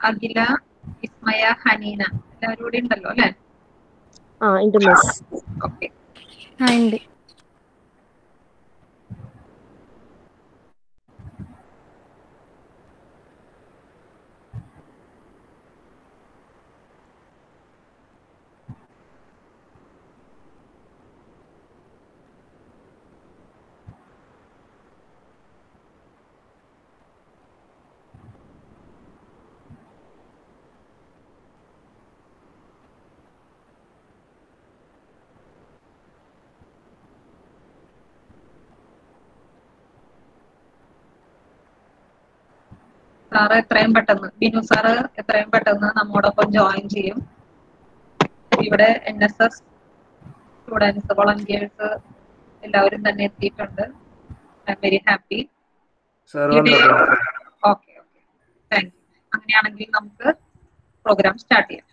അഖില ഇസ്മയ ഹനീന. എല്ലാവരും കൂടി ഉണ്ടല്ലോ അല്ലെ? ആ ഉണ്ട് മിസ് ഓക്കെ സാറ് എത്രയും പെട്ടെന്ന് ബിനു സാറ് എത്രയും പെട്ടെന്ന് നമ്മോടൊപ്പം ജോയിൻ ചെയ്യും. ഇവിടെ N S S students volunteers എല്ലാവരും തന്നെ എത്തിയിട്ടുണ്ട്. I'm very happy okay okay thank you അങ്ങനെയാണെങ്കിൽ നമുക്ക് പ്രോഗ്രാം സ്റ്റാർട്ട് ചെയ്യാം.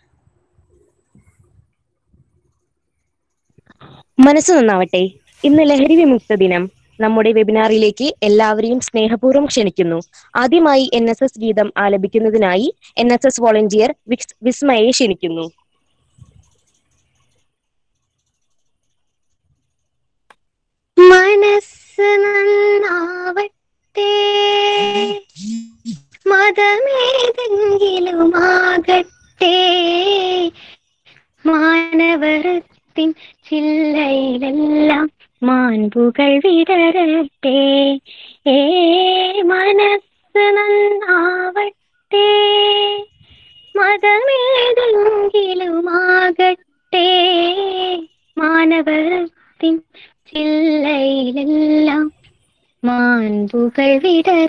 മനസ്സ് നന്നാവട്ടെ. ഇന്ന് ലഹരി വിമുക്ത ദിനം. നമ്മുടെ വെബിനാറിലേക്ക് എല്ലാവരെയും സ്നേഹപൂർവം ക്ഷണിക്കുന്നു. ആദ്യമായി എൻ എസ് എസ് ഗീതം ആലപിക്കുന്നതിനായി എൻ എസ് എസ് വോളണ്ടിയർ വിസ്- വിസ്മയെ ക്ഷണിക്കുന്നു. മനസ്സ് നന്നാവട്ടെ. മതമേതെങ്കിലുമാകട്ടെ. മാനവരത്തിൻ ചില്ലയിലെല്ലാം മാൻപുകൾ വിടരട്ടെ ഏ മനസ്സ് നന്നാവട്ടെ മതമേതെങ്കിലുമാകട്ടെ മാനവരത്തിൻ ചില്ലയിലെല്ലാം മാൻപുകൾ വിടരട്ടെ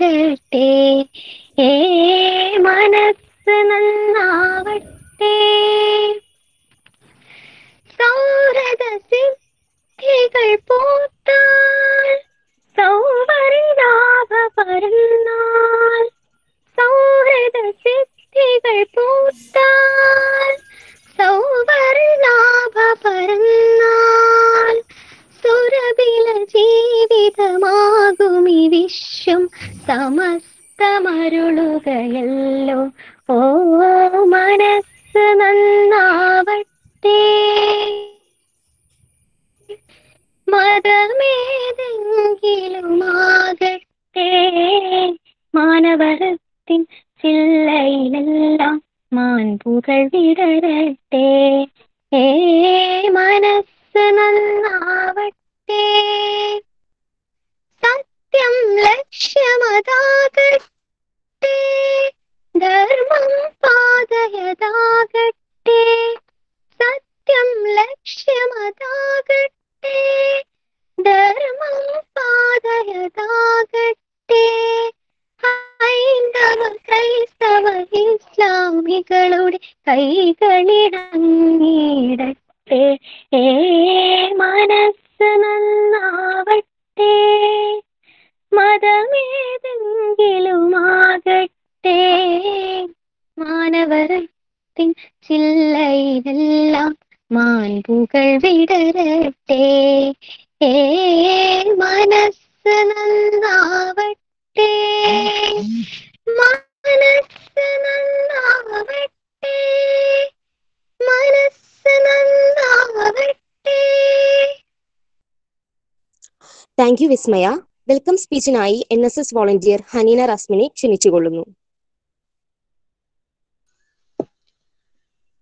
വിസ്മയ welcome സ്പീച്ചിനായി N S S volunteer Haneena റസ്മിനെ ക്ഷണിച്ചുകൊള്ളുന്നു.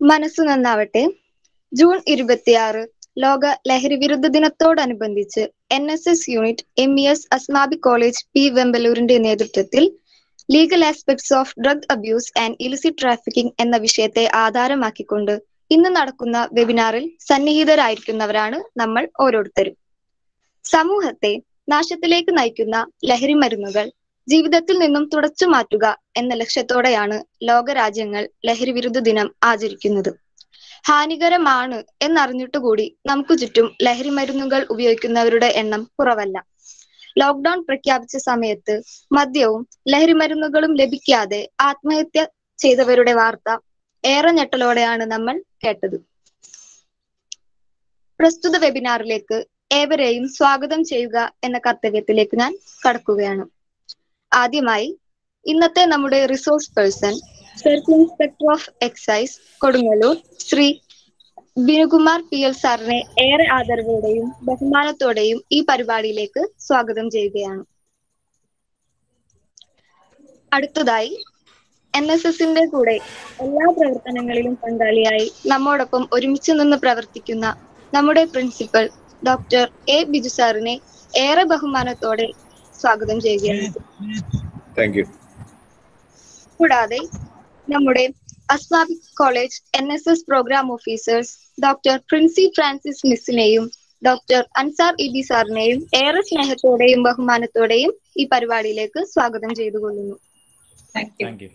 മനസ്സു നന്നാവട്ടെ. ജൂൺ ഇരുപത്തിയാറ് ലോക ലഹരി വിരുദ്ധ ദിനത്തോടനുബന്ധിച്ച് N S S unit M E S Asmabi college P വെമ്പലൂരിന്റെ നേതൃത്വത്തിൽ legal aspects of drug abuse and illicit trafficking എന്ന വിഷയത്തെ ആധാരമാക്കിക്കൊണ്ട് ഇന്ന് നടക്കുന്ന വെബിനാറിൽ സന്നിഹിതരായിരിക്കുന്നവരാണ് നമ്മൾ ഓരോരുത്തരും. സമൂഹത്തെ നാശത്തിലേക്ക് നയിക്കുന്ന ലഹരി മരുന്നുകൾ ജീവിതത്തിൽ നിന്നും തുടച്ചു മാറ്റുക എന്ന ലക്ഷ്യത്തോടെയാണ് ലോകരാജ്യങ്ങൾ ലഹരി വിരുദ്ധ ദിനം ആചരിക്കുന്നത്. ഹാനികരമാണ് എന്നറിഞ്ഞിട്ടുകൂടി നമുക്ക് ചുറ്റും ലഹരി മരുന്നുകൾ ഉപയോഗിക്കുന്നവരുടെ എണ്ണം കുറവല്ല. ലോക്ക്ഡൌൺ പ്രഖ്യാപിച്ച സമയത്ത് മദ്യവും ലഹരി മരുന്നുകളും ലഭിക്കാതെ ആത്മഹത്യ ചെയ്തവരുടെ വാർത്ത ഏറെ ഞെട്ടലോടെയാണ് നമ്മൾ കേട്ടത്. പ്രസ്തുത വെബിനാറിലേക്ക് ഏവരെയും സ്വാഗതം ചെയ്യുക എന്ന കർത്തവ്യത്തിലേക്ക് ഞാൻ കടക്കുകയാണ്. ആദ്യമായി ഇന്നത്തെ നമ്മുടെ resource person circle inspector of excise Kodungallur Shri Binukumar P L സാറിനെ ഏറെ ആദരവോടെയും ബഹുമാനത്തോടെയും ഈ പരിപാടിയിലേക്ക് സ്വാഗതം ചെയ്യുകയാണ്. അടുത്തതായി എൻ എസ് എസിന്റെ കൂടെ എല്ലാ പ്രവർത്തനങ്ങളിലും പങ്കാളിയായി നമ്മോടൊപ്പം ഒരുമിച്ച് നിന്ന് പ്രവർത്തിക്കുന്ന നമ്മുടെ പ്രിൻസിപ്പൽ ഡോക്ടർ എ ബിജു സാറിനെ ഏറെ ബഹുമാനത്തോടെ സ്വാഗതം ചെയ്യുകയാണ്. കൂടാതെ നമ്മുടെ അസ്ലാമിക് college N S S program officers doctor Princy Francis മിസ്സിനെയും doctor Ansar EB സാറിനെയും ഏറെ സ്നേഹത്തോടെയും ബഹുമാനത്തോടെയും ഈ പരിപാടിയിലേക്ക് സ്വാഗതം ചെയ്തുകൊള്ളുന്നു. താങ്ക് യു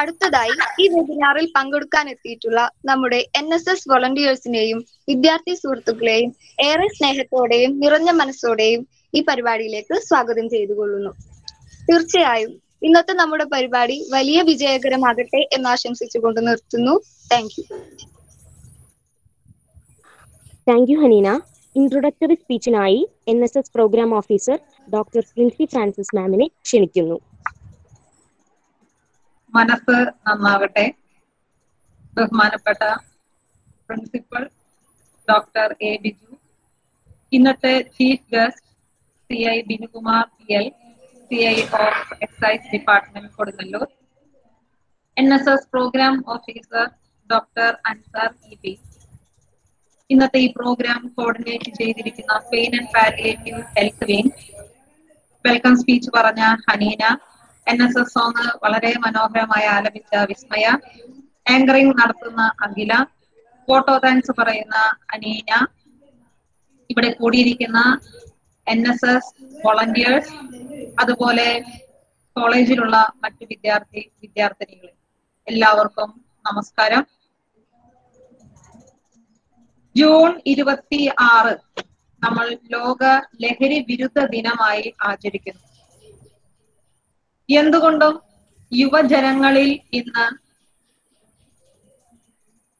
അടുത്തതായി ഈ വെബിനാറിൽ പങ്കെടുക്കാൻ എത്തിയിട്ടുള്ള നമ്മുടെ എൻ എസ് എസ് വോളണ്ടിയേഴ്സിനെയും വിദ്യാർത്ഥി സുഹൃത്തുക്കളെയും ഏറെ സ്നേഹത്തോടെയും നിറഞ്ഞ മനസ്സോടെയും ഈ പരിപാടിയിലേക്ക് സ്വാഗതം ചെയ്തുകൊള്ളുന്നു. തീർച്ചയായും ഇന്നത്തെ നമ്മുടെ പരിപാടി വലിയ വിജയകരമാകട്ടെ എന്ന് ആശംസിച്ചുകൊണ്ട് നിർത്തുന്നു. Thank you thank you Haneena introductory സ്പീച്ചിനായി N S S programme officer doctor Princy Francis മാമിനെ ക്ഷണിക്കുന്നു. മനസ്സ് നന്നാവട്ടെ. ബഹുമാനപ്പെട്ട പ്രിൻസിപ്പൽ ഡോക്ടർ എ ബിജു. ഇന്നത്തെ chief guest C I Binukumar P L C I of excise department Kodungallur. N S S program officer doctor Ansar E B ഇന്നത്തെ ഈ programme coordinate ചെയ്തിരിക്കുന്ന pain and palliative health wing. Welcome speech പറഞ്ഞ Haneena. N S S song വളരെ മനോഹരമായി ആലപിച്ച വിസ്മയ. Anchoring നടത്തുന്ന അഖില. Photo thanks പറയുന്ന അനീന. ഇവിടെ കൂടിയിരിക്കുന്ന എൻ എസ് എസ് വോളണ്ടിയേഴ്സ് അതുപോലെ കോളേജിലുള്ള മറ്റു വിദ്യാർത്ഥി വിദ്യാർത്ഥിനികളെ എല്ലാവർക്കും നമസ്കാരം. ജൂൺ ഇരുപത്തി ആറ് നമ്മൾ ലോക ലഹരി വിരുദ്ധ ദിനമായി ആചരിക്കുന്നു. എന്തുകൊണ്ടും യുവജനങ്ങളിൽ ഇന്ന്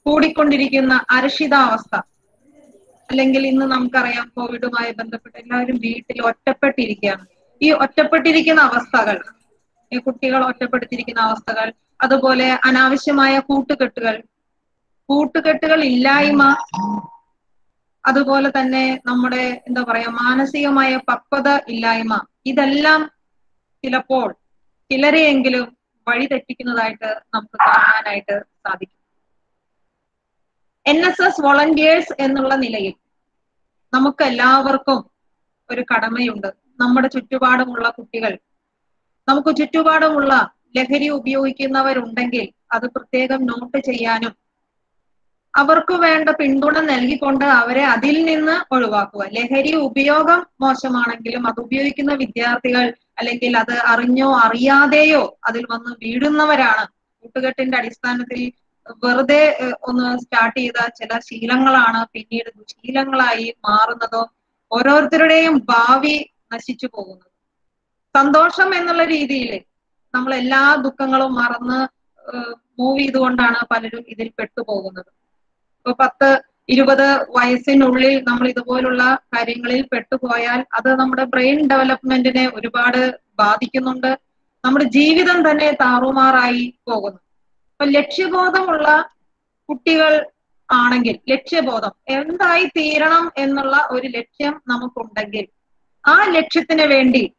കൂടിക്കൊണ്ടിരിക്കുന്ന അരക്ഷിതാവസ്ഥ അല്ലെങ്കിൽ ഇന്ന് നമുക്കറിയാം കോവിഡുമായി ബന്ധപ്പെട്ട് എല്ലാവരും വീട്ടിൽ ഒറ്റപ്പെട്ടിരിക്കുകയാണ്. ഈ ഒറ്റപ്പെട്ടിരിക്കുന്ന അവസ്ഥകൾ ഈ കുട്ടികൾ ഒറ്റപ്പെടുത്തിയിരിക്കുന്ന അവസ്ഥകൾ അതുപോലെ അനാവശ്യമായ കൂട്ടുകെട്ടുകൾ കൂട്ടുകെട്ടുകൾ ഇല്ലായ്മ അതുപോലെ തന്നെ നമ്മുടെ എന്താ പറയാ മാനസികമായ പക്വത ഇല്ലായ്മ ഇതെല്ലാം ചിലപ്പോൾ ചിലരെയെങ്കിലും വഴി തെറ്റിക്കുന്നതായിട്ട് നമുക്ക് കാണാനായിട്ട് സാധിക്കും. എൻ എസ് എസ് വോളണ്ടിയേഴ്സ് എന്നുള്ള നിലയിൽ നമുക്ക് എല്ലാവർക്കും ഒരു കടമയുണ്ട്. നമ്മുടെ ചുറ്റുപാടുമുള്ള കുട്ടികൾ നമുക്ക് ചുറ്റുപാടുമുള്ള ലഹരി ഉപയോഗിക്കുന്നവരുണ്ടെങ്കിൽ അത് പ്രത്യേകം നോട്ട് ചെയ്യാനും അവർക്ക് വേണ്ട പിന്തുണ നൽകിക്കൊണ്ട് അവരെ അതിൽ നിന്ന് ഒഴിവാക്കുക. ലഹരി ഉപയോഗം മോശമാണെങ്കിലും അത് ഉപയോഗിക്കുന്ന വിദ്യാർത്ഥികൾ അല്ലെങ്കിൽ അത് അറിഞ്ഞോ അറിയാതെയോ അതിൽ വന്ന് വീഴുന്നവരാണ്. കൂട്ടുകെട്ടിന്റെ അടിസ്ഥാനത്തിൽ വെറുതെ ഒന്ന് സ്റ്റാർട്ട് ചെയ്ത ചില ശീലങ്ങളാണ് പിന്നീട് ദുശീലങ്ങളായി മാറുന്നതോ ഓരോരുത്തരുടെയും ഭാവി നശിച്ചു പോകുന്നത്. സന്തോഷം എന്നുള്ള രീതിയിൽ നമ്മൾ എല്ലാ ദുഃഖങ്ങളും മറന്ന് മൂവ് ചെയ്തുകൊണ്ടാണ് പലരും ഇതിൽ പെട്ടുപോകുന്നത്. ഇപ്പൊ പത്ത് ഇരുപത് വയസ്സിനുള്ളിൽ നമ്മൾ ഇതുപോലുള്ള കാര്യങ്ങളിൽ പെട്ടുപോയാൽ അത് നമ്മുടെ ബ്രെയിൻ ഡെവലപ്മെന്റിനെ ഒരുപാട് ബാധിക്കുന്നുണ്ട്. നമ്മുടെ ജീവിതം തന്നെ താറുമാറായി പോകുന്നു. അപ്പൊ ലക്ഷ്യബോധമുള്ള കുട്ടികൾ ആണെങ്കിൽ ലക്ഷ്യബോധം എന്തായി തീരണം എന്നുള്ള ഒരു ലക്ഷ്യം നമുക്കുണ്ടെങ്കിൽ ആ ലക്ഷ്യത്തിന് വേണ്ടി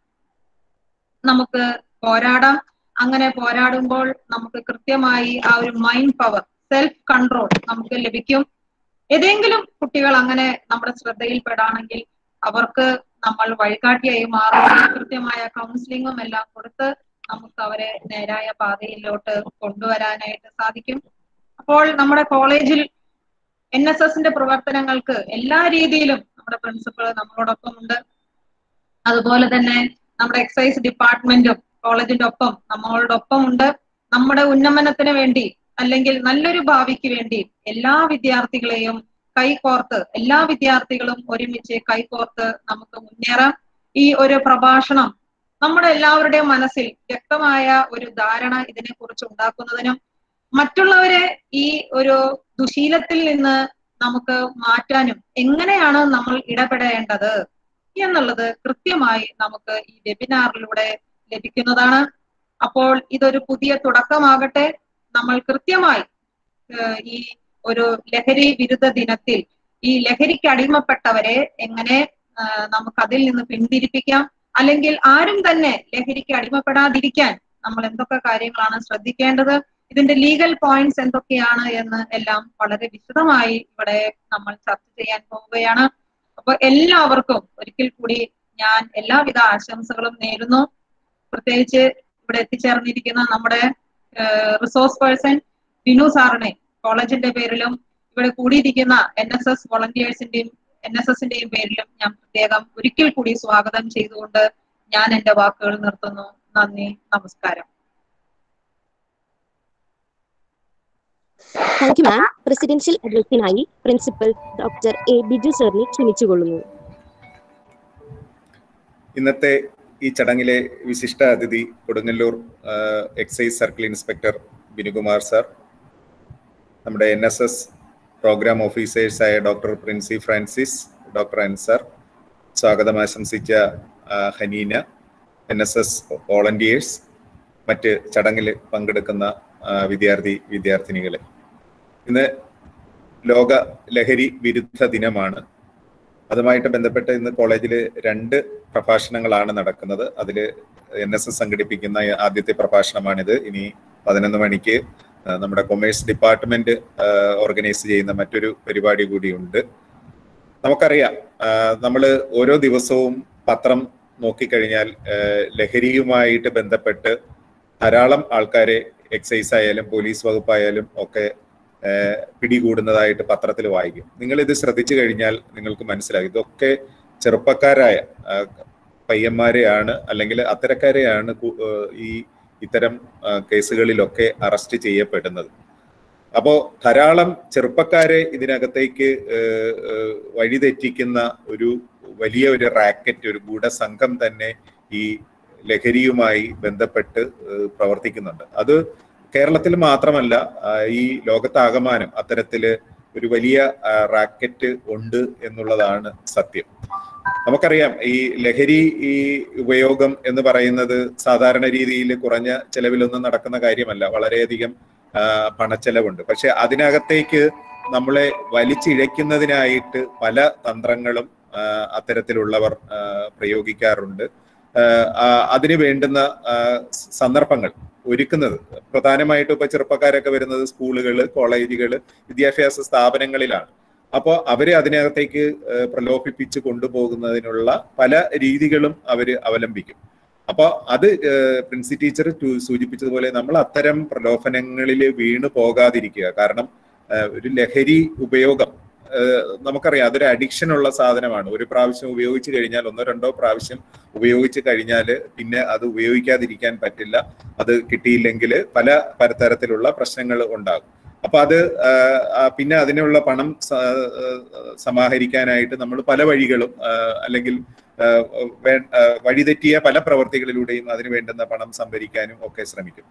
നമുക്ക് പോരാടാം. അങ്ങനെ പോരാടുമ്പോൾ നമുക്ക് കൃത്യമായി ആ ഒരു മൈൻഡ് പവർ സെൽഫ് കൺട്രോൾ നമുക്ക് ലഭിക്കും. ഏതെങ്കിലും കുട്ടികൾ അങ്ങനെ നമ്മുടെ ശ്രദ്ധയിൽപ്പെടാണെങ്കിൽ അവർക്ക് നമ്മൾ വഴികാട്ടിയായി മാറും. കൃത്യമായ കൗൺസിലിങ്ങും എല്ലാം കൊടുത്ത് നമുക്ക് അവരെ നേരായ പാതയിലോട്ട് കൊണ്ടുവരാനായിട്ട് സാധിക്കും. അപ്പോൾ നമ്മുടെ കോളേജിൽ എൻ എസ് എസിന്റെ പ്രവർത്തനങ്ങൾക്ക് എല്ലാ രീതിയിലും നമ്മുടെ പ്രിൻസിപ്പൾ നമ്മളോടൊപ്പം ഉണ്ട്. അതുപോലെ തന്നെ നമ്മുടെ എക്സൈസ് ഡിപ്പാർട്ട്മെന്റും കോളേജിന്റെ ഒപ്പം നമ്മളോടൊപ്പം ഉണ്ട്. നമ്മുടെ ഉന്നമനത്തിന് വേണ്ടി അല്ലെങ്കിൽ നല്ലൊരു ഭാവിക്ക് വേണ്ടി എല്ലാ വിദ്യാർത്ഥികളെയും കൈകോർത്ത് എല്ലാ വിദ്യാർത്ഥികളും ഒരുമിച്ച് കൈകോർത്ത് നമുക്ക് മുന്നേറാം. ഈ ഒരു പ്രഭാഷണം നമ്മുടെ എല്ലാവരുടെയും മനസ്സിൽ വ്യക്തമായ ഒരു ധാരണ ഇതിനെ കുറിച്ച് ഉണ്ടാക്കുന്നതിനും മറ്റുള്ളവരെ ഈ ഒരു ദുശീലത്തിൽ നിന്ന് നമുക്ക് മാറ്റാനും എങ്ങനെയാണ് നമ്മൾ ഇടപെടേണ്ടത് എന്നുള്ളത് കൃത്യമായി നമുക്ക് ഈ വെബിനാറിലൂടെ ലഭിക്കുന്നതാണ്. അപ്പോൾ ഇതൊരു പുതിയ തുടക്കമാകട്ടെ. നമ്മൾ കൃത്യമായി ഈ ഒരു ലഹരി വിരുദ്ധ ദിനത്തിൽ ഈ ലഹരിക്ക് അടിമപ്പെട്ടവരെ എങ്ങനെ നമുക്ക് അതിൽ നിന്ന് പിന്തിരിപ്പിക്കാം? അല്ലെങ്കിൽ ആരും തന്നെ ലഹരിക്ക് അടിമപ്പെടാതിരിക്കാൻ നമ്മൾ എന്തൊക്കെ കാര്യങ്ങളാണ് ശ്രദ്ധിക്കേണ്ടത്? ഇതിന്റെ ലീഗൽ പോയിന്റ്സ് എന്തൊക്കെയാണ് എന്ന് എല്ലാം വളരെ വിശദമായി ഇവിടെ നമ്മൾ ചർച്ച ചെയ്യാൻ പോവുകയാണ്. അപ്പൊ എല്ലാവർക്കും ഒരിക്കൽ കൂടി ഞാൻ എല്ലാവിധ ആശംസകളും നേരുന്നു. പ്രത്യേകിച്ച് ഇവിടെ എത്തിച്ചേർന്നിരിക്കുന്ന നമ്മുടെ റിസോഴ്സ് പേഴ്സൺ വിനു സാറിനെ കോളേജിന്റെ പേരിലും ഇവിടെ കൂടിയിരിക്കുന്ന എൻ എസ് എസ് വോളണ്ടിയേഴ്സിന്റെയും എൻ എസ് എസിന്റെയും പേരിലും ഞാൻ പ്രത്യേകം ഒരിക്കൽ കൂടി സ്വാഗതം ചെയ്തുകൊണ്ട് ഞാൻ എന്റെ വാക്കുകൾ നിർത്തുന്നു. നന്ദി നമസ്കാരം. താങ്ക് യു മാം പ്രസിഡൻഷ്യൽ അഡ്രസ്സിനായി പ്രിൻസിപ്പൽ ഡോക്ടർ എ ബിജു സാറിനെ ക്ഷണിച്ചുകൊള്ളുന്നു. ഇന്നത്തെ ഈ ചടങ്ങിലെ വിശിഷ്ട അതിഥി Kodungallur excise circle inspector Binukumar sir നമ്മുടെ എൻ എസ് എസ് പ്രോഗ്രാം ഓഫീസേഴ്സായ ഡോക്ടർ പ്രിൻസി ഫ്രാൻസിസ് ഡോക്ടർ അൻസർ സ്വാഗതം ആശംസിച്ച Haneena N S S volunteers മറ്റ് ചടങ്ങിൽ പങ്കെടുക്കുന്ന വിദ്യാർത്ഥി വിദ്യാർത്ഥിനികളെ. ഇന്ന് ലോക ലഹരി വിരുദ്ധ ദിനമാണ്. അതുമായിട്ട് ബന്ധപ്പെട്ട് ഇന്ന് കോളേജിൽ രണ്ട് പ്രഭാഷണങ്ങളാണ് നടക്കുന്നത്. അതിൽ എൻ എസ് എസ് സംഘടിപ്പിക്കുന്ന ആദ്യത്തെ പ്രഭാഷണമാണിത്. ഇനി പതിനൊന്ന് മണിക്ക് നമ്മുടെ കൊമേഴ്സ് ഡിപ്പാർട്ട്മെന്റ് ഓർഗനൈസ് ചെയ്യുന്ന മറ്റൊരു പരിപാടി കൂടിയുണ്ട്. നമുക്കറിയാം നമ്മൾ ഓരോ ദിവസവും പത്രം നോക്കിക്കഴിഞ്ഞാൽ ലഹരിയുമായിട്ട് ബന്ധപ്പെട്ട് ധാരാളം ആൾക്കാരെ എക്സൈസ് ആയാലും പോലീസ് വകുപ്പായാലും ഒക്കെ പിടികൂടുന്നതായിട്ട് പത്രത്തിൽ വായിക്കും. നിങ്ങൾ ഇത് ശ്രദ്ധിച്ചു കഴിഞ്ഞാൽ നിങ്ങൾക്ക് മനസ്സിലാകും. ഇതൊക്കെ ചെറുപ്പക്കാരായ പയ്യന്മാരെയാണ് അല്ലെങ്കിൽ അത്തരക്കാരെയാണ് ഈ ഇത്തരം കേസുകളിലൊക്കെ അറസ്റ്റ് ചെയ്യപ്പെടുന്നത്. അപ്പോൾ ധാരാളം ചെറുപ്പക്കാരെ ഇതിനകത്തേക്ക് വഴിതെറ്റിക്കുന്ന ഒരു വലിയ ഒരു റാക്കറ്റ് ഒരു ഗൂഢസംഘം തന്നെ ഈ ലഹരിയുമായി ബന്ധപ്പെട്ട് പ്രവർത്തിക്കുന്നുണ്ട്. അത് കേരളത്തിൽ മാത്രമല്ല ഈ ലോകത്താകമാനം അത്തരത്തിൽ ഒരു വലിയ റാക്കറ്റ് ഉണ്ട് എന്നുള്ളതാണ് സത്യം. നമുക്കറിയാം ഈ ലഹരി ഈ ഉപയോഗം എന്ന് പറയുന്നത് സാധാരണ രീതിയിൽ കുറഞ്ഞ ചെലവിലൊന്നും നടക്കുന്ന കാര്യമല്ല. വളരെയധികം പണച്ചെലവുണ്ട്. പക്ഷെ അതിനകത്തേക്ക് നമ്മളെ വലിച്ചിഴയ്ക്കുന്നതിനായിട്ട് പല തന്ത്രങ്ങളും അത്തരത്തിലുള്ളവർ പ്രയോഗിക്കാറുണ്ട്. അതിന് വേണ്ടുന്ന സന്ദർഭങ്ങൾ. ഒരുക്കുന്നത്. പ്രധാനമായിട്ടും ഇപ്പൊ ചെറുപ്പക്കാരൊക്കെ വരുന്നത് സ്കൂളുകൾ കോളേജുകൾ വിദ്യാഭ്യാസ സ്ഥാപനങ്ങളിലാണ്. അപ്പോൾ അവരെ അതിനകത്തേക്ക് പ്രലോഭിപ്പിച്ച് കൊണ്ടുപോകുന്നതിനുള്ള പല രീതികളും അവർ അവലംബിക്കും. അപ്പോൾ അത് പ്രിൻസി ടീച്ചർ സൂചിപ്പിച്ചതുപോലെ നമ്മൾ അത്തരം പ്രലോഭനങ്ങളിൽ വീണു പോകാതിരിക്കുക. കാരണം ഒരു ലഹരി ഉപയോഗം നമുക്കറിയാം അതൊരു അഡിക്ഷൻ ഉള്ള സാധനമാണ്. ഒരു പ്രാവശ്യം ഉപയോഗിച്ച് കഴിഞ്ഞാൽ ഒന്നോ രണ്ടോ പ്രാവശ്യം ഉപയോഗിച്ച് കഴിഞ്ഞാൽ പിന്നെ അത് ഉപയോഗിക്കാതിരിക്കാൻ പറ്റില്ല. അത് കിട്ടിയില്ലെങ്കിൽ പല പലതരത്തിലുള്ള പ്രശ്നങ്ങൾ ഉണ്ടാകും. അപ്പൊ അത് പിന്നെ അതിനുള്ള പണം സമാഹരിക്കാനായിട്ട് നമ്മൾ പല വഴികളും അല്ലെങ്കിൽ വഴിതെറ്റിയ പല പ്രവർത്തികളിലൂടെയും അതിന് വേണ്ടുന്ന പണം സംഭരിക്കാനും ഒക്കെ ശ്രമിക്കും.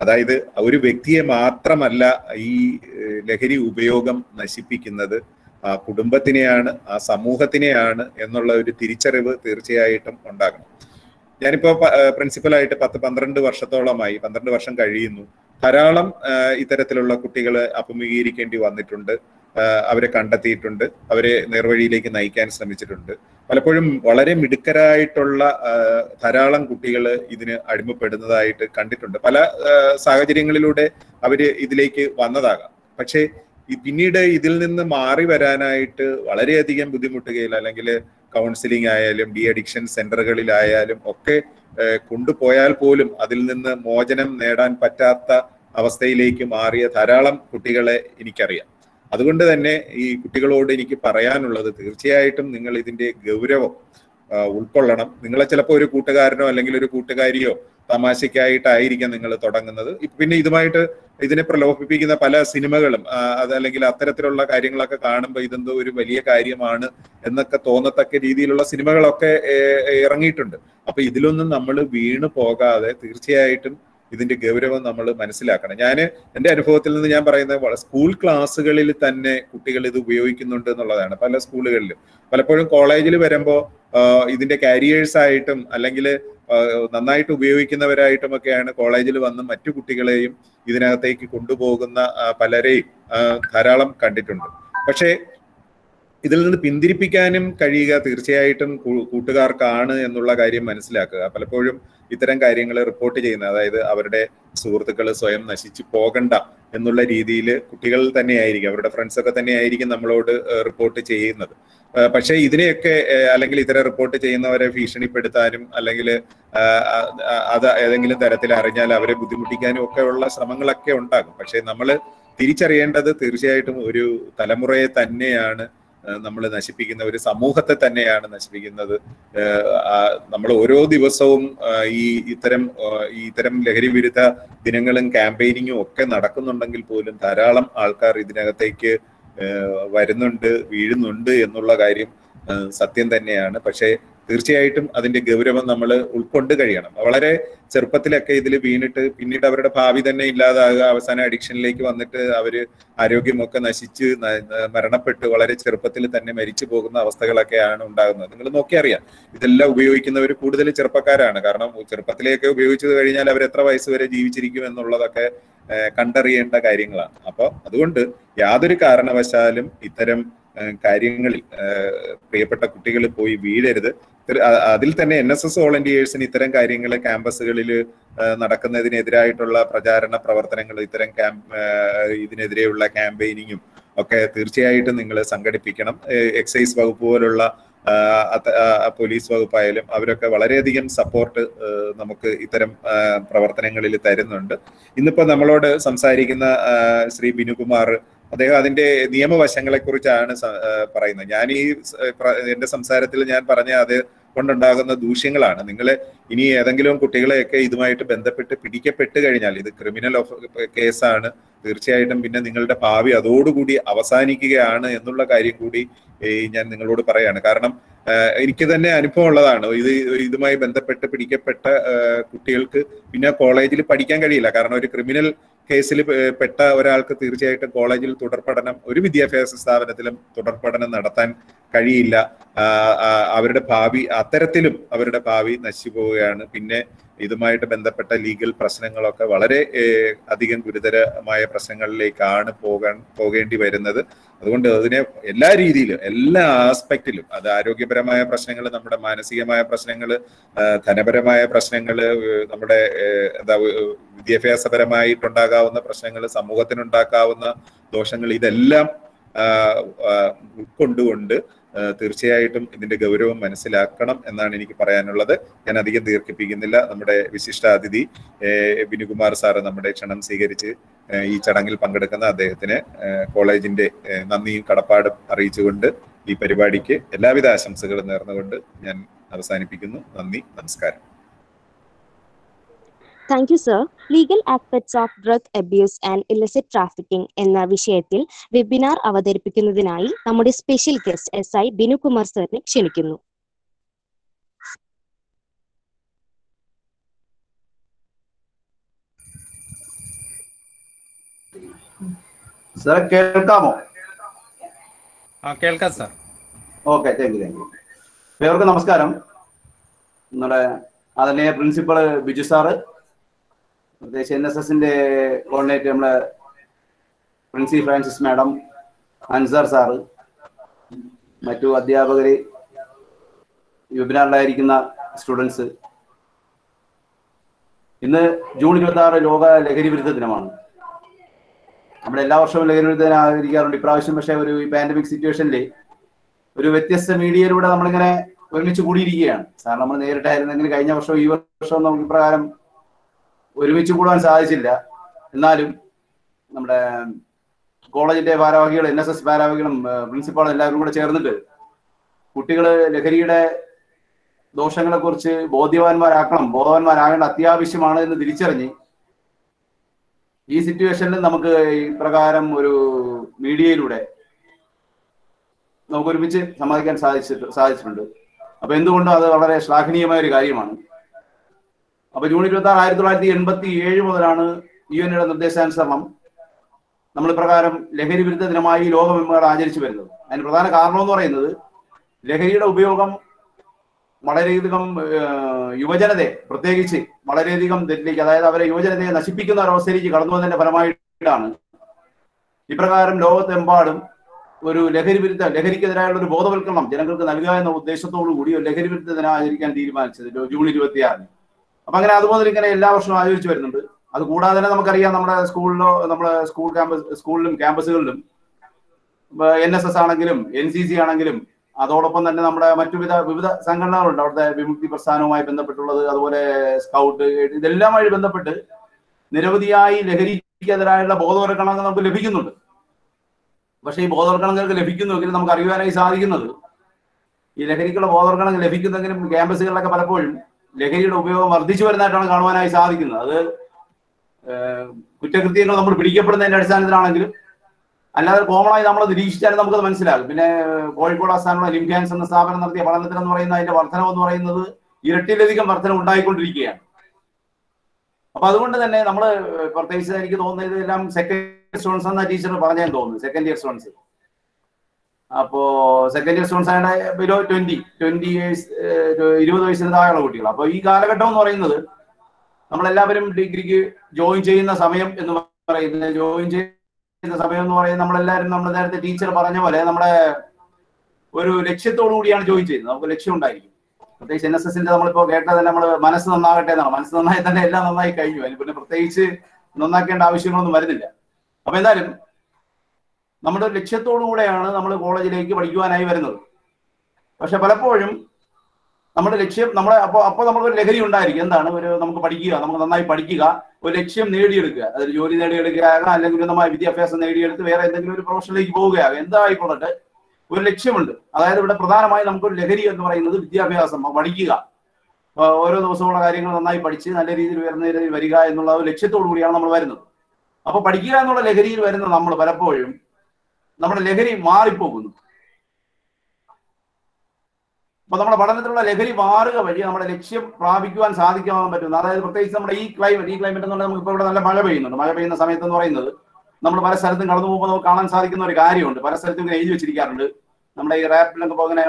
അതായത് ഒരു വ്യക്തിയെ മാത്രമല്ല ഈ ലഹരി ഉപയോഗം നശിപ്പിക്കുന്നത് ആ കുടുംബത്തിനെയാണ് ആ സമൂഹത്തിനെയാണ് എന്നുള്ള ഒരു തിരിച്ചറിവ് തീർച്ചയായിട്ടും ഉണ്ടാകണം. ഞാനിപ്പോ പ്രിൻസിപ്പലായിട്ട് പത്ത് പന്ത്രണ്ട് വർഷത്തോളമായി പന്ത്രണ്ട് വർഷം കഴിയുന്നു. ധാരാളം ഇത്തരത്തിലുള്ള കുട്ടികളെ അഭിമുഖീകരിക്കേണ്ടി വന്നിട്ടുണ്ട്. അവരെ കണ്ടെത്തിയിട്ടുണ്ട്. അവരെ നേർവഴിയിലേക്ക് നയിക്കാൻ ശ്രമിച്ചിട്ടുണ്ട്. പലപ്പോഴും വളരെ മിടുക്കരായിട്ടുള്ള ധാരാളം കുട്ടികൾ ഇതിന് അടിമപ്പെടുന്നതായിട്ട് കണ്ടിട്ടുണ്ട്. പല സാഹചര്യങ്ങളിലൂടെ അവർ ഇതിലേക്ക് വന്നതാകാം. പക്ഷേ പിന്നീട് ഇതിൽ നിന്ന് മാറി വരാനായിട്ട് വളരെയധികം ബുദ്ധിമുട്ടുകയില്ല അല്ലെങ്കിൽ കൗൺസിലിംഗ് ആയാലും ഡി അഡിക്ഷൻ സെന്ററുകളിലായാലും ഒക്കെ കൊണ്ടുപോയാൽ പോലും അതിൽ നിന്ന് മോചനം നേടാൻ പറ്റാത്ത അവസ്ഥയിലേക്ക് മാറിയ ധാരാളം കുട്ടികളെ എനിക്കറിയാം. അതുകൊണ്ട് തന്നെ ഈ കുട്ടികളോട് എനിക്ക് പറയാനുള്ളത് തീർച്ചയായിട്ടും നിങ്ങൾ ഇതിന്റെ ഗൗരവം ഉൾക്കൊള്ളണം. നിങ്ങളെ ചിലപ്പോൾ ഒരു കൂട്ടുകാരനോ അല്ലെങ്കിൽ ഒരു കൂട്ടുകാരിയോ തമാശയ്ക്കായിട്ടായിരിക്കാം നിങ്ങൾ തുടങ്ങുന്നത്. പിന്നെ ഇതുമായിട്ട് ഇതിനെ പ്രലോഭിപ്പിക്കുന്ന പല സിനിമകളും അതല്ലെങ്കിൽ അത്തരത്തിലുള്ള കാര്യങ്ങളൊക്കെ കാണുമ്പോൾ ഇതെന്തോ ഒരു വലിയ കാര്യമാണ് എന്നൊക്കെ തോന്നത്തക്ക രീതിയിലുള്ള സിനിമകളൊക്കെ ഇറങ്ങിയിട്ടുണ്ട്. അപ്പൊ ഇതിലൊന്നും നമ്മൾ വീണു പോകാതെ തീർച്ചയായിട്ടും ഇതിന്റെ ഗൗരവം നമ്മൾ മനസ്സിലാക്കണം. ഞാൻ എന്റെ അനുഭവത്തിൽ നിന്ന് ഞാൻ പറയുന്നത് വള- സ്കൂൾ ക്ലാസ്സുകളിൽ തന്നെ കുട്ടികൾ ഇത് ഉപയോഗിക്കുന്നുണ്ട് എന്നുള്ളതാണ് പല സ്കൂളുകളിലും. പലപ്പോഴും കോളേജിൽ വരുമ്പോൾ ഇതിന്റെ കാരിയേഴ്സ് ആയിട്ടും അല്ലെങ്കിൽ നന്നായിട്ട് ഉപയോഗിക്കുന്നവരായിട്ടുമൊക്കെയാണ് കോളേജിൽ വന്ന് മറ്റു കുട്ടികളെയും ഇതിനകത്തേക്ക് കൊണ്ടുപോകുന്ന പലരെയും ധാരാളം കണ്ടിട്ടുണ്ട്. പക്ഷേ ഇതിൽ നിന്ന് പിന്തിരിപ്പിക്കാനും കഴിയുക തീർച്ചയായിട്ടും കൂട്ടുകാർക്കാണ് എന്നുള്ള കാര്യം മനസ്സിലാക്കുക. പലപ്പോഴും ഇത്തരം കാര്യങ്ങൾ റിപ്പോർട്ട് ചെയ്യുന്ന അതായത് അവരുടെ സുഹൃത്തുക്കൾ സ്വയം നശിച്ചു പോകണ്ട എന്നുള്ള രീതിയിൽ കുട്ടികൾ തന്നെയായിരിക്കും അവരുടെ ഫ്രണ്ട്സ് ഒക്കെ തന്നെയായിരിക്കും നമ്മളോട് റിപ്പോർട്ട് ചെയ്യുന്നത്. പക്ഷേ ഇതിനെയൊക്കെ അല്ലെങ്കിൽ ഇത്തരം റിപ്പോർട്ട് ചെയ്യുന്നവരെ ഭീഷണിപ്പെടുത്താനും അല്ലെങ്കിൽ അത് ഏതെങ്കിലും തരത്തിൽ അറിഞ്ഞാൽ അവരെ ബുദ്ധിമുട്ടിക്കാനും ഒക്കെ ഉള്ള ശ്രമങ്ങളൊക്കെ ഉണ്ടാകും. പക്ഷേ നമ്മൾ തിരിച്ചറിയേണ്ടത് തീർച്ചയായിട്ടും ഒരു തലമുറയെ തന്നെയാണ് നമ്മൾ നശിപ്പിക്കുന്ന ഒരു സമൂഹത്തെ തന്നെയാണ് നശിപ്പിക്കുന്നത്. നമ്മൾ ഓരോ ദിവസവും ഈ ഇത്തരം ഈ ഇത്തരം ലഹരി വിരുദ്ധ ദിനങ്ങളും ക്യാമ്പയിനിങ്ങും ഒക്കെ നടക്കുന്നുണ്ടെങ്കിൽ പോലും ധാരാളം ആൾക്കാർ ഇതിനകത്തേക്ക് വരുന്നുണ്ട് വീഴുന്നുണ്ട് എന്നുള്ള കാര്യം സത്യം തന്നെയാണ്. പക്ഷേ തീർച്ചയായിട്ടും അതിന്റെ ഗൗരവം നമ്മൾ ഉൾക്കൊണ്ട് കഴിയണം. വളരെ ചെറുപ്പത്തിലൊക്കെ ഇതിൽ വീണിട്ട് പിന്നീട് അവരുടെ ഭാവി തന്നെ ഇല്ലാതാകുക അവസാന അഡിക്ഷനിലേക്ക് വന്നിട്ട് അവർ ആരോഗ്യമൊക്കെ നശിച്ച് മരണപ്പെട്ട് വളരെ ചെറുപ്പത്തിൽ തന്നെ മരിച്ചു പോകുന്ന അവസ്ഥകളൊക്കെയാണ് ഉണ്ടാകുന്നത്. നിങ്ങൾ നോക്കിയറിയാം ഇതെല്ലാം ഉപയോഗിക്കുന്നവർ കൂടുതൽ ചെറുപ്പക്കാരാണ്. കാരണം ചെറുപ്പത്തിലേക്ക് ഉപയോഗിച്ചു കഴിഞ്ഞാൽ അവർ എത്ര വയസ്സ് വരെ ജീവിച്ചിരിക്കും എന്നുള്ളതൊക്കെ കണ്ടറിയേണ്ട കാര്യങ്ങളാണ്. അപ്പോൾ അതുകൊണ്ട് യാതൊരു കാരണവശാലും ഇത്തരം കാര്യങ്ങളിൽ പ്രിയപ്പെട്ട കുട്ടികൾ പോയി വീഴരുത്. അതിൽ തന്നെ എൻ എസ് എസ് വോളണ്ടിയേഴ്സിന് ഇത്തരം കാര്യങ്ങൾ ക്യാമ്പസുകളിൽ നടക്കുന്നതിനെതിരായിട്ടുള്ള പ്രചാരണ പ്രവർത്തനങ്ങൾ ഇത്തരം ക്യാമ്പ് ഇതിനെതിരെയുള്ള ക്യാമ്പയിനിങ്ങും ഒക്കെ തീർച്ചയായിട്ടും നിങ്ങൾ സംഘടിപ്പിക്കണം. എക്സൈസ് വകുപ്പ് പോലുള്ള പോലീസ് വകുപ്പായാലും അവരൊക്കെ വളരെയധികം സപ്പോർട്ട് നമുക്ക് ഇത്തരം പ്രവർത്തനങ്ങളിൽ തരുന്നുണ്ട്. ഇന്നിപ്പോ നമ്മളോട് സംസാരിക്കുന്ന ശ്രീ ബിനുകുമാർ അദ്ദേഹം അതിന്റെ നിയമവശങ്ങളെ കുറിച്ചാണ് പറയുന്നത്. ഞാൻ ഈ എന്റെ സംസാരത്തിൽ ഞാൻ പറഞ്ഞ അത് കൊണ്ടുണ്ടാകുന്ന ദൂഷ്യങ്ങളാണ്. നിങ്ങൾ ഇനി ഏതെങ്കിലും കുട്ടികളെയൊക്കെ ഇതുമായിട്ട് ബന്ധപ്പെട്ട് പിടിക്കപ്പെട്ട് കഴിഞ്ഞാൽ ഇത് ക്രിമിനൽ കേസാണ് തീർച്ചയായിട്ടും പിന്നെ നിങ്ങളുടെ ഭാവി അതോടുകൂടി അവസാനിക്കുകയാണ് എന്നുള്ള കാര്യം കൂടി ഞാൻ നിങ്ങളോട് പറയാണ്. കാരണം എനിക്ക് തന്നെ അനുഭവം ഉള്ളതാണ്. ഇത് ഇതുമായി ബന്ധപ്പെട്ട് പിടിക്കപ്പെട്ട കുട്ടികൾക്ക് പിന്നെ കോളേജിൽ പഠിക്കാൻ കഴിയില്ല. കാരണം ഒരു ക്രിമിനൽ കേസിൽ പെട്ട ഒരാൾക്ക് തീർച്ചയായിട്ടും കോളേജിൽ തുടർ പഠനം ഒരു വിദ്യാഭ്യാസ സ്ഥാപനത്തിലും തുടർ പഠനം നടത്താൻ കഴിയില്ല. അവരുടെ ഭാവി അത്തരത്തിലും അവരുടെ ഭാവി നശിച്ചു പോവുകയാണ്. പിന്നെ ഇതുമായിട്ട് ബന്ധപ്പെട്ട ലീഗൽ പ്രശ്നങ്ങളൊക്കെ വളരെ അധികം ഗുരുതരമായ പ്രശ്നങ്ങളിലേക്കാണ് പോകാൻ പോകേണ്ടി വരുന്നത്. അതുകൊണ്ട് അതിനെ എല്ലാ രീതിയിലും എല്ലാ ആസ്പെക്റ്റിലും അത് ആരോഗ്യപരമായ പ്രശ്നങ്ങൾ നമ്മുടെ മാനസികമായ പ്രശ്നങ്ങൾ ധനപരമായ പ്രശ്നങ്ങൾ നമ്മുടെ എന്താ വിദ്യാഭ്യാസപരമായിട്ടുണ്ടാകാവുന്ന പ്രശ്നങ്ങൾ സമൂഹത്തിനുണ്ടാക്കാവുന്ന ദോഷങ്ങൾ ഇതെല്ലാം ഉൾക്കൊണ്ടുകൊണ്ട് തീർച്ചയായിട്ടും ഇതിന്റെ ഗൗരവം മനസ്സിലാക്കണം എന്നാണ് എനിക്ക് പറയാനുള്ളത്. ഞാൻ അധികം ദീർഘിപ്പിക്കുന്നില്ല. നമ്മുടെ വിശിഷ്ട അതിഥി വിനുകുമാർ സാറ് നമ്മുടെ ക്ഷണം സ്വീകരിച്ച് ഈ ചടങ്ങിൽ പങ്കെടുക്കുന്ന അദ്ദേഹത്തിന് കോളേജിന്റെ നന്ദിയും കടപ്പാടും അറിയിച്ചുകൊണ്ട് ഈ പരിപാടിക്ക് എല്ലാവിധ ആശംസകളും നേർന്നുകൊണ്ട് ഞാൻ അവസാനിപ്പിക്കുന്നു. നന്ദി നമസ്കാരം. Thank you sir legal aspects of drug abuse and illicit trafficking എന്ന വിഷയത്തിൽ വെബിനാർ അവതരിപ്പിക്കുന്നതിനായി നമ്മുടെ special guest S I Binukumar സാറിനെ ക്ഷണിക്കുന്നു. സാറെ കേൾക്കാമോ? ആ കേൾക്കാം sir okay thank you thank you പേർക്ക് നമസ്കാരം. നമ്മുടെ അതിലെ പ്രിൻസിപ്പൾ ബിജു സാറ് പ്രത്യേകിച്ച് എൻ എസ് എസിന്റെ കോർഡിനേറ്റർ നമ്മളെ Princy Francis madam Ansar sir മറ്റു അധ്യാപകർ വെബിനാറിലായിരിക്കുന്ന സ്റ്റുഡൻസ് ഇന്ന് ജൂൺ ഇരുപത്തി ആറ് ലോക ലഹരി വിരുദ്ധ ദിനമാണ്. നമ്മൾ എല്ലാ വർഷവും ലഹരി വിരുദ്ധ ദിനം ആചരിക്കാറുണ്ട് ഇപ്രാവശ്യം പക്ഷേ ഒരു പാൻഡമിക് സിറ്റുവേഷനിൽ ഒരു വ്യത്യസ്ത മീഡിയയിലൂടെ നമ്മളിങ്ങനെ ഒരുമിച്ച് കൂടിയിരിക്കുകയാണ്. സാർ നമ്മൾ നേരിട്ടായിരുന്നെങ്കിൽ കഴിഞ്ഞ വർഷവും ഈ വർഷവും നമുക്ക് പ്രകാരം ഒരുമിച്ച് കൂടാൻ സാധിച്ചില്ല. എന്നാലും നമ്മുടെ കോളേജിന്റെ ഭാരവാഹികൾ എൻ എസ് എസ് ഭാരവാഹികളും പ്രിൻസിപ്പാളും എല്ലാവരും കൂടെ ചേർന്നിട്ട് കുട്ടികൾ ലഹരിയുടെ ദോഷങ്ങളെക്കുറിച്ച് ബോധ്യവാന്മാരാക്കണം. ബോധവാന്മാരാകേണ്ട അത്യാവശ്യമാണ് എന്ന് തിരിച്ചറിഞ്ഞ് ഈ സിറ്റുവേഷനിൽ നമുക്ക് ഇപ്രകാരം ഒരു മീഡിയയിലൂടെ നമുക്ക് ഒരുമിച്ച് സമ്മതിക്കാൻ സാധിച്ചിട്ട് സാധിച്ചിട്ടുണ്ട്. അപ്പൊ എന്തുകൊണ്ടും അത് വളരെ ശ്ലാഘനീയമായ ഒരു കാര്യമാണ്. അപ്പൊ ജൂൺ ഇരുപത്തി ആറ് ആയിരത്തി തൊള്ളായിരത്തി എൺപത്തി ഏഴ് മുതലാണ് യു എൻയുടെ നിർദ്ദേശാനുസരണം. നമ്മൾ പ്രകാരം ലഹരി വിരുദ്ധ ദിനമായി ലോകമെമ്പാട് ആചരിച്ചു വരുന്നത്. അതിന് പ്രധാന കാരണം എന്ന് പറയുന്നത് ലഹരിയുടെ ഉപയോഗം വളരെയധികം യുവജനതയെ പ്രത്യേകിച്ച് വളരെയധികം തെറ്റിലേക്ക് അതായത് അവരെ യുവജനതയെ നശിപ്പിക്കുന്ന ഒരവസ്ഥയിലേക്ക് കടന്നു വന്നതിന്റെ ഫലമായിട്ടാണ്. ഇപ്രകാരം ലോകത്തെമ്പാടും ഒരു ലഹരി വിരുദ്ധ ലഹരിക്കെതിരായുള്ള ഒരു ബോധവൽക്കരണം ജനങ്ങൾക്ക് നൽകുക എന്ന ഉദ്ദേശത്തോടു കൂടി ഒരു ലഹരി വിരുദ്ധ ദിനം ആചരിക്കാൻ തീരുമാനിച്ചത് ജൂൺ ഇരുപത്തിയാറിന്. അപ്പൊ അങ്ങനെ അതുപോലെ ഇങ്ങനെ എല്ലാ വർഷവും ആചരിച്ചു വരുന്നുണ്ട്. അത് കൂടാതെ തന്നെ നമുക്കറിയാം നമ്മുടെ സ്കൂളിലോ നമ്മുടെ സ്കൂൾ ക്യാമ്പസ് സ്കൂളിലും ക്യാമ്പസുകളിലും എൻ എസ് എസ് ആണെങ്കിലും എൻ സി സി ആണെങ്കിലും അതോടൊപ്പം തന്നെ നമ്മുടെ മറ്റു വിധ വിവിധ സംഘടനകളുണ്ട്. അവിടുത്തെ വിമുക്തി പ്രസ്ഥാനവുമായി ബന്ധപ്പെട്ടുള്ളത് അതുപോലെ സ്കൗട്ട് ഇതെല്ലാമായി ബന്ധപ്പെട്ട് നിരവധിയായി ലഹരിക്കെതിരായുള്ള ബോധവൽക്കരണങ്ങൾ നമുക്ക് ലഭിക്കുന്നുണ്ട്. പക്ഷേ ഈ ബോധവൽക്കരണങ്ങൾക്ക് ലഭിക്കുന്നുവെങ്കിൽ നമുക്ക് അറിയുവാനായി സാധിക്കുന്നത് ഈ ലഹരിക്കുള്ള ബോധവൽക്കരണം ലഭിക്കുന്നെങ്കിലും ക്യാമ്പസുകളിലൊക്കെ പലപ്പോഴും ലഹരിയുടെ ഉപയോഗം വർദ്ധിച്ചു വരുന്നതായിട്ടാണ് കാണുവാനായി സാധിക്കുന്നത്. അത് കുറ്റകൃത്യങ്ങൾ നമ്മൾ പിടിക്കപ്പെടുന്നതിന്റെ അടിസ്ഥാനത്തിലാണെങ്കിലും അല്ലാതെ കോമണായി നമ്മൾ നിരീക്ഷിച്ചാലും നമുക്കത് മനസ്സിലാകും. പിന്നെ കോഴിക്കോട് ആസ്ഥാനമുള്ള ലിംകാൻസ് എന്ന സ്ഥാപനം നടത്തിയ പഠനത്തിൽ എന്ന് പറയുന്ന അതിന്റെ വർധനം എന്ന് പറയുന്നത് ഇരട്ടിയിലധികം വർധനം ഉണ്ടായിക്കൊണ്ടിരിക്കുകയാണ്. അപ്പൊ അതുകൊണ്ട് തന്നെ നമ്മൾ പ്രത്യേകിച്ച് എനിക്ക് തോന്നുന്നത് ഇതെല്ലാം സെക്കൻഡ് സ്റ്റുഡൻസ് എന്ന ടീച്ചർ പറഞ്ഞാൽ തോന്നുന്നു. സെക്കൻഡ് ഇയർ സ്റ്റുഡൻസ് അപ്പോ സെക്കൻഡ് ഇയർ സ്റ്റുഡൻസ് ആണ് ബിലോ ട്വന്റി ട്വന്റി ഇയേഴ്സ് ഇരുപത് വയസ്സിന് താഴെയുള്ള കുട്ടികൾ അപ്പൊ ഈ കാലഘട്ടം എന്ന് പറയുന്നത് നമ്മളെല്ലാവരും ഡിഗ്രിക്ക് ജോയിൻ ചെയ്യുന്ന സമയം എന്ന് പറയുന്നത് ജോയിൻ ചെയ്യുന്ന സമയം എന്ന് പറയുന്നത് നമ്മളെല്ലാവരും നമ്മൾ നേരത്തെ ടീച്ചർ പറഞ്ഞ പോലെ നമ്മുടെ ഒരു ലക്ഷ്യത്തോടു കൂടിയാണ് ജോയിൻ ചെയ്യുന്നത്. നമുക്ക് ലക്ഷ്യം ഉണ്ടായിരിക്കും. പ്രത്യേകിച്ച് എൻ എസ് എസിന്റെ നമ്മളിപ്പോ കേട്ടത് നമ്മൾ മനസ്സ് നന്നാകട്ടെ എന്നാണ്. മനസ്സ് നന്നായി തന്നെ എല്ലാം നന്നായി കഴിഞ്ഞു. അതിന് പിന്നെ പ്രത്യേകിച്ച് നന്നാക്കേണ്ട ആവശ്യങ്ങളൊന്നും വരുന്നില്ല. അപ്പൊ എന്തായാലും നമ്മുടെ ലക്ഷ്യത്തോടു കൂടെയാണ് നമ്മൾ കോളേജിലേക്ക് പഠിക്കുവാനായി വരുന്നത്. പക്ഷെ പലപ്പോഴും നമ്മുടെ ലക്ഷ്യം നമ്മുടെ അപ്പോൾ അപ്പോൾ നമ്മളൊരു ലഹരി ഉണ്ടായിരിക്കും. എന്താണ്? ഒരു നമുക്ക് പഠിക്കുക നമുക്ക് നന്നായി പഠിക്കുക ഒരു ലക്ഷ്യം നേടിയെടുക്കുക. അതൊരു ജോലി നേടിയെടുക്കുകയാകാം അല്ലെങ്കിൽ ഉന്നതമായ വിദ്യാഭ്യാസം നേടിയെടുത്ത് വേറെ എന്തെങ്കിലും ഒരു പ്രൊഫഷനിലേക്ക് പോവുകയാകാം. എന്തായിക്കൊള്ളട്ടെ? ഒരു ലക്ഷ്യമുണ്ട്. അതായത് ഇവിടെ പ്രധാനമായും നമുക്കൊരു ലഹരി എന്ന് പറയുന്നത് വിദ്യാഭ്യാസം പഠിക്കുക. ഓരോ ദിവസമുള്ള കാര്യങ്ങൾ നന്നായി പഠിച്ച് നല്ല രീതിയിൽ ഉയർന്ന രീതിയിൽ വരിക എന്നുള്ള ഒരു ലക്ഷ്യത്തോടു കൂടിയാണ് നമ്മൾ വരുന്നത്. അപ്പൊ പഠിക്കുക എന്നുള്ള ലഹരിയിൽ വരുന്ന നമ്മൾ പലപ്പോഴും നമ്മുടെ ലഹരി മാറിപ്പോകുന്നു. അപ്പൊ നമ്മുടെ പഠനത്തിലുള്ള ലഹരി മാറുക വഴി നമ്മുടെ ലക്ഷ്യം പ്രാപിക്കുവാൻ സാധിക്കാൻ പറ്റുന്നു അതായത് പ്രത്യേകിച്ച് നമ്മുടെ ഈ ക്ലൈമറ്റ് ഈ ക്ലൈമറ്റ് എന്ന് പറഞ്ഞാൽ നമുക്ക് ഇവിടെ നല്ല മഴ പെയ്യുന്നുണ്ട്. മഴ പെയ്യുന്ന സമയത്ത് എന്ന് പറയുന്നത് നമ്മൾ പല സ്ഥലത്തും കടന്നു പോകുമ്പോൾ നമുക്ക് കാണാൻ സാധിക്കുന്ന ഒരു കാര്യമുണ്ട്. പല സ്ഥലത്തും എഴുതി വെച്ചിരിക്കാറുണ്ട്. നമ്മുടെ ഈ റാപ്പിലൊക്കെ പോകുന്ന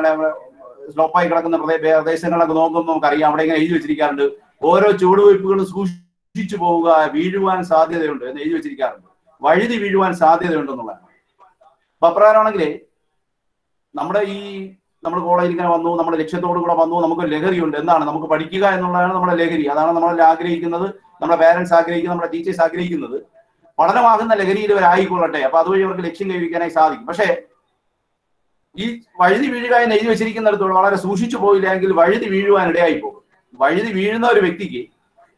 സ്ലോപ്പായി കിടക്കുന്ന പ്രദേ- പ്രദേശങ്ങളൊക്കെ നോക്കുമ്പോൾ നമുക്കറിയാം അവിടെ ഇങ്ങനെ എഴുതി വെച്ചിരിക്കാറുണ്ട്. ഓരോ ചുവടുവയ്പ്പുകളും സൂക്ഷിച്ചു പോവുക വീഴുവാൻ സാധ്യതയുണ്ട് എന്ന് എഴുതി വെച്ചിരിക്കാറുണ്ട്. വഴുതി വീഴുവാൻ സാധ്യതയുണ്ടെന്നുള്ളതാണ്. അപ്പൊ അപ്രകാരമാണെങ്കിൽ നമ്മുടെ ഈ നമ്മൾ കോളേജിൽ വന്നു നമ്മുടെ ലക്ഷ്യത്തോടു കൂടെ വന്നു നമുക്ക് ലഹരിയുണ്ട്. എന്താണ്? നമുക്ക് പഠിക്കുക എന്നുള്ളതാണ് നമ്മുടെ ലഹരി. അതാണ് നമ്മൾ ആഗ്രഹിക്കുന്നത് നമ്മുടെ പേരൻസ് ആഗ്രഹിക്കുന്നത് നമ്മുടെ ടീച്ചേഴ്സ് ആഗ്രഹിക്കുന്നത്. പഠനമാകുന്ന ലഹരിയിൽ ഇവരായിക്കൊള്ളട്ടെ അപ്പൊ അതുവഴി അവർക്ക് ലക്ഷ്യം കൈവരിക്കാനായി സാധിക്കും. പക്ഷേ ഈ വഴുതി വീഴുക എന്ന് എഴുതി വെച്ചിരിക്കുന്നിടത്തോളം വളരെ സൂക്ഷിച്ചു പോയില്ലെങ്കിൽ വഴുതി വീഴുവാൻ ഇടയായി പോകും വഴുതി വീഴുന്ന ഒരു വ്യക്തിക്ക്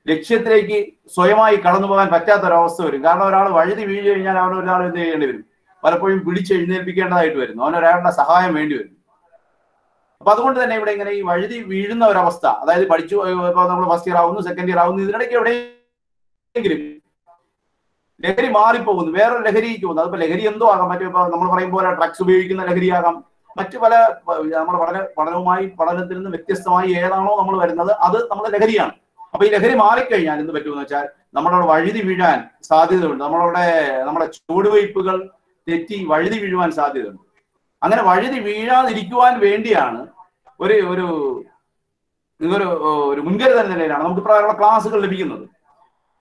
ലക്ഷ്യത്തിലേക്ക് സ്വയമായി കടന്നു പോകാൻ പറ്റാത്ത ഒരവസ്ഥ വരും. കാരണം ഒരാൾ വഴുതി വീഴു കഴിഞ്ഞാൽ അവൻ ഒരാൾ എന്ത് ചെയ്യേണ്ടി വരും? പലപ്പോഴും പിടിച്ചെഴുന്നേൽപ്പിക്കേണ്ടതായിട്ട് വരുന്നു. അവൻ ഒരാളുടെ സഹായം വേണ്ടി വരും. അപ്പൊ അതുകൊണ്ട് തന്നെ ഇവിടെ ഇങ്ങനെ ഈ വഴുതി വീഴുന്ന ഒരവസ്ഥ അതായത് പഠിച്ചു നമ്മൾ ഫസ്റ്റ് ഇയർ ആവുന്നു സെക്കൻഡ് ഇയർ ആവുന്നു ഇതിനിടയ്ക്ക് എവിടെയെങ്കിലും ലഹരി മാറിപ്പോകുന്നു വേറൊരു ലഹരിക്ക് പോകുന്നു. അതിപ്പോ ലഹരി എന്തോ ആകാം മറ്റേ ഇപ്പൊ നമ്മൾ പറയും പോലെ ഡ്രഗ്സ് ഉപയോഗിക്കുന്ന ലഹരിയാകാം. മറ്റു പല നമ്മൾ വളരെ പഠനവുമായി പഠനത്തിൽ നിന്ന് വ്യത്യസ്തമായി ഏതാണോ നമ്മൾ വരുന്നത് അത് നമ്മുടെ ലഹരിയാണ്. അപ്പൊ ഈ ലഹരി മാറിക്കഴിഞ്ഞാൽ എന്ത് പറ്റുമെന്ന് വെച്ചാൽ നമ്മളവിടെ വഴുതി വീഴാൻ സാധ്യതയുണ്ട്. നമ്മളവിടെ നമ്മുടെ ചുവടുവയ്പ്പുകൾ തെറ്റി വഴുതി വീഴുവാൻ സാധ്യതയുണ്ട്. അങ്ങനെ വഴുതി വീഴാതിരിക്കുവാൻ വേണ്ടിയാണ് ഒരു ഒരു നിങ്ങളൊരു ഒരു മുൻകരുതൽ നിലയിലാണ് നമുക്ക് പ്രായമുള്ള ക്ലാസ്സുകൾ ലഭിക്കുന്നത്.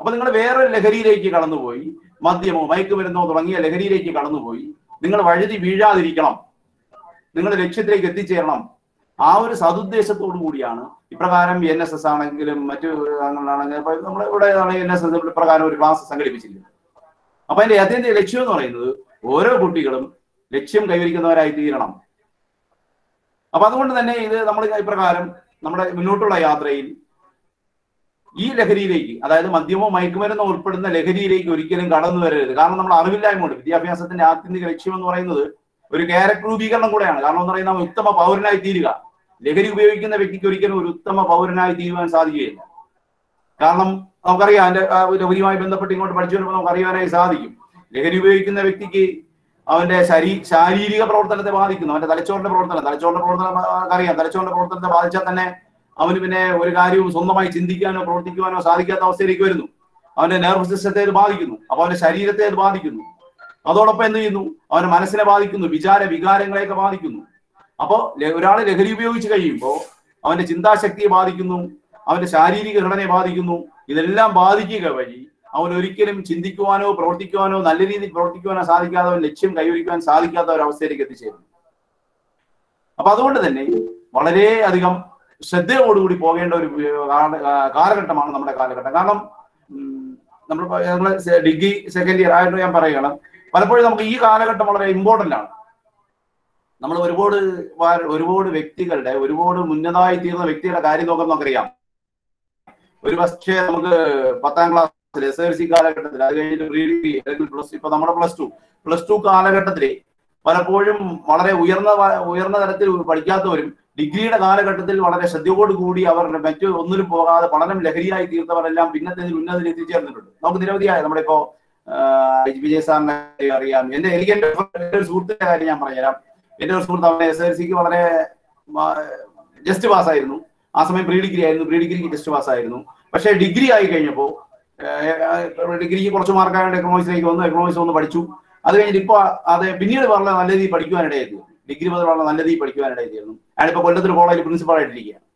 അപ്പൊ നിങ്ങൾ വേറൊരു ലഹരിയിലേക്ക് കടന്നുപോയി മദ്യമോ മയക്കുമരുന്നോ തുടങ്ങിയ ലഹരിയിലേക്ക് കടന്നുപോയി നിങ്ങൾ വഴുതി വീഴാതിരിക്കണം. നിങ്ങൾ ലക്ഷ്യത്തിലേക്ക് എത്തിച്ചേരണം. ആ ഒരു സതുദ്ദേശത്തോടു കൂടിയാണ് ഇപ്രകാരം എൻ എസ് എസ് ആണെങ്കിലും മറ്റു ആണെങ്കിലും നമ്മൾ ഇവിടെ എൻ എസ് എസ് ഇപ്രകാരം ഒരു ക്ലാസ് സംഘടിപ്പിച്ചിരിക്കുന്നത്. അപ്പൊ അതിന്റെ അതിന്റെ ലക്ഷ്യം എന്ന് പറയുന്നത് ഓരോ കുട്ടികളും ലക്ഷ്യം കൈവരിക്കുന്നവരായി തീരണം അപ്പൊ അതുകൊണ്ട് തന്നെ ഇത് നമ്മൾ ഇപ്രകാരം നമ്മുടെ മുന്നോട്ടുള്ള യാത്രയിൽ ഈ ലഹരിയിലേക്ക് അതായത് മദ്യമോ മയക്കുമരുന്നോ ഉൾപ്പെടുന്ന ലഹരിയിലേക്ക് ഒരിക്കലും കടന്നു വരരുത്. കാരണം നമ്മൾ അറിവില്ലായ്മ കൊണ്ട് വിദ്യാഭ്യാസത്തിന്റെ ആത്യന്തിക ലക്ഷ്യം എന്ന് പറയുന്നത് ഒരു ക്യാരക്ടർ രൂപീകരണം കൂടെയാണ്. കാരണം എന്ന് പറയുന്നത് ഉത്തമ പൗരനായി തീരുക. ലഹരി ഉപയോഗിക്കുന്ന വ്യക്തിക്ക് ഒരിക്കലും ഒരു ഉത്തമ പൗരനായി തീരുവാൻ സാധിക്കുകയില്ല. കാരണം നമുക്കറിയാം അതിന്റെ ലഹരിയുമായി ബന്ധപ്പെട്ട് ഇങ്ങോട്ട് പഠിച്ചു വരുമ്പോൾ നമുക്ക് അറിയാനായി സാധിക്കും. ലഹരി ഉപയോഗിക്കുന്ന വ്യക്തിക്ക് അവന്റെ ശരീ ശാരീരിക പ്രവർത്തനത്തെ ബാധിക്കുന്നു. അവന്റെ തലച്ചോറിന്റെ പ്രവർത്തനം തലച്ചോറിന്റെ പ്രവർത്തനം അറിയാം. തലച്ചോറിന്റെ പ്രവർത്തനത്തെ ബാധിച്ചാൽ തന്നെ അവന് പിന്നെ ഒരു കാര്യവും സ്വന്തമായി ചിന്തിക്കാനോ പ്രവർത്തിക്കുവാനോ സാധിക്കാത്ത അവസ്ഥയിലേക്ക് വരുന്നു. അവന്റെ നെർവ് സിസ്റ്റത്തെ ഇത് ബാധിക്കുന്നു. അപ്പൊ അവന്റെ ശരീരത്തെ അത് ബാധിക്കുന്നു. അതോടൊപ്പം എന്ത് ചെയ്യുന്നു? അവന്റെ മനസ്സിനെ ബാധിക്കുന്നു. വിചാര വികാരങ്ങളെയൊക്കെ ബാധിക്കുന്നു. അപ്പോ ഒരാൾ ലഹരി ഉപയോഗിച്ച് കഴിയുമ്പോൾ അവന്റെ ചിന്താശക്തിയെ ബാധിക്കുന്നു. അവന്റെ ശാരീരിക ഘടനയെ ബാധിക്കുന്നു. ഇതെല്ലാം ബാധിക്കുക വഴി അവൻ ഒരിക്കലും ചിന്തിക്കുവാനോ പ്രവർത്തിക്കുവാനോ നല്ല രീതിയിൽ പ്രവർത്തിക്കുവാനോ സാധിക്കാതെ അവൻ ലക്ഷ്യം കൈവരിക്കുവാൻ സാധിക്കാത്ത ഒരു അവസ്ഥയിലേക്ക് എത്തിച്ചേരുന്നു. അപ്പൊ അതുകൊണ്ട് തന്നെ വളരെ അധികം ശ്രദ്ധയോടുകൂടി പോകേണ്ട ഒരു കാല- കാലഘട്ടമാണ് നമ്മുടെ കാലഘട്ടം. കാരണം നമ്മൾ നമ്മൾ ഡിഗ്രി സെക്കൻഡ് ഇയർ ആയിട്ട് ഞാൻ പറയുകയാണ് പലപ്പോഴും നമുക്ക് ഈ കാലഘട്ടം വളരെ ഇമ്പോർട്ടന്റ് ആണ്. നമ്മൾ ഒരുപാട് ഒരുപാട് വ്യക്തികളുടെ ഒരുപാട് മുന്നതായി തീർന്ന വ്യക്തികളുടെ കാര്യം നോക്കാൻ നമുക്കറിയാം. ഒരു പക്ഷേ നമുക്ക് പത്താം ക്ലാസ്സിൽ എസ് എൽ സി കാലഘട്ടത്തിൽ അത് കഴിഞ്ഞിട്ട് പ്രീ ഡിഗ്രി അല്ലെങ്കിൽ പ്ലസ് ഇപ്പൊ നമ്മുടെ പ്ലസ് ടു പ്ലസ് ടു കാലഘട്ടത്തിൽ പലപ്പോഴും വളരെ ഉയർന്ന ഉയർന്ന തരത്തിൽ പഠിക്കാത്തവരും ഡിഗ്രിയുടെ കാലഘട്ടത്തിൽ വളരെ ശ്രദ്ധയോട് കൂടി അവർ മറ്റു ഒന്നിലും പോകാതെ പഠനം ലഹരിയായി തീർത്തവരെല്ലാം പിന്നത്തെ ഉന്നതിയിൽ എത്തിച്ചേർന്നിട്ടുണ്ട്. നമുക്ക് നിരവധിയായ നമ്മുടെ ഇപ്പോ വിജയ സാറിനെ അറിയാം. എന്റെ എനിക്ക് എന്റെ സുഹൃത്തിന്റെ കാര്യം ഞാൻ പറഞ്ഞുതരാം. എന്റെ ഒരു സുഹൃത്ത് അവനെ എസ് എൽ സിക്ക് വളരെ ജസ്റ്റ് പാസ്സായിരുന്നു ആ സമയം പ്രീ ഡിഗ്രി ആയിരുന്നു പ്രീ ഡിഗ്രിക്ക് ജസ്റ്റ് പാസ്സായിരുന്നു പക്ഷേ ഡിഗ്രി ആയി കഴിഞ്ഞപ്പോൾ ഡിഗ്രിക്ക് കുറച്ച് മാർക്കായതുകൊണ്ട് എക്കണോമിക്സിലേക്ക് വന്നു. എക്കണോമിക്സ് വന്ന് പഠിച്ചു. അത് കഴിഞ്ഞിട്ട് ഇപ്പൊ അത് പിന്നീട് വളരെ നല്ല രീതിയിൽ പഠിക്കുവാനിടയായിരുന്നു. ഡിഗ്രി മുതൽ വളരെ നല്ല രീതിയിൽ പഠിക്കുവാനിടയായിരുന്നു. അയാളിപ്പോ കൊല്ലത്തിൽ കോളേജിൽ പ്രിൻസിപ്പൾ ആയിട്ടിരിക്കുക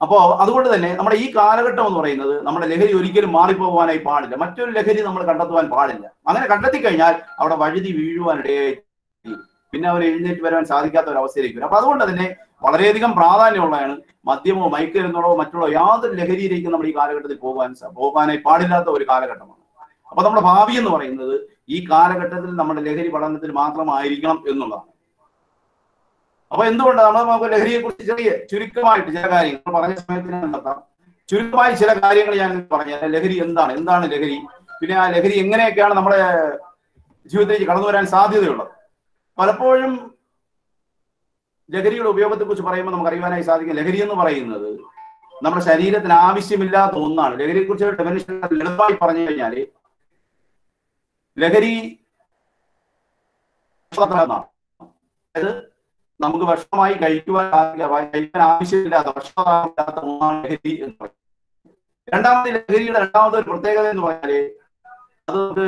അപ്പോ അതുകൊണ്ട് തന്നെ നമ്മുടെ ഈ കാലഘട്ടം എന്ന് പറയുന്നത് നമ്മുടെ ലഹരി ഒരിക്കലും മാറിപ്പോകാനായി പാടില്ല. മറ്റൊരു ലഹരി നമ്മൾ കണ്ടെത്തുവാൻ പാടില്ല. അങ്ങനെ കണ്ടെത്തി കഴിഞ്ഞാൽ അവിടെ വഴുതി വീഴുവാനിടയായി. പിന്നെ അവർ എഴുന്നേറ്റ് വരാൻ സാധിക്കാത്ത ഒരു അവസ്ഥയിലേക്ക് വരും. അപ്പൊ അതുകൊണ്ട് തന്നെ വളരെയധികം പ്രാധാന്യമുള്ളതാണ്. മദ്യമോ മയക്കുമരുന്നോടോ മറ്റുള്ള യാതൊരു ലഹരിയിലേക്കും നമ്മൾ ഈ കാലഘട്ടത്തിൽ പോകാൻ പോകാനായി പാടില്ലാത്ത ഒരു കാലഘട്ടമാണ്. അപ്പൊ നമ്മുടെ ഭാവി എന്ന് പറയുന്നത് ഈ കാലഘട്ടത്തിൽ നമ്മുടെ ലഹരി പഠനത്തിൽ മാത്രമായിരിക്കണം എന്നുള്ളതാണ്. അപ്പൊ എന്തുകൊണ്ടാണ് നമ്മൾ ലഹരിയെ കുറിച്ച് ചെറിയ ചുരുക്കമായിട്ട് ചില കാര്യങ്ങൾ പറഞ്ഞ സമയത്ത് ഞാൻ നടത്താം ചുരുക്കമായി ചില കാര്യങ്ങൾ ഞാൻ പറഞ്ഞു ലഹരി എന്താണ്? എന്താണ് ലഹരി? പിന്നെ ആ ലഹരി എങ്ങനെയൊക്കെയാണ് നമ്മുടെ ജീവിതത്തിലേക്ക് കടന്നു വരാൻ സാധ്യതയുള്ളത്? പലപ്പോഴും ലഹരിയുടെ ഉപയോഗത്തെ കുറിച്ച് പറയുമ്പോൾ നമുക്ക് അറിയുവാനായി സാധിക്കും ലഹരി എന്ന് പറയുന്നത് നമ്മുടെ ശരീരത്തിന് ആവശ്യമില്ലാത്ത ഒന്നാണ് ലഹരിയെ കുറിച്ച് ഡെഫിനേഷൻ ലളിതമായി പറഞ്ഞു കഴിഞ്ഞാൽ ലഹരി. അതായത് നമുക്ക് ഭക്ഷണമായി കഴിക്കുവാൻ കഴിക്കാൻ ആവശ്യമില്ലാത്ത ഭക്ഷണമില്ലാത്ത ഒന്നാണ് ലഹരി എന്ന് പറയുന്നത് രണ്ടാമത് ലഹരിയുടെ രണ്ടാമത്തെ ഒരു പ്രത്യേകത എന്ന് പറഞ്ഞാൽ അത്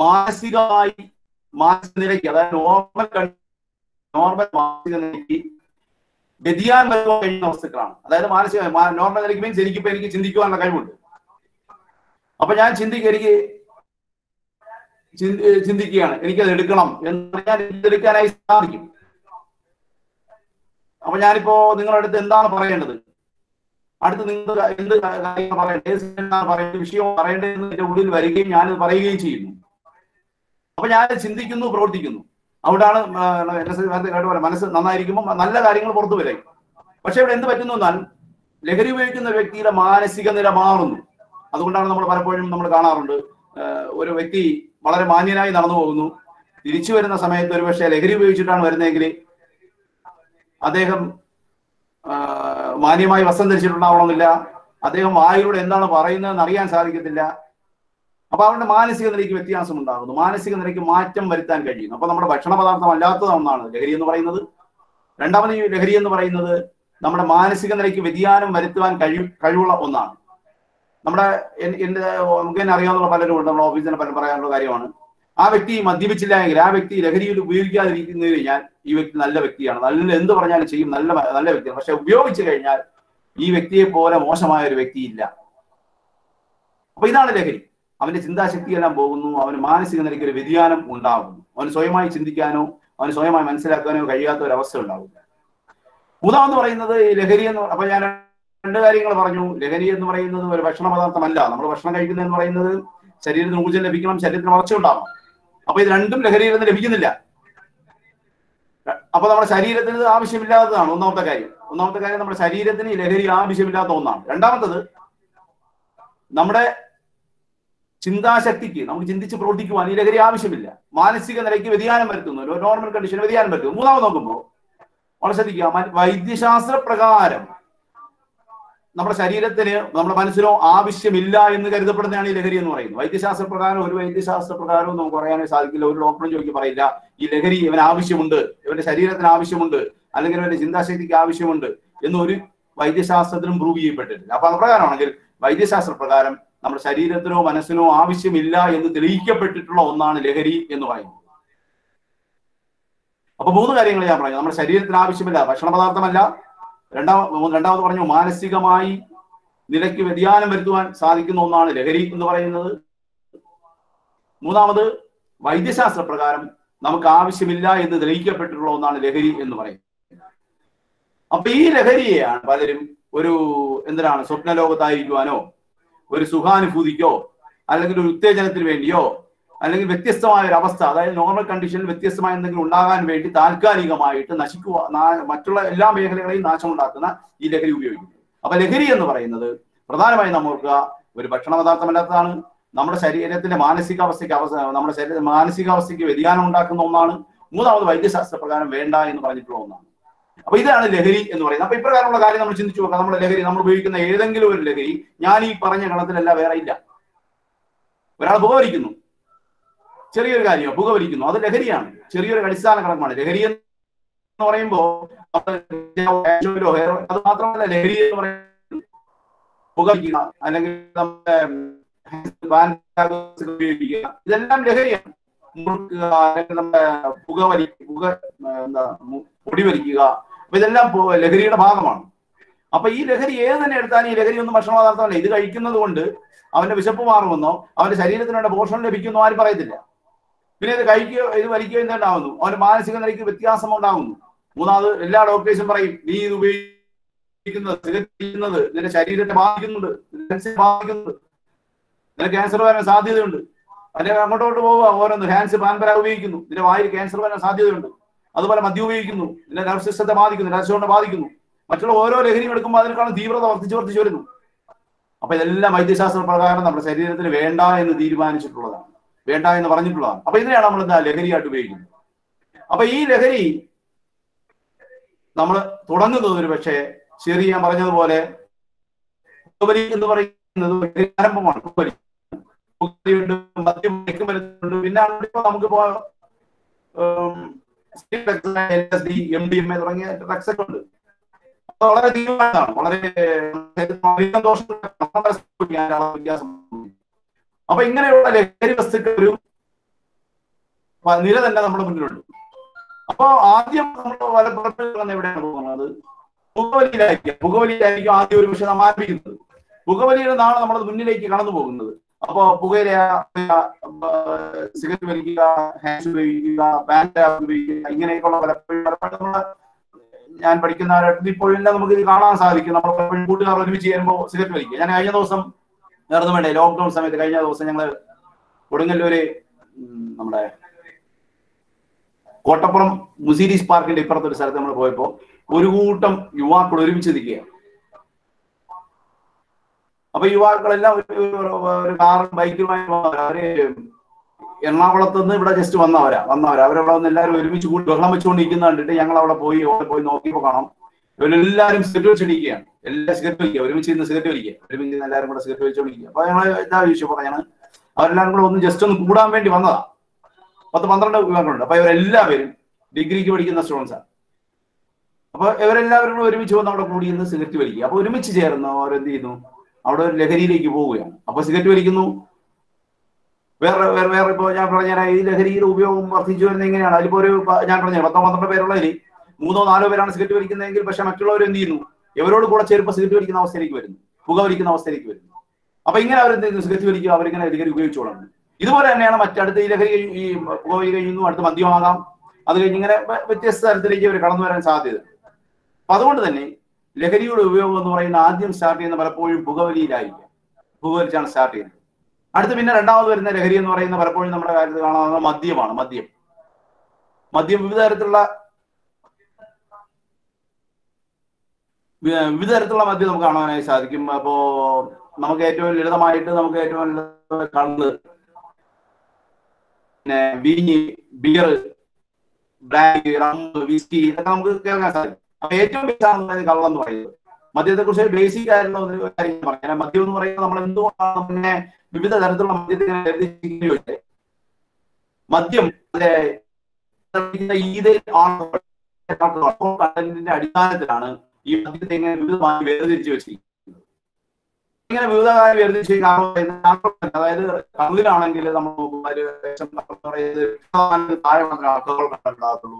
മാനസികമായി മാനസിക നിലയ്ക്ക് അതായത് നോർമൽ നോർമൽ മാനസിക നിലയ്ക്ക് വ്യതിയാൻ വരുവാൻ കഴിയുന്ന വസ്തുക്കളാണ് അതായത് മാനസിക നോർമൽ നിലയ്ക്ക് മീൻസ് എനിക്കിപ്പോ എനിക്ക് ചിന്തിക്കുവാനുള്ള കഴിവുണ്ട്. അപ്പൊ ഞാൻ ചിന്തിക്കുക എനിക്ക് ചിന്തി- ചിന്തിക്കുകയാണ്. എനിക്കത് എടുക്കണം എന്ന് എനിക്ക് എടുക്കാനായി സാധിക്കും. അപ്പൊ ഞാനിപ്പോ നിങ്ങളുടെ അടുത്ത് എന്താണ് പറയേണ്ടത്? അടുത്ത് നിങ്ങൾ എന്ത് കാര്യങ്ങൾ പറയേണ്ടത്? പറയേണ്ടത്? വിഷയം പറയേണ്ടതെന്ന് എന്റെ ഉള്ളിൽ വരികയും ഞാനത് പറയുകയും ചെയ്യുന്നു. അപ്പൊ ഞാൻ ചിന്തിക്കുന്നു പ്രവർത്തിക്കുന്നു. അവിടാണ് എൻ എന്നെ സ- നേരത്തെ മനസ്സ് നന്നായിരിക്കുമ്പോൾ നല്ല കാര്യങ്ങൾ പുറത്തു വരും. പക്ഷെ ഇവിടെ എന്ത് പറ്റുന്നു എന്നാൽ ലഹരി ഉപയോഗിക്കുന്ന വ്യക്തിയുടെ മാനസിക നില മാറുന്നു. അതുകൊണ്ടാണ് നമ്മൾ പലപ്പോഴും നമ്മൾ കാണാറുണ്ട് ഒരു വ്യക്തി വളരെ മാന്യനായി നടന്നു പോകുന്നു. തിരിച്ചു വരുന്ന സമയത്ത് ഒരു പക്ഷേ ലഹരി ഉപയോഗിച്ചിട്ടാണ് വരുന്നതെങ്കിൽ അദ്ദേഹം മാന്യമായി വസ്ത്രം ധരിച്ചിട്ടുണ്ടാവണമെന്നില്ല. അദ്ദേഹം വായിലൂടെ എന്താണ് പറയുന്നതെന്ന് അറിയാൻ സാധിക്കത്തില്ല. അപ്പൊ അവരുടെ മാനസിക നിലയ്ക്ക് വ്യത്യാസം ഉണ്ടാകുന്നു. മാനസിക നിലയ്ക്ക് മാറ്റം വരുത്താൻ കഴിയുന്നു. അപ്പൊ നമ്മുടെ ഭക്ഷണ പദാർത്ഥം അല്ലാത്തത് ഒന്നാണ് ലഹരി എന്ന് പറയുന്നത്. രണ്ടാമത് ലഹരി എന്ന് പറയുന്നത് നമ്മുടെ മാനസിക നിലയ്ക്ക് വ്യതിയാനം വരുത്തുവാൻ കഴിവ് കഴിവുള്ള ഒന്നാണ്. നമ്മുടെ എന്റെ നമുക്ക് തന്നെ അറിയാവുന്ന പലരും ഉണ്ട്. നമ്മുടെ ഓഫീസിനെ പലരും പറയാനുള്ള കാര്യമാണ്. ആ വ്യക്തി മദ്യപിച്ചില്ല എങ്കിൽ ആ വ്യക്തി ലഹരിയിൽ ഉപയോഗിക്കാതിരിക്കുന്നു കഴിഞ്ഞാൽ ഈ വ്യക്തി നല്ല വ്യക്തിയാണ്. നല്ല എന്ത് പറഞ്ഞാലും ചെയ്യും. നല്ല നല്ല വ്യക്തിയാണ്. പക്ഷെ ഉപയോഗിച്ചു കഴിഞ്ഞാൽ ഈ വ്യക്തിയെ പോലെ മോശമായ ഒരു വ്യക്തിയില്ല അപ്പൊ ഇതാണ് ലഹരി. അവന്റെ ചിന്താശക്തിയെല്ലാം പോകുന്നു. അവന് മാനസിക നിലയ്ക്ക് ഒരു വ്യതിയാനം ഉണ്ടാകുന്നു. അവന് സ്വയമായി ചിന്തിക്കാനോ അവന് സ്വയമായി മനസ്സിലാക്കാനോ കഴിയാത്ത ഒരു അവസ്ഥ ഉണ്ടാകുന്നു മൂന്നാമെന്ന് പറയുന്നത് ഈ ലഹരി എന്ന് അപ്പൊ ഞാൻ രണ്ട് കാര്യങ്ങൾ പറഞ്ഞു. ലഹരി എന്ന് പറയുന്നത് ഒരു ഭക്ഷണ പദാർത്ഥമല്ല നമ്മൾ ഭക്ഷണം കഴിക്കുന്നത് എന്ന് പറയുന്നത് ശരീരത്തിന് ഊർജം ലഭിക്കണം ശരീരത്തിന് വളർച്ച ഉണ്ടാവണം. അപ്പൊ ഇത് രണ്ടും ലഹരിയിൽ നിന്ന് ലഭിക്കുന്നില്ല. അപ്പൊ നമ്മുടെ ശരീരത്തിന് ആവശ്യമില്ലാത്തതാണ് ഒന്നാമത്തെ കാര്യം. ഒന്നാമത്തെ കാര്യം നമ്മുടെ ശരീരത്തിന് ലഹരി ആവശ്യമില്ലാത്ത ഒന്നാണ്. രണ്ടാമത്തത് നമ്മുടെ ചിന്താശക്തിക്ക് നമുക്ക് ചിന്തിച്ച് പ്രവർത്തിക്കുവാൻ ഈ ലഹരി ആവശ്യമില്ല. മാനസിക നിലയ്ക്ക് വ്യതിയാനം വരുത്തുന്നു. നോർമൽ കണ്ടീഷന് വ്യതിയാനം വരുത്തുന്നു. മൂന്നാമത് നോക്കുമ്പോൾ വളരെ ശ്രദ്ധിക്കുക വൈദ്യശാസ്ത്ര പ്രകാരം നമ്മുടെ ശരീരത്തിന് നമ്മുടെ മനസ്സിനോ ആവശ്യമില്ല എന്ന് കരുതപ്പെടുന്നതാണ് ഈ ലഹരി എന്ന് പറയുന്നത്. വൈദ്യശാസ്ത്ര പ്രകാരം ഒരു വൈദ്യശാസ്ത്ര പ്രകാരവും നമുക്ക് പറയാനേ സാധിക്കില്ല. ഒരു ഡോക്ടറും ചോദിക്കും പറയില്ല ഈ ലഹരി ഇവൻ ആവശ്യമുണ്ട് ഇവന്റെ ശരീരത്തിന് ആവശ്യമുണ്ട് അല്ലെങ്കിൽ ഇവന്റെ ചിന്താശക്തിക്ക് ആവശ്യമുണ്ട് എന്നൊരു വൈദ്യശാസ്ത്രത്തിലും പ്രൂവ് ചെയ്യപ്പെട്ടിട്ടില്ല. അപ്പൊ അത് പ്രകാരമാണെങ്കിൽ വൈദ്യശാസ്ത്ര പ്രകാരം നമ്മുടെ ശരീരത്തിനോ മനസ്സിനോ ആവശ്യമില്ല എന്ന് തെളിയിക്കപ്പെട്ടിട്ടുള്ള ഒന്നാണ് ലഹരി എന്ന് പറയുന്നത്. അപ്പൊ മൂന്ന് കാര്യങ്ങൾ ഞാൻ പറഞ്ഞു നമ്മുടെ ശരീരത്തിന് ആവശ്യമില്ല ഭക്ഷണ പദാർത്ഥമല്ല. രണ്ടാമത് രണ്ടാമത് പറഞ്ഞു മാനസികമായി നിലയ്ക്ക് വ്യതിയാനം വരുത്തുവാൻ സാധിക്കുന്ന ഒന്നാണ് ലഹരി എന്ന് പറയുന്നത്. മൂന്നാമത് വൈദ്യശാസ്ത്ര പ്രകാരം നമുക്ക് ആവശ്യമില്ല എന്ന് തെളിയിക്കപ്പെട്ടിട്ടുള്ള ഒന്നാണ് ലഹരി എന്ന് പറയുന്നത്. അപ്പൊ ഈ ലഹരിയെയാണ് പലരും ഒരു എന്തിനാണ് സ്വപ്ന ലോകത്തായിരിക്കുവാനോ ഒരു സുഖാനുഭൂതിക്കോ അല്ലെങ്കിൽ ഒരു ഉത്തേജനത്തിന് വേണ്ടിയോ അല്ലെങ്കിൽ വ്യത്യസ്തമായ ഒരു അവസ്ഥ അതായത് നോർമൽ കണ്ടീഷനിൽ വ്യത്യസ്തമായ എന്തെങ്കിലും ഉണ്ടാകാൻ വേണ്ടി താൽക്കാലികമായിട്ട് നശിക്കുക മറ്റുള്ള എല്ലാ മേഖലകളെയും നാശമുണ്ടാക്കുന്ന ഈ ലഹരി ഉപയോഗിക്കുന്നു. അപ്പൊ ലഹരി എന്ന് പറയുന്നത് പ്രധാനമായും നമ്മൾ ഓർക്കുക ഒരു ഭക്ഷണ പദാർത്ഥമല്ലാത്തതാണ്. നമ്മുടെ ശരീരത്തിന്റെ മാനസികാവസ്ഥയ്ക്ക് അവസ്ഥ നമ്മുടെ ശരീര മാനസികാവസ്ഥയ്ക്ക് വ്യതിയാനം ഉണ്ടാക്കുന്ന ഒന്നാണ്. മൂന്നാമത് വൈദ്യശാസ്ത്ര പ്രകാരം വേണ്ട എന്ന് പറഞ്ഞിട്ടുള്ള ഒന്നാണ്. അപ്പൊ ഇതാണ് ലഹരി എന്ന് പറയുന്നത്. അപ്പൊ ഇപ്രകാരമുള്ള കാര്യം നമ്മൾ ചിന്തിച്ചു നോക്കാം. നമ്മുടെ ലഹരി നമ്മൾ ഉപയോഗിക്കുന്ന ഏതെങ്കിലും ഒരു ലഹരി ഞാൻ ഈ പറഞ്ഞ ഗണത്തിലല്ല വേറെ ഇല്ല. ഒരാൾ പുകവലിക്കുന്നു. ചെറിയൊരു കാര്യമാണ് പുകവലിക്കുന്നു. അത് ലഹരിയാണ്. ചെറിയൊരു അടിസ്ഥാന ഘടകമാണ്. ലഹരി എന്ന് പറയുമ്പോൾ അത് മാത്രമല്ല ലഹരി എന്ന് പറയുന്നത് പുകവലിക്കുക അല്ലെങ്കിൽ നമ്മുടെ ഉപയോഗിക്കുക ഇതെല്ലാം ലഹരിയാണ്. മുറുക്കുക അല്ലെങ്കിൽ നമ്മുടെ പുക എന്താ പൊടി വലിക്കുക അപ്പൊ ഇതെല്ലാം ലഹരിയുടെ ഭാഗമാണ്. അപ്പൊ ഈ ലഹരി ഏത് തന്നെ എടുത്താലും ഈ ലഹരി ഒന്നും ഭക്ഷണ പദാർത്ഥമല്ല. ഇത് കഴിക്കുന്നത് കൊണ്ട് അവന്റെ വിശപ്പ് മാറുമെന്നോ അവന്റെ ശരീരത്തിന് വേണ്ട പോഷണം ലഭിക്കുമെന്നോ ആരും പറയത്തില്ല. പിന്നെ ഇത് കഴിക്കുകയോ ഇത് വലിക്കുകയോ എന്തുണ്ടാവുന്നു? അവന്റെ മാനസിക നിലയ്ക്ക് വ്യത്യാസം ഉണ്ടാകുന്നു മൂന്നാമത് എല്ലാ ഡോക്ടേഴ്സും പറയും നീ ഇത് ഉപയോഗിക്കുന്നത് ചെയ്യുന്നത് നിന്റെ ശരീരത്തെ ബാധിക്കുന്നുണ്ട് ബാധിക്കുന്നുണ്ട്. നിനക്ക് ക്യാൻസർ വരാൻ സാധ്യതയുണ്ട്. അല്ലെങ്കിൽ അങ്ങോട്ടോട്ട് പോവുക. ഓരോന്ന് ഹാൻസ് പാൻപര ഉപയോഗിക്കുന്നു. നിന്റെ വായിൽ ക്യാൻസർ വരാൻ സാധ്യതയുണ്ട്. അതുപോലെ മദ്യം ഉപയോഗിക്കുന്നു. പിന്നെ നർവ് സിസ്റ്റത്തെ ബാധിക്കുന്നു രസോണ്ടെ ബാധിക്കുന്നു. മറ്റുള്ള ഓരോ ലഹരിയും എടുക്കുമ്പോൾ അതിനേക്കാളും തീവ്രത വർദ്ധിച്ചു വർദ്ധിച്ചു വരുന്നു. അപ്പൊ ഇതെല്ലാം വൈദ്യശാസ്ത്ര പ്രകാരം നമ്മുടെ ശരീരത്തിന് വേണ്ട എന്ന് തീരുമാനിച്ചിട്ടുള്ളതാണ്. വേണ്ട എന്ന് പറഞ്ഞിട്ടുള്ളതാണ്. അപ്പൊ ഇതിനെയാണ് നമ്മൾ എന്താ ലഹരിയായിട്ട് ഉപയോഗിക്കുന്നത്. അപ്പൊ ഈ ലഹരി നമ്മൾ തുടങ്ങുന്നത് ഒരു പക്ഷേ ശരി ഞാൻ പറഞ്ഞതുപോലെ എന്ന് പറയുന്നത് ആരംഭമാണ്. മദ്യം പിന്നെ ഇപ്പൊ തുടങ്ങിയ ഡ്രഗ്സൊക്കെ ഉണ്ട്. വളരെ തീരുമാനമാണ് വളരെ വ്യത്യാസം അപ്പൊ ഇങ്ങനെയുള്ള ലഹരി വസ്തുക്കൾ ഒരു നില തന്നെ നമ്മുടെ മുന്നിലുണ്ട്. അപ്പൊ ആദ്യം നമ്മൾ പ്രവർത്തനങ്ങൾ എവിടെയാണ് പോകുന്നത്? പുകവലിയിലായിരിക്കും. പുകവലിയിലായിരിക്കും ആദ്യം ഒരു പക്ഷെ നാം ആരംഭിക്കുന്നത്. പുകവലിയുടെ നാളെ നമ്മൾ മുന്നിലേക്ക് കടന്നു പോകുന്നത് അപ്പോ പുകയില സിഗരറ്റ് വലിക്കുക ഹാൻഡ് ഉപയോഗിക്കുക ബാൻഡ് ഉപയോഗിക്കുക ഇങ്ങനെയൊക്കെയുള്ള പലപ്പോഴും ഞാൻ പഠിക്കുന്ന ഇപ്പോഴും എല്ലാം നമുക്ക് ഇത് കാണാൻ സാധിക്കും. നമ്മൾ കൂട്ടുകാർ ഒരുമിച്ച് ചേരുമ്പോൾ സിഗരറ്റ് വലിക്കുക. ഞാൻ കഴിഞ്ഞ ദിവസം നേർന്നു വേണ്ടേ ലോക്ക്ഡൌൺ സമയത്ത് കഴിഞ്ഞ ദിവസം ഞങ്ങൾ കൊടുങ്ങല്ലൂര് നമ്മുടെ കോട്ടപ്പുറം മുസീരീസ് പാർക്കിന്റെ ഇപ്പുറത്തെ ഒരു സ്ഥലത്ത് നമ്മൾ പോയപ്പോൾ ഒരു കൂട്ടം യുവാക്കൾ ഒരുമിച്ച് നിൽക്കുക അപ്പൊ യുവാക്കളെല്ലാം ഒരു ഒരു കാറും ബൈക്കുമായി. അവർ എറണാകുളത്ത് നിന്ന് ഇവിടെ ജസ്റ്റ് വന്നവരാ വന്നവരാ. അവരവിടെ വന്ന് എല്ലാവരും ഒരുമിച്ച് കൂടി ബഹളം വെച്ചുകൊണ്ടിരിക്കുന്ന കണ്ടിട്ട് ഞങ്ങൾ അവിടെ പോയി അവിടെ പോയി നോക്കിയപ്പോ കാണാം ഇവരെല്ലാരും സിഗരറ്റ് വെച്ചിരിക്കുകയാണ് എല്ലാ സിഗരറ്റ് വലിക്കുക. ഒരുമിച്ച് ഇന്ന് സിഗരറ്റ് വലിക്കുക. ഒരുമിച്ച് എല്ലാവരും കൂടെ സിഗരറ്റ് വെച്ചുകൊണ്ടിരിക്കുക അപ്പൊ ഞങ്ങൾ എന്താ ചോദിച്ചു പറഞ്ഞാണ് അവരെല്ലാവരും കൂടെ ഒന്ന് ജസ്റ്റ് ഒന്ന് കൂടാൻ വേണ്ടി വന്നതാ. പത്ത് പന്ത്രണ്ട് വിവാഹങ്ങളുണ്ട് അപ്പൊ ഇവരെല്ലാവരും ഡിഗ്രിക്ക് പഠിക്കുന്ന സ്റ്റുഡൻസാണ് അപ്പൊ ഇവരെല്ലാവരും കൂടെ ഒരുമിച്ച് വന്ന് അവിടെ കൂടി ഇന്ന് സിഗരറ്റ് വലിക്കുക. അപ്പൊ ഒരുമിച്ച് ചേർന്ന് അവരെന്ത് ചെയ്യുന്നു? അവിടെ ഒരു ലഹരിയിലേക്ക് പോവുകയാണ്. അപ്പൊ സിഗരറ്റ് വലിക്കുന്നു. വേറെ വേറെ വേറെ ഇപ്പൊ ഞാൻ പറഞ്ഞ ഈ ലഹരിയുടെ ഉപയോഗം വർദ്ധിച്ചു വരുന്നത് എങ്ങനെയാണ്? അതിലിപ്പോ ഒരു ഞാൻ പറഞ്ഞ പത്തോ പന്ത്രണ്ടോ പേരുള്ളതിൽ മൂന്നോ നാലോ പേരാണ് സിഗരറ്റ് വലിക്കുന്നതെങ്കിൽ പക്ഷെ മറ്റുള്ളവർ എന്ത് ചെയ്യുന്നു? ഇവരോട് കൂടെ ചേരുമ്പോൾ സിഗരറ്റ് വലിക്കുന്ന അവസ്ഥയിലേക്ക് വരുന്നു. പുക വലിക്കുന്ന അവസ്ഥയിലേക്ക് വരുന്നു. അപ്പൊ ഇങ്ങനെ അവർ എന്ത് ചെയ്യുന്നു? സിഗരറ്റ് വലിക്കുക അവരിങ്ങനെ ലഹരി ഉപയോഗിച്ചോളാണ് ഇതുപോലെ തന്നെയാണ് മറ്റടുത്ത് ഈ ലഹരി ഈ പുക വലി കഴിയുന്നു അടുത്ത് മദ്യമാകാം. അത് കഴിഞ്ഞ് ഇങ്ങനെ വ്യത്യസ്ത തരത്തിലേക്ക് അവർ കടന്നു വരാൻ സാധ്യത. അപ്പൊ അതുകൊണ്ട് തന്നെ ലഹരിയുടെ ഉപയോഗം എന്ന് പറയുന്ന ആദ്യം സ്റ്റാർട്ട് ചെയ്യുന്ന പലപ്പോഴും പുകവലിയിലായിരിക്കും. പുകവലിച്ചാണ് സ്റ്റാർട്ട് ചെയ്യുന്നത്. അടുത്ത് പിന്നെ രണ്ടാമത് വരുന്ന ലഹരി എന്ന് പറയുന്ന പലപ്പോഴും നമ്മുടെ കാര്യത്തിൽ കാണാവുന്ന മദ്യമാണ് മദ്യം. മദ്യം വിവിധ തരത്തിലുള്ള വിവിധ തരത്തിലുള്ള മദ്യം നമുക്ക് കാണാനായി സാധിക്കും. അപ്പോ നമുക്ക് ഏറ്റവും ലളിതമായിട്ട് നമുക്ക് ഏറ്റവും കാണുന്നത് പിന്നെ വീഞ്ഞ് ബിയർ ബ്രാൻഡ് റം വിസ്കി ഇതൊക്കെ നമുക്ക് കേൾക്കാൻ സാധിക്കും. ഏറ്റവും ബേസാണ് കള്ളം എന്ന് പറയുന്നത് മദ്യത്തെ കുറിച്ച് ബേസിക് ആയിട്ടുള്ള ഒരു കാര്യം പറയാം. മദ്യം എന്ന് പറയുന്നത് നമ്മൾ എന്തുകൊണ്ടാണ് നമ്മളിങ്ങനെ വിവിധ തരത്തിലുള്ള മദ്യത്തെ മദ്യം ഈതയിൽ അടിസ്ഥാനത്തിലാണ് ഈ മദ്യത്തെ ഇങ്ങനെ വിവിധമായി വേർതിരിച്ച് വെച്ചിരിക്കുന്നത്. ഇങ്ങനെ വിവിധമായി വേർതിരിച്ച് അതായത് കള്ളിലാണെങ്കിൽ നമ്മൾ താഴെ മാത്രമേ ആൾക്കഹോൾ കണ്ടുണ്ടാകത്തുള്ളൂ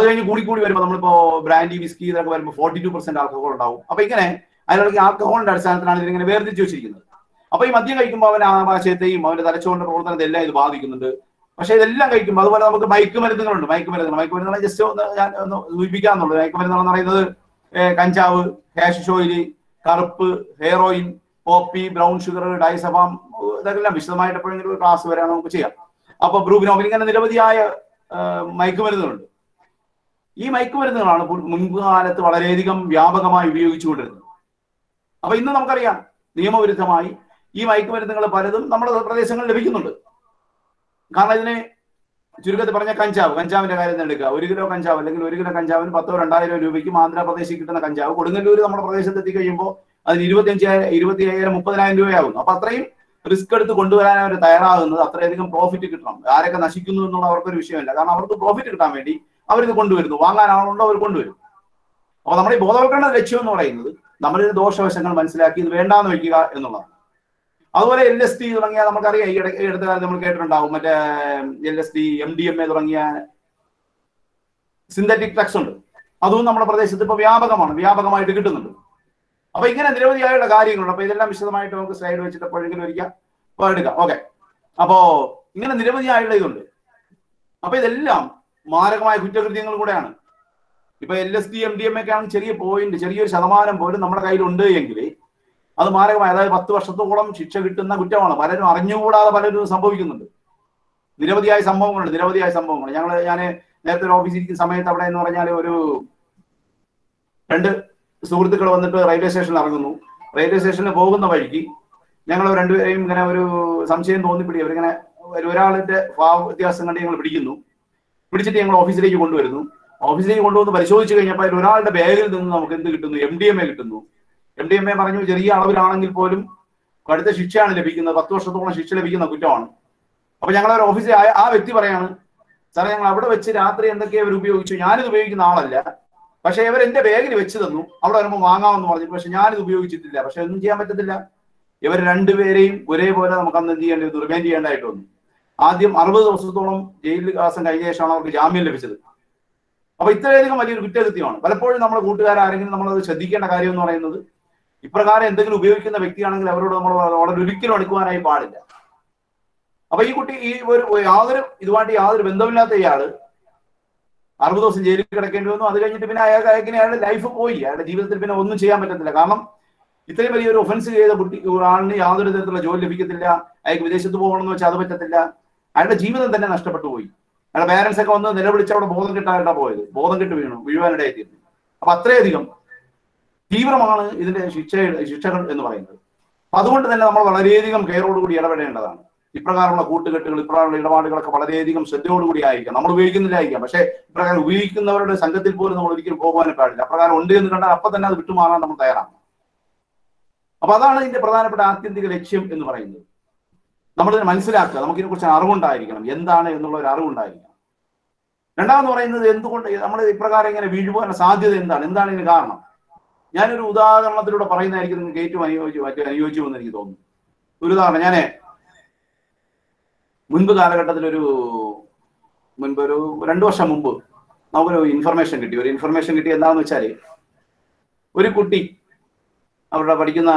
അത് കഴിഞ്ഞ് കൂടി കൂടി വരുമ്പോൾ നമ്മളിപ്പോ ബ്രാൻഡി വിസ്കി ഇതൊക്കെ വരുമ്പോൾ ഫോർട്ടി ടു പെർസെന്റ് ആൽക്കഹോൾ ഉണ്ടാവും. അപ്പൊ ഇങ്ങനെ അതിനിടയ്ക്ക് ആൽക്കഹോളിന്റെ അടിസ്ഥാനത്തിലാണ് ഇതിങ്ങനെ വേർതിരിച്ച് വെച്ചിരിക്കുന്നത്. അപ്പൊ ഈ മദ്യം കഴിക്കുമ്പോൾ അവൻ ആവാശയത്തെയും അവന്റെ തലച്ചോറിന്റെ പ്രവർത്തനത്തെ എല്ലാം ഇത് ബാധിക്കുന്നുണ്ട്. പക്ഷെ ഇതെല്ലാം കഴിക്കുമ്പോൾ അതുപോലെ നമുക്ക് മയക്കുമരുന്നുകളുണ്ട്. മയക്കുമരുന്നുകൾ മയക്കുമരുന്നുകളെ ജസ്റ്റ് ഒന്ന് ഞാൻ ഒന്ന് സൂചിപ്പിക്കാന്നുള്ളൂ. മയക്കുമരുന്നുകൾ എന്ന് പറയുന്നത് കഞ്ചാവ് ഹാഷ് ഓയിൽ കറുപ്പ് heroin poppy brown sugar diazepam ഇതെല്ലാം വിശദമായിട്ട് എപ്പോഴെങ്കിലും ഒരു ക്ലാസ് വരാൻ നമുക്ക് ചെയ്യാം. അപ്പൊ ബ്രൂബിനോമിൻ ഇങ്ങനെ നിരവധിയായ മയക്കുമരുന്നുകളുണ്ട്. ഈ മയക്കുമരുന്നുകളാണ് മുൻകാലത്ത് വളരെയധികം വ്യാപകമായി ഉപയോഗിച്ചുകൊണ്ടിരുന്നത്. അപ്പൊ ഇന്ന് നമുക്കറിയാം നിയമവിരുദ്ധമായി ഈ മയക്കുമരുന്നുകൾ പലതും നമ്മുടെ പ്രദേശങ്ങളിൽ ലഭിക്കുന്നുണ്ട്. കാരണം ഇതിന് ചുരുക്കത്തിൽ പറഞ്ഞ കഞ്ചാവ് കഞ്ചാവിന്റെ കാര്യം എടുക്കുക. ഒരു കിലോ കഞ്ചാവ് അല്ലെങ്കിൽ ഒരു കിലോ കഞ്ചാവിന് പത്തോ രണ്ടായിരം രൂപയ്ക്കും ആന്ധ്രാപ്രദേശിൽ കിട്ടുന്ന കഞ്ചാവ് കൊടുങ്ങല്ലൂർ നമ്മുടെ പ്രദേശത്ത് എത്തിക്കഴിയുമ്പോൾ അതിന് ഇരുപത്തിയഞ്ചായിരം ഇരുപത്തി അയ്യായിരം മുപ്പതിനായിരം രൂപയാകുന്നു. അപ്പൊ അത്രയും റിസ്ക് എടുത്ത് കൊണ്ടുവരാൻ അവർ തയ്യാറാകുന്നത് അത്രയധികം പ്രോഫിറ്റ് കിട്ടണം. ആരൊക്കെ നശിക്കുന്നു എന്നുള്ള അവർക്കൊരു വിഷയമല്ല. കാരണം അവർക്ക് പ്രോഫിറ്റ് കിട്ടാൻ വേണ്ടി അവരിത് കൊണ്ടുവരുന്നു. വാങ്ങാൻ ആളുണ്ടോ അവർ കൊണ്ടുവരും. അപ്പൊ നമ്മുടെ ഈ ബോധവൽക്കരണ ലക്ഷ്യം എന്ന് പറയുന്നത് നമ്മളിത് ദോഷവശങ്ങൾ മനസ്സിലാക്കി ഇത് വേണ്ടാന്ന് വെക്കുക എന്നുള്ളതാണ്. അതുപോലെ എൽ എസ് ടി തുടങ്ങിയ നമുക്കറിയാം ഈ ഇടയ്ക്ക് അടുത്ത കാലത്ത് നമ്മൾ കേട്ടിട്ടുണ്ടാവും. മറ്റേ L S T M D M A തുടങ്ങിയ സിന്തറ്റിക് ഡ്രഗ്സ് ഉണ്ട്. അതും നമ്മുടെ പ്രദേശത്ത് ഇപ്പൊ വ്യാപകമാണ്. വ്യാപകമായിട്ട് കിട്ടുന്നുണ്ട്. അപ്പൊ ഇങ്ങനെ നിരവധിയായുള്ള കാര്യങ്ങളുണ്ട്. അപ്പൊ ഇതെല്ലാം വിശദമായിട്ട് നമുക്ക് സ്ലൈഡ് വെച്ചിട്ട് എപ്പോഴെങ്കിലും ഒരിക്കൽ എടുക്കാം. ഓക്കെ. അപ്പോ ഇങ്ങനെ നിരവധിയായുള്ള ഇതുണ്ട്. അപ്പൊ ഇതെല്ലാം മാരകമായ കുറ്റകൃത്യങ്ങൾ കൂടെയാണ്. ഇപ്പൊ L S D M D M ഒക്കെ ആണ് ചെറിയ പോയിന്റ് ചെറിയൊരു ശതമാനം പോലും നമ്മുടെ കയ്യിലുണ്ട് എങ്കിൽ അത് മാരകമായി അതായത് പത്ത് വർഷത്തോളം ശിക്ഷ കിട്ടുന്ന കുറ്റമാണ്. പലരും അറിഞ്ഞുകൂടാതെ പലരും സംഭവിക്കുന്നുണ്ട്. നിരവധിയായ സംഭവങ്ങളുണ്ട് നിരവധിയായ സംഭവങ്ങൾ. ഞങ്ങൾ ഞാൻ നേരത്തെ ഒരു ഓഫീസിൽ ഇരിക്കുന്ന സമയത്ത് അവിടെ എന്ന് പറഞ്ഞാൽ ഒരു രണ്ട് സുഹൃത്തുക്കൾ വന്നിട്ട് റെയിൽവേ സ്റ്റേഷനിൽ ഇറങ്ങുന്നു. റെയിൽവേ സ്റ്റേഷനിൽ പോകുന്ന വഴിക്ക് ഞങ്ങൾ രണ്ടുപേരെയും ഇങ്ങനെ ഒരു സംശയം തോന്നിപ്പിടി. അവരിങ്ങനെ ഒരു- ഒരാളിന്റെ ഭാവ വ്യത്യാസം കണ്ട് ഞങ്ങൾ പിടിക്കുന്നു. പിടിച്ചിട്ട് ഞങ്ങൾ ഓഫീസിലേക്ക് കൊണ്ടുവരുന്നു. ഓഫീസിലേക്ക് കൊണ്ടുവന്ന് പരിശോധിച്ച് കഴിഞ്ഞപ്പോൾ അതിൽ ഒരാളുടെ ബാഗിൽ നിന്ന് നമുക്ക് എന്ത് കിട്ടുന്നു? എം ഡി എം എ കിട്ടുന്നു. എം ഡി എം എ പറഞ്ഞു ചെറിയ അളവിലാണെങ്കിൽ പോലും കടുത്ത ശിക്ഷയാണ് ലഭിക്കുന്നത്. പത്ത് വർഷത്തോളം ശിക്ഷ ലഭിക്കുന്ന കുറ്റമാണ്. അപ്പൊ ഞങ്ങൾ ഒരു ഓഫീസിൽ ആ- വ്യക്തി പറയാണ് സാറേ ഞങ്ങൾ അവിടെ വെച്ച് രാത്രി എന്തൊക്കെയാ അവർ ഉപയോഗിച്ചു ഞാനിത് ഉപയോഗിക്കുന്ന ആളല്ല. പക്ഷെ ഇവർ എന്റെ ബാഗിൽ വെച്ച് തന്നു. അവിടെ വരുമ്പോൾ വാങ്ങാമെന്ന് പറഞ്ഞു പക്ഷെ ഞാനിത് ഉപയോഗിച്ചിട്ടില്ല. പക്ഷെ ഒന്നും ചെയ്യാൻ പറ്റത്തില്ല. ഇവർ രണ്ടുപേരെയും ഒരേപോലെ നമുക്ക് അന്ന് എന്ത് ചെയ്യേണ്ടി റിമൈൻഡ് ചെയ്യേണ്ടതായിട്ട് വന്നു. ആദ്യം അറുപത് ദിവസത്തോളം ജയിലിൽ വാസം കഴിഞ്ഞ ശേഷമാണ് അവർക്ക് ജാമ്യം ലഭിച്ചത്. അപ്പൊ ഇത്രയധികം വലിയൊരു കുറ്റകൃത്യമാണ്. പലപ്പോഴും നമ്മുടെ കൂട്ടുകാരെങ്കിലും നമ്മളത് ശ്രദ്ധിക്കേണ്ട കാര്യം എന്ന് പറയുന്നത് ഇപ്രകാരം എന്തെങ്കിലും ഉപയോഗിക്കുന്ന വ്യക്തിയാണെങ്കിൽ അവരോട് നമ്മൾ വളരെ ഒരിക്കലും അടുക്കുവാനായി പാടില്ല. അപ്പൊ ഈ കുട്ടി ഈ ഒരു യാതൊരു ഇതുമായിട്ട് യാതൊരു ബന്ധമില്ലാത്ത ഇയാൾ അറുപത് ദിവസം ജയിലിൽ കിടക്കേണ്ടി വന്നു. അത് കഴിഞ്ഞിട്ട് പിന്നെ അയാൾക്ക് അയാൾക്ക് അയാളുടെ ലൈഫ് പോയി. അയാളുടെ ജീവിതത്തിൽ പിന്നെ ഒന്നും ചെയ്യാൻ പറ്റത്തില്ല. കാരണം ഇത്രയും വലിയൊരു ഒഫൻസ് ചെയ്ത കുട്ടി ആളിന് യാതൊരു തരത്തിലുള്ള ജോലി ലഭിക്കത്തില്ല. അയാൾക്ക് വിദേശത്ത് പോകണമെന്ന് വെച്ചാൽ അത് പറ്റത്തില്ല. അയാളുടെ ജീവിതം തന്നെ നഷ്ടപ്പെട്ടു പോയി. അയാളുടെ പാരൻസ് ഒക്കെ വന്ന് നിലവിളിച്ച് അവിടെ ബോധം കിട്ടാനായിട്ടാ പോയത്. ബോധം കിട്ട് വീണു വീഴുവാനിടയായി തീർന്നു. അപ്പൊ അത്രയധികം തീവ്രമാണ് ഇതിന്റെ ശിക്ഷ ശിക്ഷകൾ എന്ന് പറയുന്നത്. അപ്പൊ അതുകൊണ്ട് തന്നെ നമ്മൾ വളരെയധികം കെയറോടുകൂടി ഇടപെടേണ്ടതാണ്. ഇപ്രകാരമുള്ള കൂട്ടുകെട്ടുകൾ ഇപ്രകാരമുള്ള ഇടപാടുകളൊക്കെ വളരെയധികം ശ്രദ്ധയോടുകൂടി ആയിരിക്കാം നമ്മൾ ഉപയോഗിക്കുന്നില്ലായിരിക്കാം. പക്ഷേ ഇപ്രകാരം ഉപയോഗിക്കുന്നവരുടെ സംഘത്തിൽ പോലും നമ്മൾ ഒരിക്കലും പോകാൻ പാടില്ല. അപ്രകാരം ഉണ്ട് എന്ന് കണ്ടാൽ അപ്പൊ തന്നെ അത് വിട്ടുമാറാൻ നമ്മൾ തയ്യാറാണ്. അപ്പൊ അതാണ് ഇതിന്റെ പ്രധാനപ്പെട്ട ആത്യന്തിക ലക്ഷ്യം എന്ന് പറയുന്നത്. നമ്മളിതിനെ മനസ്സിലാക്കുക. നമുക്കിതിനെ കുറിച്ച് അറിവുണ്ടായിരിക്കണം. എന്താണ് എന്നുള്ള ഒരു അറിവുണ്ടായിരിക്കണം. രണ്ടാമെന്ന് പറയുന്നത് എന്തുകൊണ്ട് നമ്മൾ ഇപ്രകാരം ഇങ്ങനെ വീഴുവാനുള്ള സാധ്യത എന്താണ്? എന്താണ് ഇതിന് കാരണം? ഞാനൊരു ഉദാഹരണത്തിലൂടെ പറയുന്നതായിരിക്കും നിങ്ങൾക്ക് ഏറ്റവും അനുയോജ്യം ഏറ്റവും അനുയോജ്യമെന്ന് എനിക്ക് തോന്നുന്നു. ഒരു ഉദാഹരണം ഞാനേ മുൻപ് കാലഘട്ടത്തിൽ ഒരു മുൻപ് ഒരു രണ്ടു വർഷം മുമ്പ് നമുക്കൊരു ഇൻഫർമേഷൻ കിട്ടി. ഒരു ഇൻഫർമേഷൻ കിട്ടി എന്താണെന്ന് വെച്ചാൽ ഒരു കുട്ടി അവരുടെ പഠിക്കുന്ന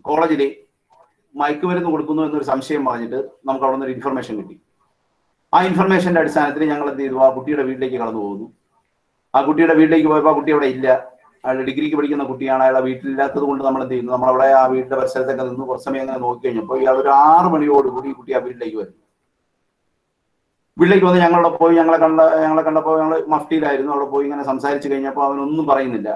കോളേജിൽ മയക്കുമരുന്ന് കൊടുക്കുന്നു എന്നൊരു സംശയം പറഞ്ഞിട്ട് നമുക്ക് അവിടെ നിന്ന് ഒരു ഇൻഫർമേഷൻ കിട്ടി. ആ ഇൻഫർമേഷന്റെ അടിസ്ഥാനത്തിൽ ഞങ്ങൾ എന്ത് ചെയ്തു? ആ കുട്ടിയുടെ വീട്ടിലേക്ക് കടന്നു പോകുന്നു. ആ കുട്ടിയുടെ വീട്ടിലേക്ക് പോയപ്പോൾ ആ കുട്ടി അവിടെ ഇല്ല. അയാൾ ഡിഗ്രിക്ക് പഠിക്കുന്ന കുട്ടിയാണ്. അയാളെ വീട്ടിലില്ലാത്തത് കൊണ്ട് നമ്മൾ എന്ത് ചെയ്യുന്നു? നമ്മളവിടെ ആ വീടിന്റെ പരിസരത്തൊക്കെ നിന്ന് കുറച്ച് സമയം അങ്ങനെ നോക്കി കഴിഞ്ഞപ്പോൾ ഇയാൾ ഒരു ആറ് മണിയോടുകൂടി ഈ കുട്ടി ആ വീട്ടിലേക്ക് വരുന്നു വീട്ടിലേക്ക് വന്ന് ഞങ്ങളവിടെ പോയി. ഞങ്ങളെ കണ്ട ഞങ്ങളെ കണ്ടപ്പോൾ ഞങ്ങൾ മഫ്റ്റിയിലായിരുന്നു അവിടെ പോയി ഇങ്ങനെ സംസാരിച്ചു കഴിഞ്ഞപ്പോൾ അവനൊന്നും പറയുന്നില്ല.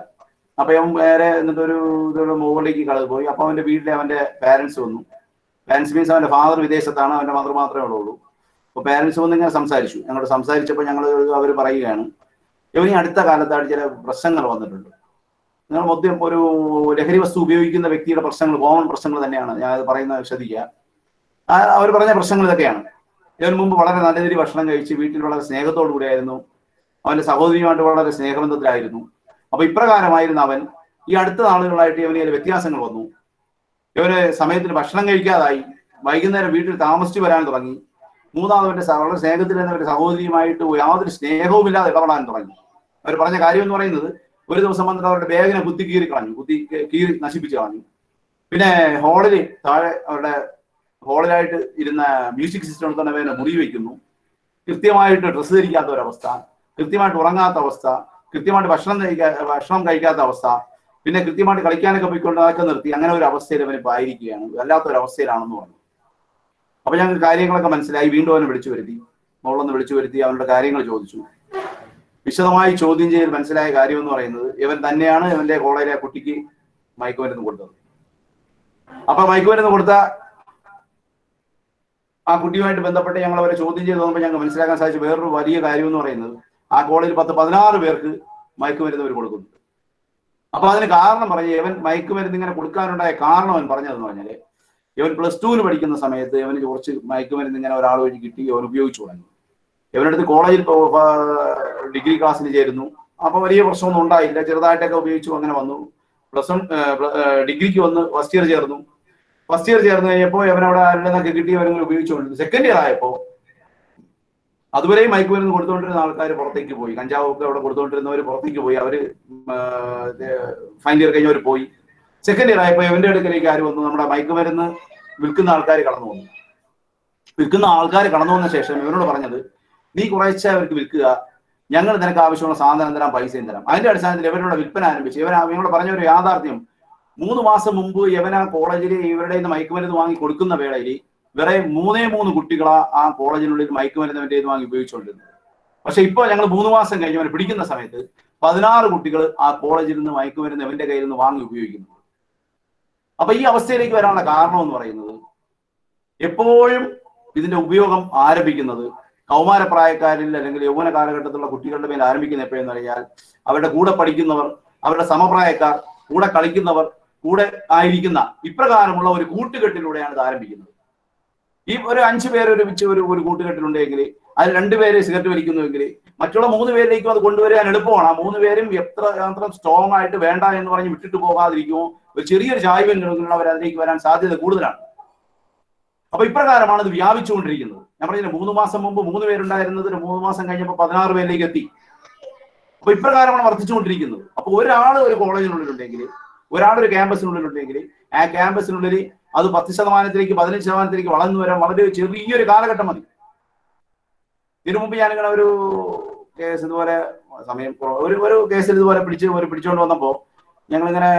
അപ്പൊ അവൻ വേറെ എന്നിട്ട് ഒരു ഇതോടെ മുകളിലേക്ക് കളത് പോയി. അപ്പൊ അവന്റെ വീട്ടിലെ അവന്റെ പാരന്റ്സ് വന്നു. പാരന്റ്സ് മീൻസ് അവന്റെ ഫാദർ വിദേശത്താണ് അവന്റെ മദർ മാത്രമേ ഉള്ളൂ അപ്പൊ പാരന്റ്സ് വന്ന് ഇങ്ങനെ സംസാരിച്ചു. ഞങ്ങളോട് സംസാരിച്ചപ്പോൾ ഞങ്ങൾ അവർ പറയുകയാണ് ഇവനി അടുത്ത കാലത്തായിട്ട് ചില പ്രശ്നങ്ങൾ വന്നിട്ടുണ്ട്. നിങ്ങൾ മൊത്തം ഒരു ലഹരി വസ്തു ഉപയോഗിക്കുന്ന വ്യക്തിയുടെ പ്രശ്നങ്ങൾ കോമൺ പ്രശ്നങ്ങൾ തന്നെയാണ്. ഞാൻ അത് പറയുന്നത് ശ്രദ്ധിക്കുക. അവർ പറഞ്ഞ പ്രശ്നങ്ങൾ ഇതൊക്കെയാണ്. ഇതിനു മുമ്പ് വളരെ നല്ല രീതിയിൽ ഭക്ഷണം കഴിച്ച് വീട്ടിൽ വളരെ സ്നേഹത്തോടു കൂടിയായിരുന്നു അവന്റെ സഹോദരിയുമായിട്ട് വളരെ സ്നേഹബന്ധത്തിലായിരുന്നു. അപ്പൊ ഇപ്രകാരമായിരുന്നു അവൻ ഈ അടുത്ത നാളുകളായിട്ട് ഇവന് വ്യത്യാസങ്ങൾ വന്നു. ഇവന് സമയത്തിന് ഭക്ഷണം കഴിക്കാതായി. വൈകുന്നേരം വീട്ടിൽ താമസിച്ചു വരാൻ തുടങ്ങി. മൂന്നാമതവന്റെ വളരെ സ്നേഹത്തിൽ തന്നെ സഹോദരിയുമായിട്ട് യാതൊരു സ്നേഹവും ഇല്ലാതെ ഇടപെടാൻ തുടങ്ങി. അവർ പറഞ്ഞ കാര്യം എന്ന് പറയുന്നത് ഒരു ദിവസം വന്നിട്ട് അവരുടെ ബാഗിനെ കുത്തി കീറി കളഞ്ഞു. കുത്തി കീറി നശിപ്പിച്ചു കളഞ്ഞു. പിന്നെ ഹോളിൽ താഴെ അവരുടെ ഹോളിലായിട്ട് ഇരുന്ന മ്യൂസിക് സിസ്റ്റം തന്നെ വേറെ മുറി വയ്ക്കുന്നു. കൃത്യമായിട്ട് ഡ്രസ്സ് ധരിക്കാത്ത ഒരവസ്ഥ. കൃത്യമായിട്ട് ഉറങ്ങാത്ത അവസ്ഥ. കൃത്യമായിട്ട് ഭക്ഷണം കഴിക്കാ ഭക്ഷണം കഴിക്കാത്ത അവസ്ഥ പിന്നെ കൃത്യമായിട്ട് കളിക്കാനൊക്കെ പോയിക്കൊണ്ട് അതൊക്കെ നിർത്തി. അങ്ങനെ ഒരു അവസ്ഥയിൽ അവന് ആയിരിക്കുകയാണ് വല്ലാത്ത ഒരു അവസ്ഥയിലാണെന്ന് പറഞ്ഞു. അപ്പൊ ഞങ്ങൾക്ക് കാര്യങ്ങളൊക്കെ മനസ്സിലായി. വീണ്ടും അവനെ വിളിച്ചു വരുത്തി. മോളൊന്ന് വിളിച്ചു വരുത്തി. അവനോട് കാര്യങ്ങൾ ചോദിച്ചു. വിശദമായി ചോദ്യം ചെയ്ത് മനസ്സിലായ കാര്യം എന്ന് പറയുന്നത് ഇവൻ തന്നെയാണ് ഇവന്റെ കോളേജിലെ കുട്ടിക്ക് മയക്കുമരുന്ന് കൊടുത്തത്. അപ്പൊ മയക്കുമരുന്ന് കൊടുത്ത ആ കുട്ടിയുമായിട്ട് ബന്ധപ്പെട്ട് ഞങ്ങൾ അവരെ ചോദ്യം ചെയ്ത് വന്നപ്പോൾ ഞങ്ങൾക്ക് മനസ്സിലാക്കാൻ സാധിച്ച വേറൊരു വലിയ കാര്യം എന്ന് പറയുന്നത് ആ കോളേജിൽ പത്ത് പതിനാറ് പേർക്ക് മയക്കുമരുന്ന് അവർ കൊടുക്കുന്നുണ്ട് അപ്പൊ അതിന് കാരണം പറഞ്ഞു ഇവൻ മയക്കുമരുന്ന് ഇങ്ങനെ കൊടുക്കാനുണ്ടായ കാരണം അവൻ പറഞ്ഞതെന്ന് പറഞ്ഞാൽ ഇവൻ പ്ലസ് ടുവിന് പഠിക്കുന്ന സമയത്ത് ഇവന് കുറച്ച് മയക്കുമരുന്ന് ഇങ്ങനെ ഒരാൾ വഴി കിട്ടി അവൻ ഉപയോഗിച്ചു തുടങ്ങി. ഇവനടുത്ത് കോളേജിൽ ഡിഗ്രി ക്ലാസ്സിന് ചേരുന്നു. അപ്പൊ വലിയ പ്രശ്നമൊന്നും ഉണ്ടായില്ല. ചെറുതായിട്ടൊക്കെ ഉപയോഗിച്ചു അങ്ങനെ വന്നു. പ്ലസ് വൺ ഡിഗ്രിക്ക് വന്ന് ഫസ്റ്റ് ഇയർ ചേർന്നു. ഫസ്റ്റ് ഇയർ ചേർന്ന് കഴിഞ്ഞപ്പോൾ ഇവനവിടെ അല്ലെന്നൊക്കെ കിട്ടി ഇവനെങ്കിലും ഉപയോഗിച്ചുകൊണ്ടിരുന്നു. സെക്കൻഡ് ഇയർ ആയപ്പോ അതുവരെയും മയക്കുമരുന്ന് കൊടുത്തുകൊണ്ടിരുന്ന ആൾക്കാർ പുറത്തേക്ക് പോയി. കഞ്ചാവ് ഒക്കെ അവിടെ കൊടുത്തുകൊണ്ടിരുന്നവർ പുറത്തേക്ക് പോയി. അവർ ഫൈനൽ ഇയർ കഴിഞ്ഞവർ പോയി. സെക്കൻഡ് ഇയർ ആയപ്പോൾ ഇവന്റെ അടുക്കലേക്ക് ആര് വന്നു? നമ്മുടെ മയക്കുമരുന്ന് വിൽക്കുന്ന ആൾക്കാർ കടന്നു വന്നു. വിൽക്കുന്ന ആൾക്കാർ കടന്നു വന്ന ശേഷം ഇവനോട് പറഞ്ഞത് നീ കുറേശ്ശെ അവർക്ക് വിൽക്കുക. ഞങ്ങൾ നിനക്ക് ആവശ്യമുള്ള സാധനം തരാം പൈസയും തരാം. അതിന്റെ അടിസ്ഥാനത്തിൽ ഇവരുടെ വിൽപ്പന ആരംഭിച്ചു. ഇവർ ഇവനോട് പറഞ്ഞ ഒരു യാഥാർത്ഥ്യം മൂന്ന് മാസം മുമ്പ് ആ കോളേജിൽ ഇവരുടെ നിന്ന് മയക്കുമരുന്ന് വാങ്ങി കൊടുക്കുന്ന വേളയിൽ വേറെ മൂന്നേ മൂന്ന് കുട്ടികളാ ആ കോളേജിനുള്ളിൽ മയക്കുമരുന്ന് അവന്റെ ഇത് വാങ്ങി ഉപയോഗിച്ചുകൊണ്ടിരുന്നത്. പക്ഷെ ഇപ്പോൾ ഞങ്ങൾ മൂന്ന് മാസം കഴിഞ്ഞ് അവരെ പിടിക്കുന്ന സമയത്ത് പതിനാറ് കുട്ടികൾ ആ കോളേജിൽ നിന്ന് മയക്കുമരുന്ന് ഇവന്റെ കയ്യിൽ നിന്ന് വാങ്ങി ഉപയോഗിക്കുന്നു അപ്പൊ ഈ അവസ്ഥയിലേക്ക് വരാനുള്ള കാരണം എന്ന് പറയുന്നത് എപ്പോഴും ഇതിന്റെ ഉപയോഗം ആരംഭിക്കുന്നത് കൗമാരപ്രായക്കാരിൽ അല്ലെങ്കിൽ യൗവന കാലഘട്ടത്തിലുള്ള കുട്ടികളുടെ മേൽ ആരംഭിക്കുന്ന എപ്പോഴെന്ന് പറഞ്ഞാൽ അവരുടെ കൂടെ പഠിക്കുന്നവർ അവരുടെ സമപ്രായക്കാർ കൂടെ കളിക്കുന്നവർ കൂടെ ആയിരിക്കുന്ന ഇപ്രകാരമുള്ള ഒരു കൂട്ടുകെട്ടിലൂടെയാണ് ഇത് ആരംഭിക്കുന്നത്. ഈ ഒരു അഞ്ചു പേര് ഒരുമിച്ച് ഒരു ഒരു കൂട്ടുകെട്ടിലുണ്ടെങ്കിൽ അതിൽ രണ്ടുപേര് സിഗരറ്റ് വലിക്കുന്നുവെങ്കിൽ മറ്റുള്ള മൂന്ന് പേരിലേക്കും അത് കൊണ്ടുവരാൻ എളുപ്പമാണ്. ആ മൂന്ന് പേരും എത്ര മാത്രം സ്ട്രോങ് ആയിട്ട് വേണ്ട എന്ന് പറഞ്ഞ് വിട്ടിട്ട് പോകാതിരിക്കുമോ? ഒരു ചെറിയൊരു ചായ്വെങ്കിലുള്ളവർ അതിലേക്ക് വരാൻ സാധ്യത കൂടുതലാണ്. അപ്പൊ ഇപ്രകാരമാണ് ഇത് വ്യാപിച്ചുകൊണ്ടിരിക്കുന്നത്. ഞാൻ പറഞ്ഞില്ല മൂന്ന് മാസം മുമ്പ് മൂന്ന് പേരുണ്ടായിരുന്നത് ഒരു മൂന്ന് മാസം കഴിഞ്ഞപ്പോൾ പതിനാറ് പേരിലേക്ക് എത്തി. അപ്പൊ ഇപ്രകാരമാണ് വർദ്ധിച്ചുകൊണ്ടിരിക്കുന്നത്. അപ്പൊ ഒരാൾ ഒരു കോളേജിനുള്ളിലുണ്ടെങ്കിൽ ഒരാൾ ഒരു ക്യാമ്പസിനുള്ളിലുണ്ടെങ്കിൽ ആ ക്യാമ്പസിനുള്ളിൽ അത് പത്ത് ശതമാനത്തിലേക്ക് പതിനഞ്ച് ശതമാനത്തിലേക്ക് വളർന്നു വരാൻ വളരെ ചെറിയൊരു കാലഘട്ടം മതി. ഇതിനു മുമ്പ് ഞാനിങ്ങനെ ഒരു കേസ് ഇതുപോലെ സമയം ഒരു ഒരു കേസിൽ ഇതുപോലെ പിടിച്ച് ഒരു പിടിച്ചുകൊണ്ട് വന്നപ്പോ ഞങ്ങളിങ്ങനെ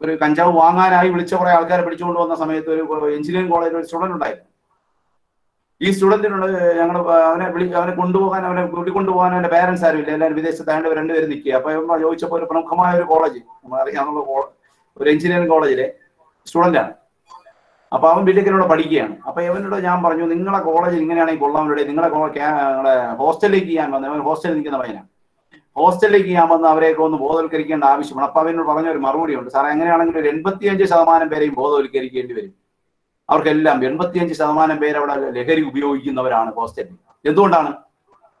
ഒരു കഞ്ചാവ് വാങ്ങാനായി വിളിച്ച കുറെ ആൾക്കാരെ പിടിച്ചുകൊണ്ട് വന്ന സമയത്ത് ഒരു എഞ്ചിനീയറിംഗ് കോളേജിൽ ഒരു സ്റ്റുഡന്റ് ഉണ്ടായിരുന്നു. ഈ സ്റ്റുഡന്റിനോട് ഞങ്ങൾ അവനെ വിളി അവനെ കൊണ്ടുപോകാൻ അവനെ കൂട്ടിക്കൊണ്ടുപോകാൻ അവന്റെ പേരൻസ് ആരും ഇല്ല. എല്ലാവരും വിദേശത്താണ്ട് രണ്ടുപേരും നിൽക്കുക അപ്പൊ ചോദിച്ചപ്പോൾ ഒരു പ്രമുഖമായ ഒരു കോളേജ് അറിയാവുന്ന ഒരു എഞ്ചിനീയറിംഗ് കോളേജിലെ സ്റ്റുഡന്റാണ് അപ്പൊ അവൻ വീട്ടിലേക്കിനോട് പഠിക്കുകയാണ്. അപ്പൊ ഇവനോട് ഞാൻ പറഞ്ഞു നിങ്ങളെ കോളേജിൽ ഇങ്ങനെയാണെങ്കിൽ കൊള്ളാമരുടെ നിങ്ങളെ നിങ്ങളെ ഹോസ്റ്റലിലേക്ക് ചെയ്യാൻ വന്ന അവൻ ഹോസ്റ്റലിൽ നിൽക്കുന്ന പയ്യനാണ്. ഹോസ്റ്റലിലേക്ക് ചെയ്യാൻ വന്ന് അവരെയൊക്കെ ഒന്ന് ബോധവൽക്കരിക്കേണ്ട ആവശ്യമാണ്. അപ്പൊ അവനോട് പറഞ്ഞ ഒരു മറുപടി ഉണ്ട്. സാറേ എങ്ങനെയാണെങ്കിൽ ഒരു എൺപത്തിയഞ്ച് ശതമാനം പേരെയും ബോധവൽക്കരിക്കേണ്ടി വരും. അവർക്കെല്ലാം എൺപത്തിയഞ്ച് ശതമാനം പേര് അവിടെ ലഹരി ഉപയോഗിക്കുന്നവരാണ് ഹോസ്റ്റലിൽ. എന്തുകൊണ്ടാണ്?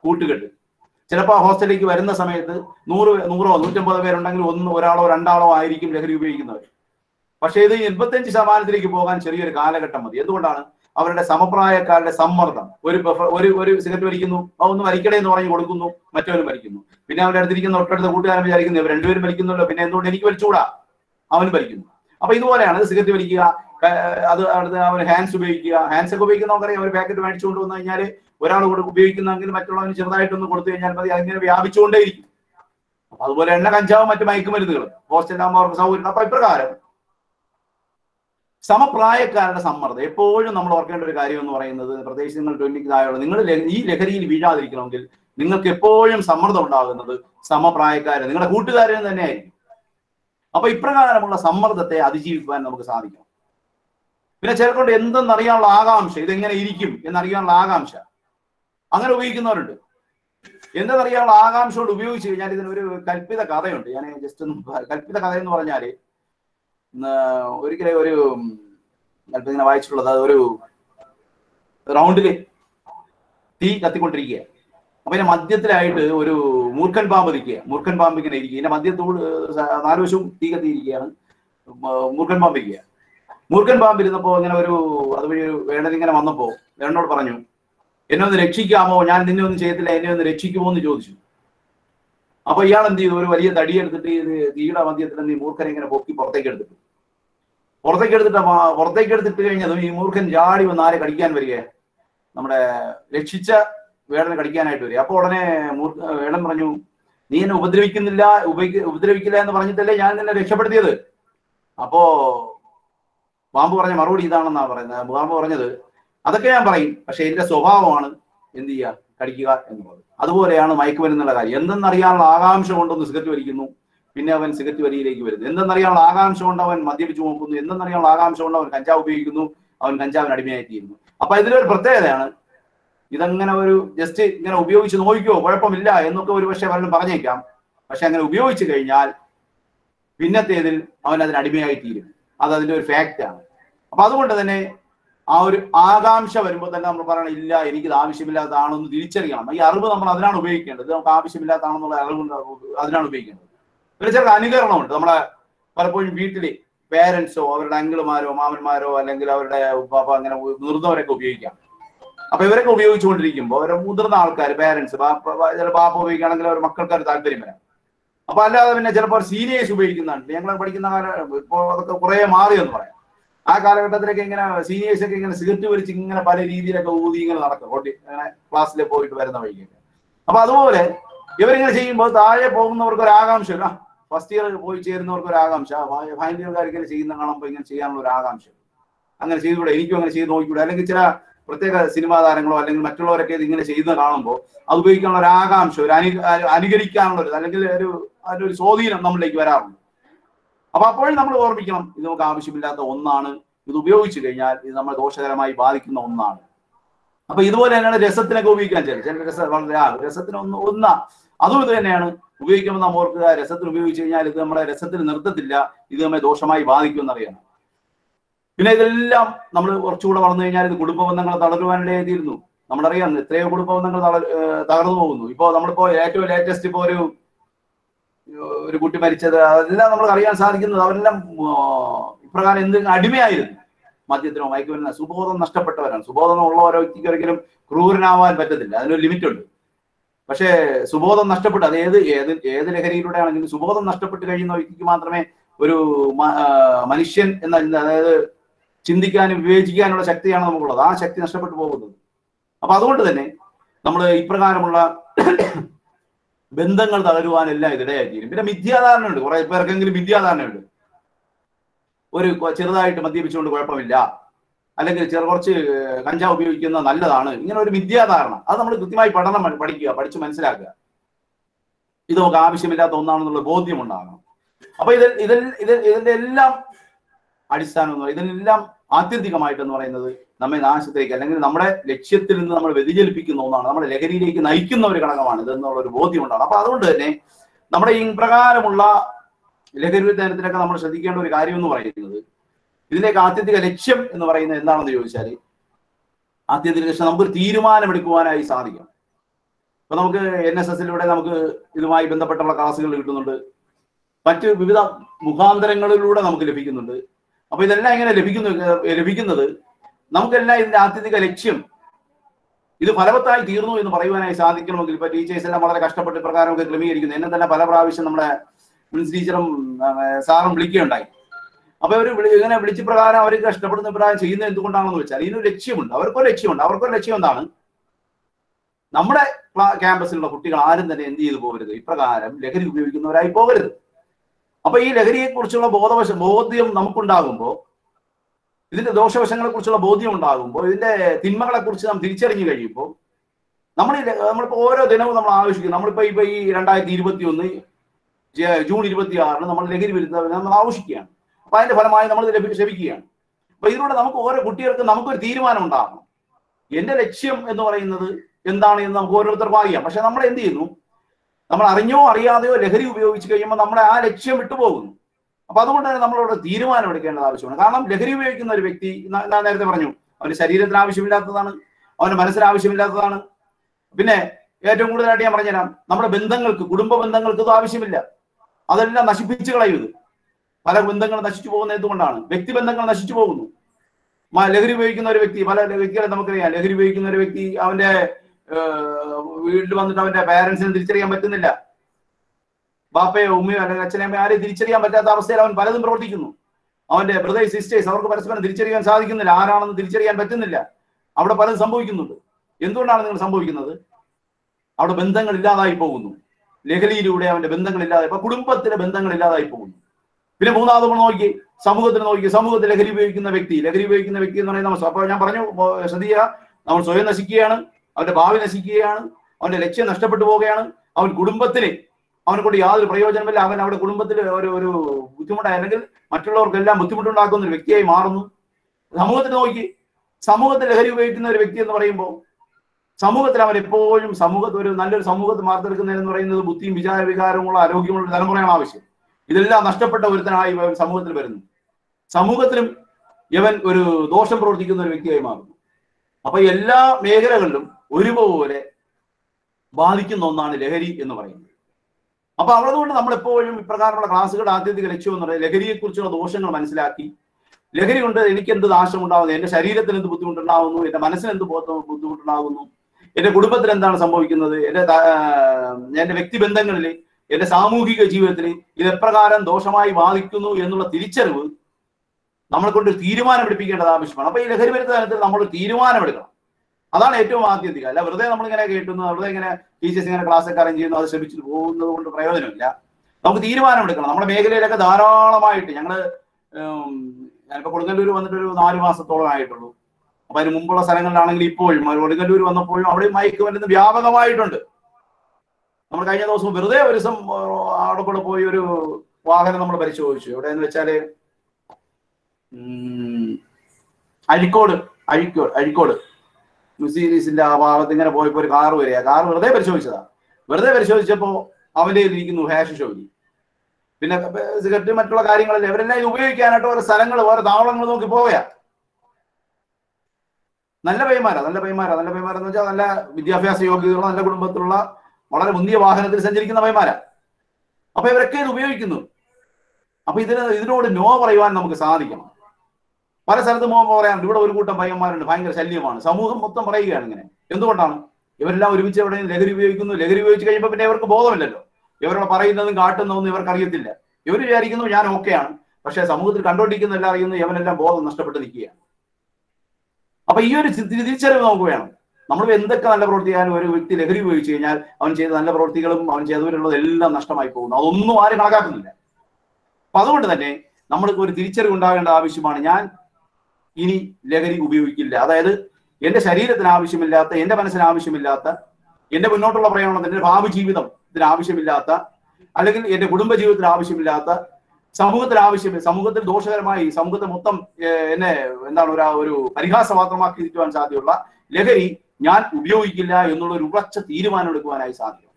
കൂട്ടുകെട്ട്. ചിലപ്പോൾ ആ ഹോസ്റ്റലിലേക്ക് വരുന്ന സമയത്ത് നൂറ് നൂറോ നൂറ്റമ്പത് പേരുണ്ടെങ്കിൽ ഒന്ന് ഒരാളോ രണ്ടാളോ ആയിരിക്കും ലഹരി ഉപയോഗിക്കുന്നവർ. പക്ഷേ ഇത് എൺപത്തഞ്ച് ശതമാനത്തിലേക്ക് പോകാൻ ചെറിയൊരു കാലഘട്ടം മതി. എന്തുകൊണ്ടാണ്? അവരുടെ സമപ്രായക്കാരുടെ സമ്മർദ്ദം. ഒരു ഒരു ഒരു സിഗരറ്റ് വലിക്കുന്നു ഒന്ന് വലിക്കണേ എന്ന് പറഞ്ഞ് കൊടുക്കുന്നു മറ്റവരും വലിക്കുന്നു. പിന്നെ അവരുടെ അടുത്തിരിക്കുന്ന തൊട്ടടുത്ത കൂട്ടുകാരൻ വിചാരിക്കുന്നു ഇവർ രണ്ടുപേരും വലിക്കുന്നുണ്ടോ? പിന്നെ എന്തുകൊണ്ട് എനിക്ക് വലിച്ചുകൂടാ അവനും വലിക്കുന്നു. അപ്പൊ ഇതുപോലെയാണ്. ഇത് സിഗരറ്റ് വലിക്കുക അത് അവർ ഹാൻഡ്സ് ഉപയോഗിക്കുക. ഹാൻഡ്സ് ഒക്കെ ഉപയോഗിക്കുന്നവർക്കറിയാം ഒരു പാക്കറ്റ് മേടിച്ചുകൊണ്ട് വന്നു കഴിഞ്ഞാൽ ഒരാൾ കൂടെ ഉപയോഗിക്കുന്നെങ്കിൽ മറ്റുള്ളവന് ചെറുതായിട്ടൊന്ന് കൊടുത്തു കഴിഞ്ഞാൽ മതി. അതിങ്ങനെ വ്യാപിച്ചുകൊണ്ടേയിരിക്കും. അപ്പൊ അതുപോലെ എണ്ണ കഞ്ചാവും മറ്റു മയക്കുമരുന്നുകൾ ഹോസ്റ്റലാകുമ്പോൾ അവർക്ക് സൗകര്യം. അപ്പൊ ഇപ്രകാരം സമപ്രായക്കാരുടെ സമ്മർദ്ദം. എപ്പോഴും നമ്മൾ ഓർക്കേണ്ട ഒരു കാര്യം എന്ന് പറയുന്നത് പ്രത്യേകിച്ച് നിങ്ങൾ ട്വന്റിക്ക് താഴെയുള്ള നിങ്ങൾ ഈ ലഹരിയിൽ വീഴാതിരിക്കണമെങ്കിൽ നിങ്ങൾക്ക് എപ്പോഴും സമ്മർദ്ദം ഉണ്ടാകുന്നത് സമപ്രായക്കാരൻ നിങ്ങളുടെ കൂട്ടുകാരൻ തന്നെയായിരിക്കും. അപ്പൊ ഇപ്രകാരമുള്ള സമ്മർദ്ദത്തെ അതിജീവിക്കാൻ നമുക്ക് സാധിക്കണം. പിന്നെ ചിലക്കൊണ്ട് എന്തെന്നറിയാനുള്ള ആകാംക്ഷ ഇതെങ്ങനെ ഇരിക്കും എന്നറിയാനുള്ള ആകാംക്ഷ. അങ്ങനെ ഉപയോഗിക്കുന്നവരുണ്ട്. എന്തെന്നറിയാനുള്ള ആകാംക്ഷ കൊണ്ട് ഉപയോഗിച്ച് കഴിഞ്ഞാൽ ഇതിനൊരു കൽപ്പിത കഥയുണ്ട്. ഞാൻ ജസ്റ്റ് ഒന്ന് കൽപ്പിത കഥ എന്ന് പറഞ്ഞാൽ ഒരിക്കലും ഒരു ഇങ്ങനെ വായിച്ചിട്ടുള്ളത്. അത് ഒരു റൗണ്ടിൽ തീ കത്തിക്കൊണ്ടിരിക്കുക. അപ്പൊ ഇതിന്റെ മധ്യത്തിലായിട്ട് ഒരു മൂർഖൻ പാമ്പ് നിൽക്കുക. മൂർഖൻ പാമ്പ് ഇങ്ങനെ ഇരിക്കുക. ഇതിന്റെ മധ്യത്തോട് നാല് വശവും തീ കത്തിയിരിക്കുകയാണ്. മൂർഖൻ പാമ്പ് ഇരിക്കുക. മൂർഖൻ പാമ്പ് ഇരുന്നപ്പോ ഇങ്ങനെ ഒരു അതുവഴി ഒരു വേണ്ടൻ ഇങ്ങനെ വന്നപ്പോ വേണനോട് പറഞ്ഞു എന്നെ ഒന്ന് രക്ഷിക്കാമോ? ഞാൻ നിന്നെ ഒന്നും ചെയ്യത്തില്ല എന്നെ ഒന്ന് രക്ഷിക്കുമോ എന്ന് ചോദിച്ചു. അപ്പൊ ഇയാൾ എന്ത് ചെയ്തു? ഒരു വലിയ തടി എടുത്തിട്ട് ഇത് തീയുടെ ഈ മൂർഖനെ ഇങ്ങനെ പൊക്കി പുറത്തേക്ക് എടുത്തിട്ടു. പുറത്തേക്ക് എടുത്തിട്ട് പുറത്തേക്ക് എടുത്തിട്ട് കഴിഞ്ഞതും ഈ മൂർഖൻ ജാടി വന്ന് ആരെ കടിക്കാൻ വരിക നമ്മുടെ രക്ഷിച്ച വേടനെ കടിക്കാനായിട്ട് വരിക അപ്പൊ ഉടനെ മൂർഖ വേടൻ പറഞ്ഞു നീ എന്നെ ഉപദ്രവിക്കുന്നില്ല ഉപ- ഉപദ്രവിക്കില്ല എന്ന് പറഞ്ഞിട്ടല്ലേ ഞാൻ നിന്നെ രക്ഷപ്പെടുത്തിയത്? അപ്പോ പാമ്പ് പറഞ്ഞ മറുപടി ഇതാണെന്നാ പറയുന്നത്. പാമ്പ് പറഞ്ഞത് അതൊക്കെ ഞാൻ പറയും. പക്ഷെ എന്റെ സ്വഭാവമാണ് എന്ത് ചെയ്യുക? കടിക്കുക എന്നുള്ളത്. അതുപോലെയാണ് മയക്കുമരുന്നുള്ള കാര്യം. എന്തെന്നറിയാനുള്ള ആകാംക്ഷ കൊണ്ടൊന്ന് സിഗരറ്റ് വലിക്കുന്നു പിന്നെ അവൻ സിഗരറ്റ് വലിയിലേക്ക് വരുന്നു. എന്തെന്നറിയാനുള്ള ആകാംക്ഷ കൊണ്ട് അവൻ മദ്യപിച്ചു നോക്കുന്നു എന്തെന്നറിയാനുള്ള ആകാംക്ഷ കൊണ്ട് അവൻ കഞ്ചാവ് ഉപയോഗിക്കുന്നു. അവൻ കഞ്ചാവിന് അടിമയായിത്തീരുന്നു അപ്പൊ ഇതിലൊരു പ്രത്യേകതയാണ്. ഇതങ്ങനെ ഒരു ജസ്റ്റ് ഇങ്ങനെ ഉപയോഗിച്ച് നോക്കിക്കോ കുഴപ്പമില്ല എന്നൊക്കെ ഒരു പക്ഷെ പലരും പറഞ്ഞേക്കാം. പക്ഷെ അങ്ങനെ ഉപയോഗിച്ചു കഴിഞ്ഞാൽ പിന്നത്തേതിൽ അവൻ അതിന് അടിമയായി തീരും. അത് അതിന്റെ ഒരു ഫാക്റ്റ് ആണ്. അപ്പൊ അതുകൊണ്ട് തന്നെ ആ ഒരു ആകാംക്ഷ വരുമ്പോൾ തന്നെ നമ്മൾ പറയണം ഇല്ല എനിക്കിത് ആവശ്യമില്ലാത്തതാണെന്ന് തിരിച്ചറിയണം. ഈ അറിവ് നമ്മൾ അതിനാണ് ഉപയോഗിക്കേണ്ടത്. നമുക്ക് ആവശ്യമില്ലാത്തതാണെന്നുള്ള അറിവ് അതിനാണ് ഉപയോഗിക്കേണ്ടത്. പിന്നെ ചില അനുകരണമുണ്ട്. നമ്മളെ പലപ്പോഴും വീട്ടിൽ പേരൻസോ അവരുടെ അങ്കിളുമാരോ മാമന്മാരോ അല്ലെങ്കിൽ അവരുടെ ഉപ്പാപ്പ അങ്ങനെ മുതിർന്നവരൊക്കെ ഉപയോഗിക്കാം. അപ്പൊ ഇവരൊക്കെ ഉപയോഗിച്ചുകൊണ്ടിരിക്കുമ്പോൾ അവരെ മുതിർന്ന ആൾക്കാർ പേരൻസ് ചില ബാപ്പ ഉപയോഗിക്കുകയാണെങ്കിൽ അവർ മക്കൾക്ക് ഒരു താല്പര്യം വരാം. അപ്പൊ അല്ലാതെ പിന്നെ ചിലപ്പോൾ സീനിയേഴ്സ് ഉപയോഗിക്കുന്നുണ്ട്. ഞങ്ങൾ പഠിക്കുന്ന കാലം ഇപ്പോൾ അതൊക്കെ കുറെ മാറിയെന്ന് പറയാം. ആ കാലഘട്ടത്തിലൊക്കെ ഇങ്ങനെ സീനിയേഴ്സ് ഒക്കെ ഇങ്ങനെ സിഗരറ്റ് വലിച്ച് ഇങ്ങനെ പല രീതിയിലൊക്കെ ഊതി ഇങ്ങനെ നടക്കും. ഓട്ടി അങ്ങനെ ക്ലാസ്സിൽ പോയിട്ട് വരുന്ന വഴിക്കൊക്കെ. അപ്പൊ അതുപോലെ ഇവരിങ്ങനെ ചെയ്യുമ്പോൾ താഴെ പോകുന്നവർക്ക് ഒരു ആകാംക്ഷ. ഫസ്റ്റ് ഇയർ പോയി ചേരുന്നവർക്ക് ഒരു ആകാംക്ഷ. ഇയർക്കാർ ഇങ്ങനെ ചെയ്യുന്ന കാണുമ്പോൾ ഇങ്ങനെ ചെയ്യാനുള്ള ഒരു ആകാംക്ഷ. അങ്ങനെ ചെയ്തുകൂടെ? എനിക്കും അങ്ങനെ ചെയ്ത് നോക്കിക്കൂടെ? അല്ലെങ്കിൽ ചില പ്രത്യേക സിനിമാ താരങ്ങളോ അല്ലെങ്കിൽ മറ്റുള്ളവരൊക്കെ ഇത് ഇങ്ങനെ ചെയ്യുന്നത് കാണുമ്പോൾ അത് ഉപയോഗിക്കാനുള്ള ഒരു ആകാംക്ഷ ഒരു അനു അനുകരിക്കാനുള്ള ഒരു അല്ലെങ്കിൽ ഒരു അതിന്റെ ഒരു സ്വാധീനം നമ്മളിലേക്ക് വരാറുണ്ട്. അപ്പൊ അപ്പോഴും നമ്മൾ ഓർമ്മിക്കണം ഇത് നമുക്ക് ആവശ്യമില്ലാത്ത ഒന്നാണ്. ഇത് ഉപയോഗിച്ചു കഴിഞ്ഞാൽ ഇത് നമ്മളെ ദോഷകരമായി ബാധിക്കുന്ന ഒന്നാണ്. അപ്പൊ ഇതുപോലെ തന്നെയാണ് രസത്തിനൊക്കെ ഉപയോഗിക്കാൻ ചില ചില രസം വളരെ ആ രസത്തിന് ഒന്ന് ഒന്ന. അതും ഇത് തന്നെയാണ്. ഉപയോഗിക്കുമ്പോൾ നാം ഓർക്കുക രസത്തിന് ഉപയോഗിച്ച് കഴിഞ്ഞാൽ ഇത് നമ്മളെ രസത്തിന് നിർത്തത്തില്ല. ഇത് നമ്മെ ദോഷമായി ബാധിക്കും എന്നറിയണം. പിന്നെ ഇതെല്ലാം നമ്മൾ കുറച്ചുകൂടെ വളർന്നു കഴിഞ്ഞാൽ ഇത് കുടുംബ ബന്ധങ്ങൾ തളരുവാനിടയായിത്തീരുന്നു നമ്മളറിയാം എത്രയോ കുടുംബ ബന്ധങ്ങൾ തളർ തകർന്നു പോകുന്നു. ഇപ്പോൾ നമ്മളിപ്പോ ഏറ്റവും ലേറ്റസ്റ്റ് ഇപ്പോൾ ഒരു ഒരു കുട്ടി മരിച്ചത് അതെല്ലാം നമ്മൾ അറിയാൻ സാധിക്കുന്നത് അവരെല്ലാം ഇപ്രകാരം എന്ത് അടിമയായിരുന്നു. മദ്യത്തിനോ മയക്കുമരുന്ന സുബോധം നഷ്ടപ്പെട്ടവരാണ്. സുബോധം ഉള്ള ഓരോ വ്യക്തിക്ക് ഒരിക്കലും ക്രൂരനാവാൻ പറ്റത്തില്ല. അതിനൊരു ലിമിറ്റ് ഉണ്ട് പക്ഷേ സുബോധം നഷ്ടപ്പെട്ട്. അത് ഏത് ഏത് ഏത് ലഹരിയിലൂടെ ആണെങ്കിലും സുബോധം നഷ്ടപ്പെട്ട് കഴിയുന്ന വ്യക്തിക്ക് മാത്രമേ ഒരു മനുഷ്യൻ എന്ന അതായത് ചിന്തിക്കാനും വിവേചിക്കാനുള്ള ശക്തിയാണ് നമുക്കുള്ളത്. ആ ശക്തി നഷ്ടപ്പെട്ടു പോകുന്നത്. അപ്പൊ അതുകൊണ്ട് തന്നെ നമ്മൾ ഇപ്രകാരമുള്ള ബന്ധങ്ങൾ തകരുവാനല്ല ഇതിടയായി തീരും പിന്നെ മിഥ്യാധാരണയുണ്ട്. കുറെ പേർക്കെങ്കിലും മിഥ്യാധാരണയുണ്ട്. ഒരു ചെറുതായിട്ട് മദ്യപിച്ചുകൊണ്ട് കുഴപ്പമില്ല. അല്ലെങ്കിൽ ചെറു കുറച്ച് കഞ്ചാവ് ഉപയോഗിക്കുന്നത് നല്ലതാണ്. ഇങ്ങനെ ഒരു മിഥ്യാധാരണ. അത് നമ്മൾ കൃത്യമായി പഠനം പഠിക്കുക പഠിച്ച് മനസ്സിലാക്കുക. ഇത് നമുക്ക് ആവശ്യമില്ലാത്ത ഒന്നാണെന്നുള്ള ബോധ്യം ഉണ്ടാകണം. അപ്പൊ ഇതിൽ ഇതിൽ ഇതിൽ ഇതിന്റെ എല്ലാം അടിസ്ഥാനം എന്ന് ഇതിനെല്ലാം ആത്യന്തികമായിട്ട് എന്ന് പറയുന്നത് നമ്മെ നാശത്തിലേക്ക് അല്ലെങ്കിൽ നമ്മുടെ ലക്ഷ്യത്തിൽ നിന്ന് നമ്മൾ വ്യതിചലിപ്പിക്കുന്ന ഒന്നാണ്. നമ്മുടെ ലഹരിയിലേക്ക് നയിക്കുന്ന ഒരു ഘടകമാണ് ഇത് എന്നുള്ള ഒരു ബോധ്യം ഉണ്ടാണ് അപ്പൊ അതുകൊണ്ട് തന്നെ നമ്മുടെ ഈ പ്രകാരമുള്ള ലഹരി വിജ്ഞാനത്തിലൊക്കെ നമ്മൾ ശ്രദ്ധിക്കേണ്ട ഒരു കാര്യം എന്ന് പറയുന്നത് ഇതിലേക്ക് ആത്യന്തിക ലക്ഷ്യം എന്ന് പറയുന്നത് എന്താണെന്ന് ചോദിച്ചാൽ ആത്യന്തിക ലക്ഷ്യം നമുക്കൊരു തീരുമാനമെടുക്കുവാനായി സാധിക്കും ഇപ്പൊ നമുക്ക് എൻ എസ് എസിലൂടെ നമുക്ക് ഇതുമായി ബന്ധപ്പെട്ടുള്ള ക്ലാസ്സുകൾ കിട്ടുന്നുണ്ട്. മറ്റ് വിവിധ മുഖാന്തരങ്ങളിലൂടെ നമുക്ക് ലഭിക്കുന്നുണ്ട്. അപ്പൊ ഇതെല്ലാം എങ്ങനെ ലഭിക്കുന്നു ലഭിക്കുന്നത്? നമുക്കെല്ലാം ഇതിന്റെ ആത്യന്തിക ലക്ഷ്യം ഇത് ഫലവത്തായി തീർന്നു എന്ന് പറയുവാനായി സാധിക്കണമെങ്കിൽ ഇപ്പൊ ടീച്ചേഴ്സ് എല്ലാം വളരെ കഷ്ടപ്പെട്ട് പ്രകാരമൊക്കെ ക്രമീകരിക്കുന്നു. എന്നെ തന്നെ പല പ്രാവശ്യം നമ്മുടെ പ്രിൻസ് ടീച്ചറും സാറും വിളിക്കുകയുണ്ടായി. അപ്പൊ അവർ ഇങ്ങനെ വിളിച്ച പ്രകാരം അവർ കഷ്ടപ്പെടുന്ന പ്രകാരം ചെയ്യുന്നത് എന്തുകൊണ്ടാണെന്ന് വെച്ചാൽ ഇതിനൊരു ലക്ഷ്യമുണ്ട്. അവർക്കൊരു ലക്ഷ്യമുണ്ട്. അവർക്കൊരു ലക്ഷ്യം എന്താണ്? നമ്മുടെ ക്യാമ്പസിലുള്ള കുട്ടികൾ ആരും തന്നെ എന്ത് ചെയ്തു പോകരുത്. ഇപ്രകാരം ലഹരി ഉപയോഗിക്കുന്നവരായി പോകരുത്. അപ്പൊ ഈ ലഹരിയെ കുറിച്ചുള്ള ബോധവശ ബോധ്യം നമുക്കുണ്ടാകുമ്പോൾ ഇതിന്റെ ദോഷവശങ്ങളെ കുറിച്ചുള്ള ബോധ്യം ഉണ്ടാകുമ്പോൾ ഇതിന്റെ തിന്മകളെ കുറിച്ച് നാം തിരിച്ചറിഞ്ഞു കഴിയുമ്പോൾ നമ്മൾ നമ്മളിപ്പോ ഓരോ ദിനവും നമ്മൾ ആവശ്യിക്കും നമ്മളിപ്പോ ഇപ്പൊ ഈ രണ്ടായിരത്തി ഇരുപത്തി ഒന്ന് ജൂൺ ഇരുപത്തി ആറിന് നമ്മൾ ലഹരി വിരുദ്ധ നമ്മൾ ആവശ്യിക്കുകയാണ് അപ്പൊ അതിന്റെ ഫലമായി നമ്മൾ ലഭിക്കുകയാണ്. അപ്പൊ ഇതിലൂടെ നമുക്ക് ഓരോ കുട്ടികൾക്ക് നമുക്കൊരു തീരുമാനം ഉണ്ടാകണം. എന്റെ ലക്ഷ്യം എന്ന് പറയുന്നത് എന്താണ് എന്ന് നമുക്ക് ഓരോരുത്തർക്കും അറിയാം. പക്ഷെ നമ്മൾ എന്ത് ചെയ്യുന്നു? നമ്മൾ അറിഞ്ഞോ അറിയാതെയോ ലഹരി ഉപയോഗിച്ച് കഴിയുമ്പോൾ നമ്മളെ ആ ലക്ഷ്യം വിട്ടുപോകുന്നു. അപ്പൊ അതുകൊണ്ട് തന്നെ നമ്മളോട് തീരുമാനം എടുക്കേണ്ടത് ആവശ്യമാണ്. കാരണം ലഹരി ഉപയോഗിക്കുന്ന ഒരു വ്യക്തി ഞാൻ നേരത്തെ പറഞ്ഞു അവന്റെ ശരീരത്തിന് ആവശ്യമില്ലാത്തതാണ് അവന്റെ മനസ്സിന് ആവശ്യമില്ലാത്തതാണ്. പിന്നെ ഏറ്റവും കൂടുതലായിട്ട് ഞാൻ പറഞ്ഞുതരാം നമ്മുടെ ബന്ധങ്ങൾക്ക് കുടുംബ ബന്ധങ്ങൾക്ക് ഇത് ആവശ്യമില്ല. അതെല്ലാം നശിപ്പിച്ചു കളയുന്നത്. പല ബന്ധങ്ങൾ നശിച്ചു പോകുന്ന എന്തുകൊണ്ടാണ്? വ്യക്തി ബന്ധങ്ങൾ നശിച്ചു പോകുന്നു. ലഹരി ഉപയോഗിക്കുന്ന ഒരു വ്യക്തി പല വ്യക്തികളെ നമുക്കറിയാം. ലഹരി ഉപയോഗിക്കുന്ന ഒരു വ്യക്തി അവന്റെ വീട്ടിൽ വന്നിട്ട് അവന്റെ പേരൻസിനെ തിരിച്ചറിയാൻ പറ്റുന്നില്ല. ബാപ്പയോ ഉമ്മയോ അല്ലെങ്കിൽ അച്ഛനെ ആരെയും തിരിച്ചറിയാൻ പറ്റാത്ത അവസ്ഥയിൽ അവൻ പലതും പ്രവർത്തിക്കുന്നു. അവന്റെ ബ്രദേഴ്സ് സിസ്റ്റേഴ്സ് അവർക്ക് പരസ്പരം തിരിച്ചറിയാൻ സാധിക്കുന്നില്ല. ആരാണെന്ന് തിരിച്ചറിയാൻ പറ്റുന്നില്ല. അവിടെ പലതും സംഭവിക്കുന്നുണ്ട്. എന്തുകൊണ്ടാണ് നിങ്ങൾ സംഭവിക്കുന്നത്? അവിടെ ബന്ധങ്ങൾ ഇല്ലാതായി പോകുന്നു. ലഹരിയിലൂടെ അവന്റെ ബന്ധങ്ങൾ ഇല്ലാതെ ഇപ്പൊ കുടുംബത്തിലെ ബന്ധങ്ങൾ ഇല്ലാതായി പോകുന്നു. പിന്നെ മൂന്നാമത് നോക്കി. സമൂഹത്തിൽ നോക്കി. സമൂഹത്തിൽ ലഹരി ഉപയോഗിക്കുന്ന വ്യക്തി. ലഹരി ഉപയോഗിക്കുന്ന വ്യക്തി എന്ന് പറയുന്നത് അപ്പൊ ഞാൻ പറഞ്ഞു ശ്രദ്ധിക്കുക. നമ്മൾ സ്വയം നശിക്കുകയാണ്. അവന്റെ ഭാവി നശിക്കുകയാണ് അവന്റെ ലക്ഷ്യം നഷ്ടപ്പെട്ടു പോവുകയാണ് അവൻ കുടുംബത്തിന് അവനെ കൊണ്ട് യാതൊരു പ്രയോജനമില്ല അവൻ അവിടെ കുടുംബത്തിൽ ഒരു ഒരു ബുദ്ധിമുട്ടായി അല്ലെങ്കിൽ മറ്റുള്ളവർക്കെല്ലാം ബുദ്ധിമുട്ടുണ്ടാക്കുന്ന ഒരു വ്യക്തിയായി മാറുന്നു. സമൂഹത്തിൽ നോക്കി സമൂഹത്തിൽ ലഹരി ഉപയോഗിക്കുന്ന ഒരു വ്യക്തി എന്ന് പറയുമ്പോൾ സമൂഹത്തിൽ അവൻ എപ്പോഴും സമൂഹത്തിൽ ഒരു നല്ലൊരു സമൂഹത്തിൽ വാർത്തെടുക്കുന്നതെന്ന് പറയുന്നത് ബുദ്ധിയും വിചാര വികാരമുള്ള ആരോഗ്യമുള്ള തലമുറയാണ് ആവശ്യം. ഇതെല്ലാം നഷ്ടപ്പെട്ട ഒരുത്തനായി സമൂഹത്തിൽ വരുന്നു. സമൂഹത്തിലും ഇവൻ ഒരു ദോഷം പ്രവർത്തിക്കുന്ന ഒരു വ്യക്തിയായി മാറുന്നു. അപ്പൊ എല്ലാ മേഖലകളിലും ഒരുപോലെ ബാധിക്കുന്ന ഒന്നാണ് ലഹരി എന്ന് പറയുന്നത്. അപ്പൊ അതുകൊണ്ട് നമ്മൾ എപ്പോഴും ഇപ്രകാരമുള്ള ക്ലാസ്സുകളുടെ ആത്യന്തിക ലക്ഷ്യം എന്ന് പറയുന്നത് ലഹരിയെ കുറിച്ചുള്ള ദോഷങ്ങൾ മനസ്സിലാക്കി. ലഹരി കൊണ്ട് എനിക്ക് എന്ത് നാശം ഉണ്ടാകുന്നു എന്റെ ശരീരത്തിന് എന്ത് ബുദ്ധിമുട്ടുണ്ടാകുന്നു എന്റെ മനസ്സിന് എന്ത് ബുദ്ധിമുട്ടുണ്ടാകുന്നു എന്റെ കുടുംബത്തിൽ എന്താണ് സംഭവിക്കുന്നത്? എന്റെ എന്റെ വ്യക്തിബന്ധങ്ങളിൽ എന്റെ സാമൂഹിക ജീവിതത്തിൽ ഇത് എപ്രകാരം ദോഷമായി ബാധിക്കുന്നു എന്നുള്ള തിരിച്ചറിവ് നമ്മളെ കൊണ്ട് തീരുമാനം എടുപ്പിക്കേണ്ടത് ആവശ്യമാണ് അപ്പൊ ഈ ലഹരി വരുന്ന തരത്തിൽ നമ്മൾ തീരുമാനമെടുക്കണം അതാണ് ഏറ്റവും ആത്യന്തിക. അല്ല വെറുതെ നമ്മൾ ഇങ്ങനെ കേട്ടുന്നു വെറുതെ ഇങ്ങനെ ടീച്ചേഴ്സ് ഇങ്ങനെ ക്ലാസ് ഒക്കെ അറേഞ്ച് ചെയ്യുന്നു അത് ശ്രമിച്ചു പോകുന്നത് കൊണ്ട് പ്രയോജനമില്ല. നമുക്ക് തീരുമാനമെടുക്കണം നമ്മുടെ മേഖലയിലൊക്കെ ധാരാളമായിട്ട് ഞങ്ങൾ ഞാനിപ്പോ കൊടുങ്ങല്ലൂർ വന്നിട്ട് ഒരു നാല് മാസത്തോളം ആയിട്ടുള്ളൂ. അപ്പൊ അതിന് മുമ്പുള്ള സ്ഥലങ്ങളിലാണെങ്കിൽ ഇപ്പോഴും കൊടുങ്ങല്ലൂർ വന്നപ്പോഴും അവിടെ മയക്ക് മരുന്ന് വ്യാപകമായിട്ടുണ്ട്. നമ്മൾ കഴിഞ്ഞ ദിവസം വെറുതെ ഒരു ദിവസം അവിടെ കൂടെ പോയി ഒരു വാഹനം നമ്മൾ പരിശോധിച്ചു. എവിടെയെന്ന് വെച്ചാൽ അഴിക്കോട് അഴിക്കോട്. അഴിക്കോട് മുസീരീസിന്റെ ആ ഭാഗത്ത് ഇങ്ങനെ പോയപ്പോ ഒരു കാർ വരിക. കാർ വെറുതെ പരിശോധിച്ചതാ. വെറുതെ പരിശോധിച്ചപ്പോ അവന്റെ ഇരിക്കുന്നു ഹാഷ് ഷോലി പിന്നെ സിഗരറ്റ് മറ്റുള്ള കാര്യങ്ങളല്ലേ ഇവരെല്ലാം ഇത് ഉപയോഗിക്കാനായിട്ട് ഓരോ സ്ഥലങ്ങൾ ഓരോ താവളങ്ങൾ നോക്കി പോവുക. നല്ല പൈമാരാ നല്ല പൈമാരാ നല്ല പൈമാരെന്ന് വെച്ചാൽ നല്ല വിദ്യാഭ്യാസ യോഗ്യതയുള്ള നല്ല കുടുംബത്തിലുള്ള വളരെ മുന്തിയ വാഹനത്തിൽ സഞ്ചരിക്കുന്ന പൈമാരാ അപ്പൊ ഇവരൊക്കെ ഇത് ഉപയോഗിക്കുന്നു. അപ്പൊ ഇതിന് ഇതിനോട് നോ പറയുവാൻ നമുക്ക് സാധിക്കണം. പല സ്ഥലത്തും പോകുമ്പോൾ പറയാറുണ്ട് ഇവിടെ ഒരു കൂട്ടം പയ്യന്മാരുണ്ട് ഭയങ്കര ശല്യമാണ്. സമൂഹം മൊത്തം പറയുകയാണ് ഇങ്ങനെ. എന്തുകൊണ്ടാണ്? ഇവരെല്ലാം ഒരുമിച്ച് എവിടെ ലഹരി ഉപയോഗിക്കുന്നു. ലഹരി ഉപയോഗിച്ച് കഴിയുമ്പോൾ പിന്നെ ഇവർക്ക് ബോധമില്ലല്ലോ. ഇവരോട് പറയുന്നതും കാട്ടുന്നതും ഇവർക്ക് അറിയത്തില്ല. ഇവർ വിചാരിക്കുന്നു ഞാൻ ഓക്കെയാണ്. പക്ഷെ സമൂഹത്തിൽ കണ്ടോണ്ടിരിക്കുന്ന എല്ലാം അറിയുന്നു ഇവനെല്ലാം ബോധം നഷ്ടപ്പെട്ട് നിൽക്കുകയാണ്. അപ്പൊ ഈ ഒരു തിരിച്ചറിവ് നമുക്ക് വേണം. നമ്മൾ എന്തൊക്കെ നല്ല പ്രവർത്തിയാലും ഒരു വ്യക്തി ലഹരി ഉപയോഗിച്ച് കഴിഞ്ഞാൽ അവൻ ചെയ്ത നല്ല പ്രവൃത്തികളും അവൻ ചെയ്തവരുള്ളത് എല്ലാം നഷ്ടമായി പോകുന്നു. അതൊന്നും ആരും കണക്കാക്കുന്നില്ല. അപ്പൊ അതുകൊണ്ട് തന്നെ നമ്മൾക്ക് ഒരു തിരിച്ചറിവ് ഉണ്ടാകേണ്ട ആവശ്യമാണ്. ഞാൻ ഇനി ലഹരി ഉപയോഗിക്കില്ല. അതായത് എന്റെ ശരീരത്തിന് ആവശ്യമില്ലാത്ത എന്റെ മനസ്സിന് ആവശ്യമില്ലാത്ത എന്റെ മുന്നോട്ടുള്ള പ്രയാണം എന്റെ ഭാവി ജീവിതത്തിന് ആവശ്യമില്ലാത്ത അല്ലെങ്കിൽ എന്റെ കുടുംബ ജീവിതത്തിന് ആവശ്യമില്ലാത്ത സമൂഹത്തിന് ആവശ്യം സമൂഹത്തിൽ ദോഷകരമായി സമൂഹത്തെ മൊത്തം എന്നെ എന്താണ് ഒരു ഒരു പരിഹാസപാത്രമാക്കി ഇരിക്കുവാൻ സാധ്യതയുള്ള ലഹരി ഞാൻ ഉപയോഗിക്കില്ല എന്നുള്ള ഒരു ഉറച്ച തീരുമാനം എടുക്കുവാനായി സാധിക്കും.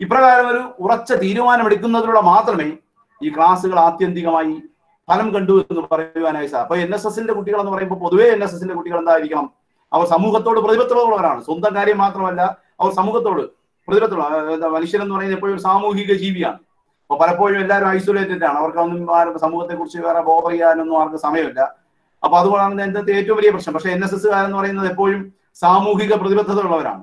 ഇപ്രകാരം ഒരു ഉറച്ച തീരുമാനം എടുക്കുന്നതിലൂടെ മാത്രമേ ഈ ക്ലാസ്സുകൾ ആത്യന്തികമായി ഫലം കണ്ടു എന്ന് പറയുവാനായി സാർ. അപ്പൊ എൻ എസ് എസിന്റെ കുട്ടികൾ എന്ന് പറയുമ്പോൾ പൊതുവേ എൻ എസ് എസിന്റെ കുട്ടികൾ എന്തായിരിക്കണം? അവർ സമൂഹത്തോട് പ്രതിബദ്ധതയുള്ളവരാണ്. സ്വന്തം കാര്യം മാത്രമല്ല അവർ സമൂഹത്തോട് പ്രതിബദ്ധമുള്ള മനുഷ്യൻ എന്ന് പറയുന്നത് എപ്പോഴും സാമൂഹിക ജീവിയാണ്. അപ്പൊ പലപ്പോഴും എല്ലാവരും ഐസൊലേറ്റഡ് ആണ്. അവർക്കൊന്നും ആരും സമൂഹത്തെ കുറിച്ച് വേറെ ബോധർ ചെയ്യാനൊന്നും ആർക്കും സമയമില്ല. അപ്പൊ അതുകൊണ്ടാണ് എന്റെ ഏറ്റവും വലിയ പ്രശ്നം. പക്ഷെ എൻ എസ് എസ് എന്ന് പറയുന്നത് എപ്പോഴും സാമൂഹിക പ്രതിബദ്ധത ഉള്ളവരാണ്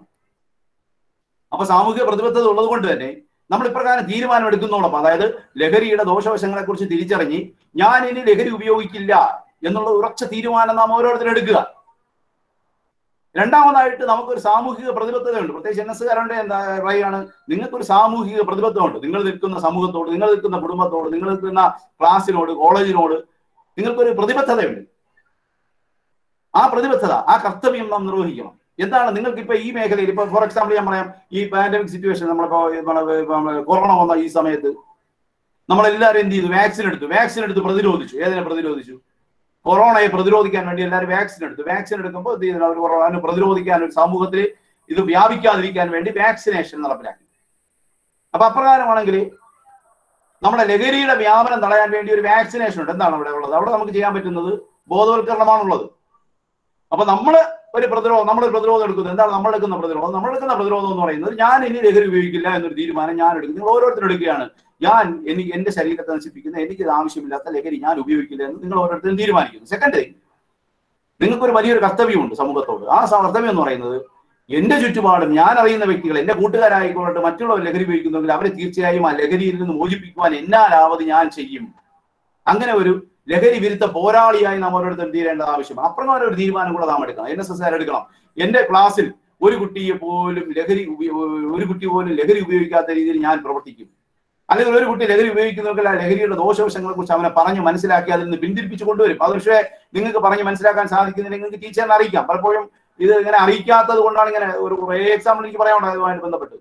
അപ്പൊ സാമൂഹിക പ്രതിബദ്ധത ഉള്ളത് കൊണ്ട് തന്നെ നമ്മൾ ഇപ്രകാരം തീരുമാനം എടുക്കുന്നോളം അതായത് ലഹരിയുടെ ദോഷവശങ്ങളെ കുറിച്ച് തിരിച്ചറിഞ്ഞ് ഞാൻ ഇനി ലഹരി ഉപയോഗിക്കില്ല എന്നുള്ള ഉറച്ച തീരുമാനം നാം ഓരോരുത്തരും എടുക്കുക. രണ്ടാമതായിട്ട് നമുക്കൊരു സാമൂഹിക പ്രതിബദ്ധതയുണ്ട്. പ്രത്യേകിച്ച് എൻ എസ് കാരന്റെ എന്താ പറയുകയാണ് നിങ്ങൾക്കൊരു സാമൂഹിക പ്രതിബദ്ധമുണ്ട് നിങ്ങൾ നിൽക്കുന്ന സമൂഹത്തോട് നിങ്ങൾ നിൽക്കുന്ന കുടുംബത്തോട് നിങ്ങൾ നിൽക്കുന്ന ക്ലാസ്സിനോട് കോളേജിനോട് നിങ്ങൾക്കൊരു പ്രതിബദ്ധതയുണ്ട്. ആ പ്രതിബദ്ധത ആ കർത്തവ്യം നാം നിർവഹിക്കണം. എന്താണ് നിങ്ങൾക്ക് ഇപ്പൊ ഈ മേഖലയിൽ? ഇപ്പൊ ഫോർ എക്സാമ്പിൾ ഞാൻ പറയാം ഈ പാൻഡമിക് സിറ്റുവേഷൻ നമ്മളിപ്പോ നമ്മൾ നമ്മൾ കൊറോണ വന്ന ഈ സമയത്ത് നമ്മളെല്ലാവരും എന്ത് ചെയ്തു? വാക്സിൻ എടുത്തു. വാക്സിൻ എടുത്ത് പ്രതിരോധിച്ചു. ഏതിനെ പ്രതിരോധിച്ചു? കൊറോണയെ പ്രതിരോധിക്കാൻ വേണ്ടി എല്ലാവരും വാക്സിൻ എടുത്തു. വാക്സിൻ എടുക്കുമ്പോൾ എന്ത് ചെയ്തു? അവർ കൊറോണ പ്രതിരോധിക്കാൻ ഒരു സമൂഹത്തിൽ ഇത് വ്യാപിക്കാതിരിക്കാൻ വേണ്ടി വാക്സിനേഷൻ നടപ്പിലാക്കി. അപ്പൊ അപ്രകാരമാണെങ്കിൽ നമ്മുടെ ലഹരിയുടെ വ്യാപനം തടയാൻ വേണ്ടി ഒരു വാക്സിനേഷൻ ഉണ്ട്. എന്താണ് അവിടെ ഉള്ളത്? അവിടെ നമുക്ക് ചെയ്യാൻ പറ്റുന്നത് ബോധവൽക്കരണമാണുള്ളത്. അപ്പൊ നമ്മൾ ഒരു പ്രതിരോധം നമ്മൾ പ്രതിരോധം എടുക്കുന്നത് എന്താണ് നമ്മൾ എടുക്കുന്ന പ്രതിരോധം? നമ്മൾ എടുക്കുന്ന പ്രതിരോധം എന്ന് പറയുന്നത് ഞാൻ ഇനി ലഹരി ഉപയോഗിക്കില്ല എന്നൊരു തീരുമാനം ഞാൻ എടുക്കുന്നു. നിങ്ങൾ ഓരോരുത്തരും എടുക്കുകയാണ്. ഞാൻ എനിക്ക് എന്റെ ശരീരത്തെ നശിപ്പിക്കുന്ന എനിക്ക് ആവശ്യമില്ലാത്ത ലഹരി ഞാൻ ഉപയോഗിക്കില്ല എന്ന് നിങ്ങൾ ഓരോരുത്തരും തീരുമാനിക്കുന്നു. സെക്കൻഡ് തിങ് നിങ്ങൾക്കൊരു വലിയൊരു കർത്തവ്യമുണ്ട് സമൂഹത്തോട്. ആ കർത്തവ്യം എന്ന് പറയുന്നത് എന്റെ ചുറ്റുപാടും ഞാൻ അറിയുന്ന വ്യക്തികൾ എന്റെ കൂട്ടുകാരായിക്കോട്ടെ മറ്റുള്ളവർ ലഹരി ഉപയോഗിക്കുന്നെങ്കിൽ അവരെ തീർച്ചയായും ആ ലഹരിയിൽ നിന്ന് മോചിപ്പിക്കുവാൻ എന്നാലാവത് ഞാൻ ചെയ്യും. അങ്ങനെ ഒരു ലഹരി വിരുദ്ധ പോരാളിയായി നാം ഓരോരുത്തരും തീരേണ്ടത് ആവശ്യമാണ്. അപ്രകാരം ഒരു തീരുമാനം കൂടെ നാം എടുക്കണം. എൻ എസ് എസ് എടുക്കണം. എന്റെ ക്ലാസ്സിൽ ഒരു കുട്ടിയെ പോലും ലഹരി ഒരു കുട്ടി പോലും ലഹരി ഉപയോഗിക്കാത്ത രീതിയിൽ ഞാൻ പ്രവർത്തിക്കും. അല്ലെങ്കിൽ ഒരു കുട്ടി ലഹരി ഉപയോഗിക്കുന്നവർക്ക് ആ ലഹരിയുടെ ദോഷവശങ്ങളെ കുറിച്ച് അവനെ പറഞ്ഞ് മനസ്സിലാക്കി അതിൽ നിന്ന് പിന്തിരിപ്പിച്ചു കൊണ്ടുവരും. അത് പക്ഷേ നിങ്ങൾക്ക് പറഞ്ഞ് മനസ്സിലാക്കാൻ സാധിക്കുന്നില്ല നിങ്ങൾക്ക് ടീച്ചറിനെ അറിയിക്കാം. പലപ്പോഴും ഇത് ഇങ്ങനെ അറിയിക്കാത്തത് കൊണ്ടാണ് ഇങ്ങനെ ഒരു എക്സാമ്പിൾ എനിക്ക് പറയാനുണ്ട് അതുമായിട്ട് ബന്ധപ്പെട്ട്.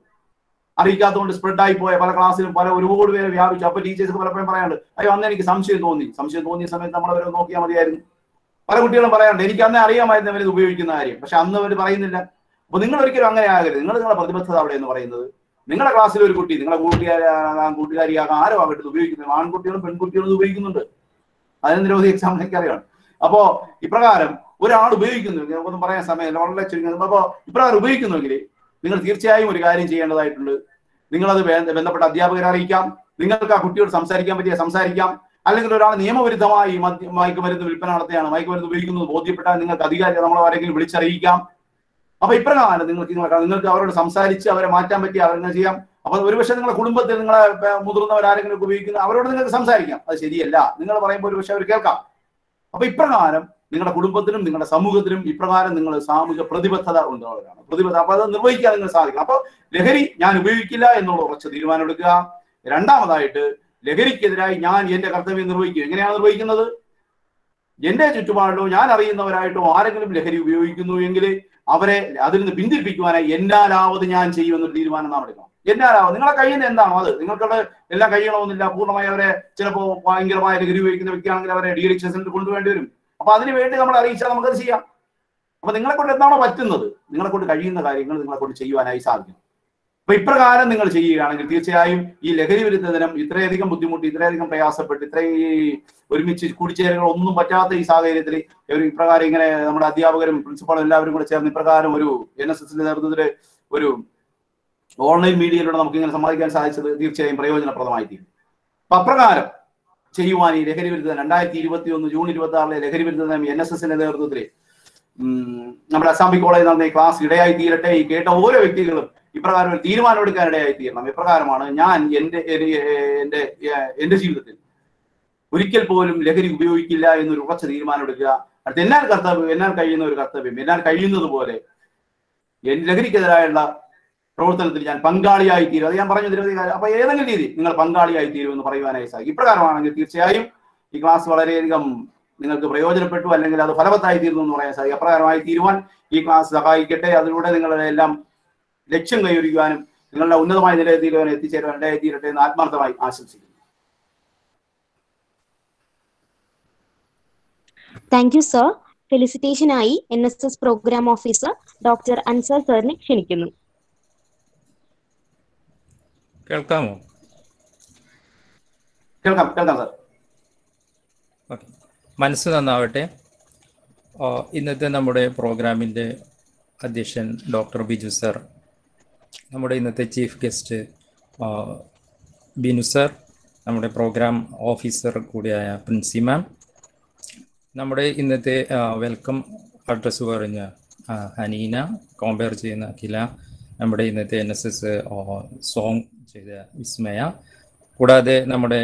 അറിയിക്കാത്തതുകൊണ്ട് സ്പ്രെഡായി പോയ പല ക്ലാസ്സിലും പല ഒരുപാട് പേരെ വ്യാപിച്ചു. അപ്പൊ ടീച്ചേഴ്സ് പലപ്പോഴും പറയാണ്ട് അയ്യോ അന്ന് എനിക്ക് സംശയം തോന്നി. സംശയം തോന്നിയ സമയത്ത് നമ്മൾ അവരെ നോക്കിയാൽ മതിയായിരുന്നു. പല കുട്ടികളും പറയാറുണ്ട് എനിക്ക് അന്നേ അറിയാമായിരുന്നു അവരിത് ഉപയോഗിക്കുന്ന കാര്യം. പക്ഷെ അന്ന് അവർ പറയുന്നില്ല. അപ്പൊ നിങ്ങൾ ഒരിക്കലും അങ്ങനെ ആകരുത്. നിങ്ങൾ നിങ്ങളുടെ പ്രതിബദ്ധത അവിടെ എന്ന് പറയുന്നത്. നിങ്ങളുടെ ക്ലാസ്സിൽ ഒരു കുട്ടി നിങ്ങളുടെ കൂട്ടുകാരാകാം കൂട്ടുകാരിയാകാം ആരോ ആകട്ടെ ഉപയോഗിക്കുന്നത്? ആൺകുട്ടികളും പെൺകുട്ടികളും ഉപയോഗിക്കുന്നുണ്ട്. അതിന് നിരവധി എക്സാമ്പിൾ എനിക്കറിയാണ് അപ്പോ ഇപ്രകാരം ഒരാൾ ഉപയോഗിക്കുന്നു നമുക്കൊന്നും പറയാൻ സമയമില്ല. വളരെ ചുരുങ്ങുന്നു അപ്പോ ഇപ്രകാരം ഉപയോഗിക്കുന്നുവെങ്കിൽ നിങ്ങൾ തീർച്ചയായും ഒരു കാര്യം ചെയ്യേണ്ടതായിട്ടുണ്ട്. നിങ്ങളത് ബന്ധപ്പെട്ട അധ്യാപകരെ അറിയിക്കാം. നിങ്ങൾക്ക് ആ കുട്ടിയോട് സംസാരിക്കാൻ പറ്റിയ സംസാരിക്കാം. അല്ലെങ്കിൽ ഒരാൾ നിയമവിരുദ്ധമായി മയക്കുമരുന്ന് വിൽപ്പന നടത്തുകയാണ് മയക്കുമരുന്ന് ഉപയോഗിക്കുന്നത് ബോധ്യപ്പെട്ടാൽ നിങ്ങൾക്ക് അധികാരി നമ്മളെ ആരെങ്കിലും വിളിച്ചറിയിക്കാം. അപ്പൊ ഇപ്രകാരം നിങ്ങൾക്ക് നിങ്ങൾക്ക് അവരോട് സംസാരിച്ച് അവരെ മാറ്റാൻ പറ്റി അവരെങ്ങനെ ചെയ്യാം? അപ്പൊ ഒരുപക്ഷെ നിങ്ങളുടെ കുടുംബത്തിൽ നിങ്ങളെ മുതിർന്നവർ ഒക്കെ ഉപയോഗിക്കുന്ന അവരോട് നിങ്ങൾക്ക് സംസാരിക്കാം. അത് ശരിയല്ല. നിങ്ങൾ പറയുമ്പോൾ ഒരുപക്ഷെ അവർ കേൾക്കാം. അപ്പൊ ഇപ്രകാരം നിങ്ങളുടെ കുടുംബത്തിനും നിങ്ങളുടെ സമൂഹത്തിനും ഇപ്രകാരം നിങ്ങൾ സാമൂഹിക പ്രതിബദ്ധത ഉണ്ടാവുകയാണ് പ്രതിബദ്ധത അപ്പൊ അത് നിർവഹിക്കാൻ നിങ്ങൾ സാധിക്കണം. അപ്പൊ ലഹരി ഞാൻ ഉപയോഗിക്കില്ല എന്നുള്ള ഉറച്ച തീരുമാനം എടുക്കുക. രണ്ടാമതായിട്ട് ലഹരിക്കെതിരായി ഞാൻ എന്റെ കർത്തവ്യം നിർവഹിക്കും എങ്ങനെയാണ് നിർവഹിക്കുന്നത്? എന്റെ ചുറ്റുപാടിലോ ഞാൻ അറിയുന്നവരായിട്ടോ ആരെങ്കിലും ലഹരി ഉപയോഗിക്കുന്നു എങ്കിൽ അവരെ അതിൽ നിന്ന് പിന്തിരിപ്പിക്കുവാനായി എന്നാലാവത് ഞാൻ ചെയ്യുമെന്നൊരു തീരുമാനം നാം എടുക്കണം. എന്നാലാവത്. നിങ്ങളെ നിന്ന് എന്താണോ അത്? നിങ്ങൾക്കവിടെ എല്ലാം കഴിയണമെന്നില്ല പൂർണമായി അവരെ ചിലപ്പോ ഭയങ്കരമായ ലഹരി ഉപയോഗിക്കുന്ന വ്യക്തിയാണെങ്കിൽ അവരെ ഡി അഡിക്ഷൻ സെന്റർ കൊണ്ടുവേണ്ടി വരും. അപ്പൊ അതിന് വേണ്ടി നമ്മൾ അറിയിച്ചാൽ നമുക്കത് ചെയ്യാം. അപ്പൊ നിങ്ങളെ കൊണ്ട് എന്താണോ പറ്റുന്നത് നിങ്ങളെ കൊണ്ട് കഴിയുന്ന കാര്യങ്ങൾ നിങ്ങളെ കൊണ്ട് ചെയ്യുവാനായി സാധിക്കും. അപ്പൊ ഇപ്രകാരം നിങ്ങൾ ചെയ്യുകയാണെങ്കിൽ തീർച്ചയായും ഈ ലഹരി വിരുദ്ധ ഇത്രയധികം ബുദ്ധിമുട്ട് ഇത്രയധികം പ്രയാസപ്പെട്ട് ഇത്രയും ഒരുമിച്ച് കൂടിച്ചേരുകൾ ഒന്നും പറ്റാത്ത ഈ സാഹചര്യത്തിൽ ഒരു ഇപ്രകാരം ഇങ്ങനെ നമ്മുടെ അധ്യാപകരും പ്രിൻസിപ്പാളും എല്ലാവരും കൂടെ ചേർന്ന് ഇപ്രകാരം ഒരു എൻ എസ് എസിന്റെ നേതൃത്വത്തിൽ ഒരു ഓൺലൈൻ മീഡിയയിലൂടെ നമുക്ക് ഇങ്ങനെ സമ്മതിക്കാൻ സാധിച്ചത് തീർച്ചയായും പ്രയോജനപ്രദമായി അപ്പൊ അപ്രകാരം ചെയ്യുവാൻ ഈ ലഹരി വിരുദ്ധ രണ്ടായിരത്തി ഇരുപത്തി ഒന്ന് ജൂൺ ഇരുപത്തി ആറിലെ ലഹരി വിരുദ്ധ എൻ എസ് എസിന്റെ നേതൃത്വത്തിൽ നമ്മുടെ അസാമ്പി കോളേജിൽ നടന്ന ക്ലാസ് ഇടയായി തീരട്ടെ ഈ കേട്ട ഓരോ വ്യക്തികളും ഇപ്രകാരം ഒരു തീരുമാനം എടുക്കാൻ ഇടയായി തീരണം. ഇപ്രകാരമാണ് ഞാൻ എന്റെ എന്റെ എന്റെ ജീവിതത്തിൽ ഒരിക്കൽ പോലും ലഹരി ഉപയോഗിക്കില്ല എന്നൊരു ഉറച്ച തീരുമാനം എടുക്കുക അടുത്ത് എന്നാൽ കർത്തവ്യം എന്നാൽ കഴിയുന്ന ഒരു കർത്തവ്യം എന്നാൽ കഴിയുന്നത് പോലെ ലഹരിക്കെതിരായുള്ള പ്രവർത്തനത്തിൽ ഞാൻ പങ്കാളിയായി തീരും അത് ഞാൻ പറഞ്ഞു നിരവധി കാര്യം. അപ്പൊ ഏതെങ്കിലും രീതി നിങ്ങൾ പങ്കാളിയായി തീരുമെന്ന് പറയുവാനായി സാധിക്കും. ഇപ്രകാരമാണെങ്കിൽ തീർച്ചയായും ഈ ക്ലാസ് വളരെയധികം നിങ്ങൾക്ക് പ്രയോജനപ്പെട്ടു അല്ലെങ്കിൽ അത് ഫലവത്തായി തീർന്നു എന്ന് പറയാൻ സാധിക്കും. അപ്രകാരമായി തീരുവാൻ ഈ ക്ലാസ് സഹായിക്കട്ടെ. അതിലൂടെ നിങ്ങളുടെ എല്ലാം ലക്ഷ്യം കൈവരിക്കുവാനും നിങ്ങളുടെ ഉന്നതമായ നിലയിൽ തീരുവാൻ എത്തിച്ചേരുവാൻ ഇടയായി തീരട്ടെ എന്ന് ആത്മാർത്ഥമായി ആശംസിക്കുന്നു. Thank you sir ഫെലിസിറ്റേഷനായി N S S program officer doctor Ansar സാറിനെ ക്ഷണിക്കുന്നു. കേൾക്കാമോ? കേൾക്കാം കേൾക്കാം സാർ ഓക്കെ. മനസ്സ് നന്നാവട്ടെ. ഇന്നത്തെ നമ്മുടെ പ്രോഗ്രാമിന്റെ അധ്യക്ഷൻ ഡോക്ടർ ബിജു സർ നമ്മുടെ ഇന്നത്തെ ചീഫ് ഗസ്റ്റ് ബിനു സർ നമ്മുടെ പ്രോഗ്രാം ഓഫീസർ കൂടിയായ പ്രിൻസി മാം നമ്മുടെ ഇന്നത്തെ വെൽക്കം അഡ്രസ്സ് പറഞ്ഞ ഹനീന കോമ്പയർ ചെയ്യുന്ന അഖില നമ്മുടെ ഇന്നത്തെ എൻ എസ് എസ് സോങ് ചെയ്ത വിസ്മയ. കൂടാതെ നമ്മുടെ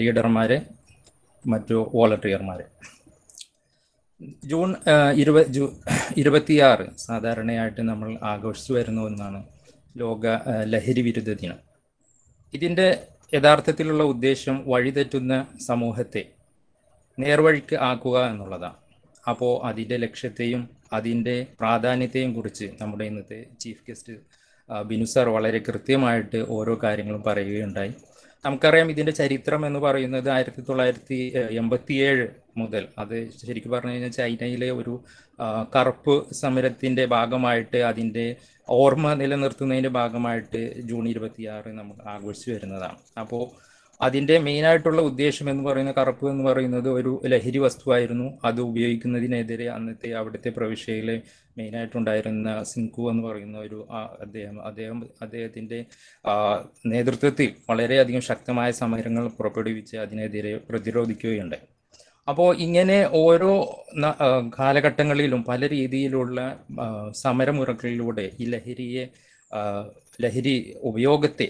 ലീഡർമാരെ മറ്റു വോളണ്ടിയർമാരെ. ജൂൺ ഇരുപ ജൂ ഇരുപത്തിയാറ് സാധാരണയായിട്ട് നമ്മൾ ആഘോഷിച്ചു വരുന്ന ഒന്നാണ് ലോക ലഹരി വിരുദ്ധ ദിനം. ഇതിന്റെ യഥാർത്ഥത്തിലുള്ള ഉദ്ദേശം വഴിതെറ്റുന്ന സമൂഹത്തെ നേർവഴിക്ക് ആക്കുക എന്നുള്ളതാണ്. അപ്പോൾ അതിന്റെ ലക്ഷ്യത്തെയും അതിന്റെ പ്രാധാന്യത്തെയും കുറിച്ച് നമ്മുടെ ഇന്നത്തെ ചീഫ് ഗസ്റ്റ് ബിനു സാർ വളരെ കൃത്യമായിട്ട് ഓരോ കാര്യങ്ങളും പറയുകയുണ്ടായി. നമുക്കറിയാം ഇതിന്റെ ചരിത്രം എന്ന് പറയുന്നത് ആയിരത്തി തൊള്ളായിരത്തി എൺപത്തിയേഴ് മുതൽ അത് ശരിക്കും പറഞ്ഞു കഴിഞ്ഞാൽ ചൈനയിലെ ഒരു കറുപ്പ് സമരത്തിന്റെ ഭാഗമായിട്ട് അതിന്റെ ഓർമ്മ നിലനിർത്തുന്നതിന്റെ ഭാഗമായിട്ട് ജൂൺ ഇരുപത്തിയാറ് നമ്മൾ ആഘോഷിച്ചു വരുന്നതാണ്. അപ്പോൾ അതിന്റെ മെയിനായിട്ടുള്ള ഉദ്ദേശം എന്ന് പറയുന്ന കറുപ്പ് എന്ന് പറയുന്നത് ഒരു ലഹരി വസ്തുവായിരുന്നു. അത് ഉപയോഗിക്കുന്നതിനെതിരെ അന്നത്തെ അവിടുത്തെ പ്രവിശ്യയിലെ മെയിൻ മെയിനായിട്ടുണ്ടായിരുന്ന സിൻകു എന്ന് പറയുന്ന ഒരു അദ്ദേഹം അദ്ദേഹം അദ്ദേഹത്തിന്റെ ആ, നേതൃത്വത്തിൽ വളരെയധികം ശക്തമായ സമരങ്ങൾ പുറപ്പെടുവിച്ച് അതിനെതിരെ പ്രതിരോധിക്കുകയുണ്ടായി. അപ്പോൾ ഇങ്ങനെ ഓരോ കാലഘട്ടങ്ങളിലും പല രീതിയിലുള്ള സമരമുറകളിലൂടെ ഈ ലഹരിയെ ലഹരി ഉപയോഗത്തെ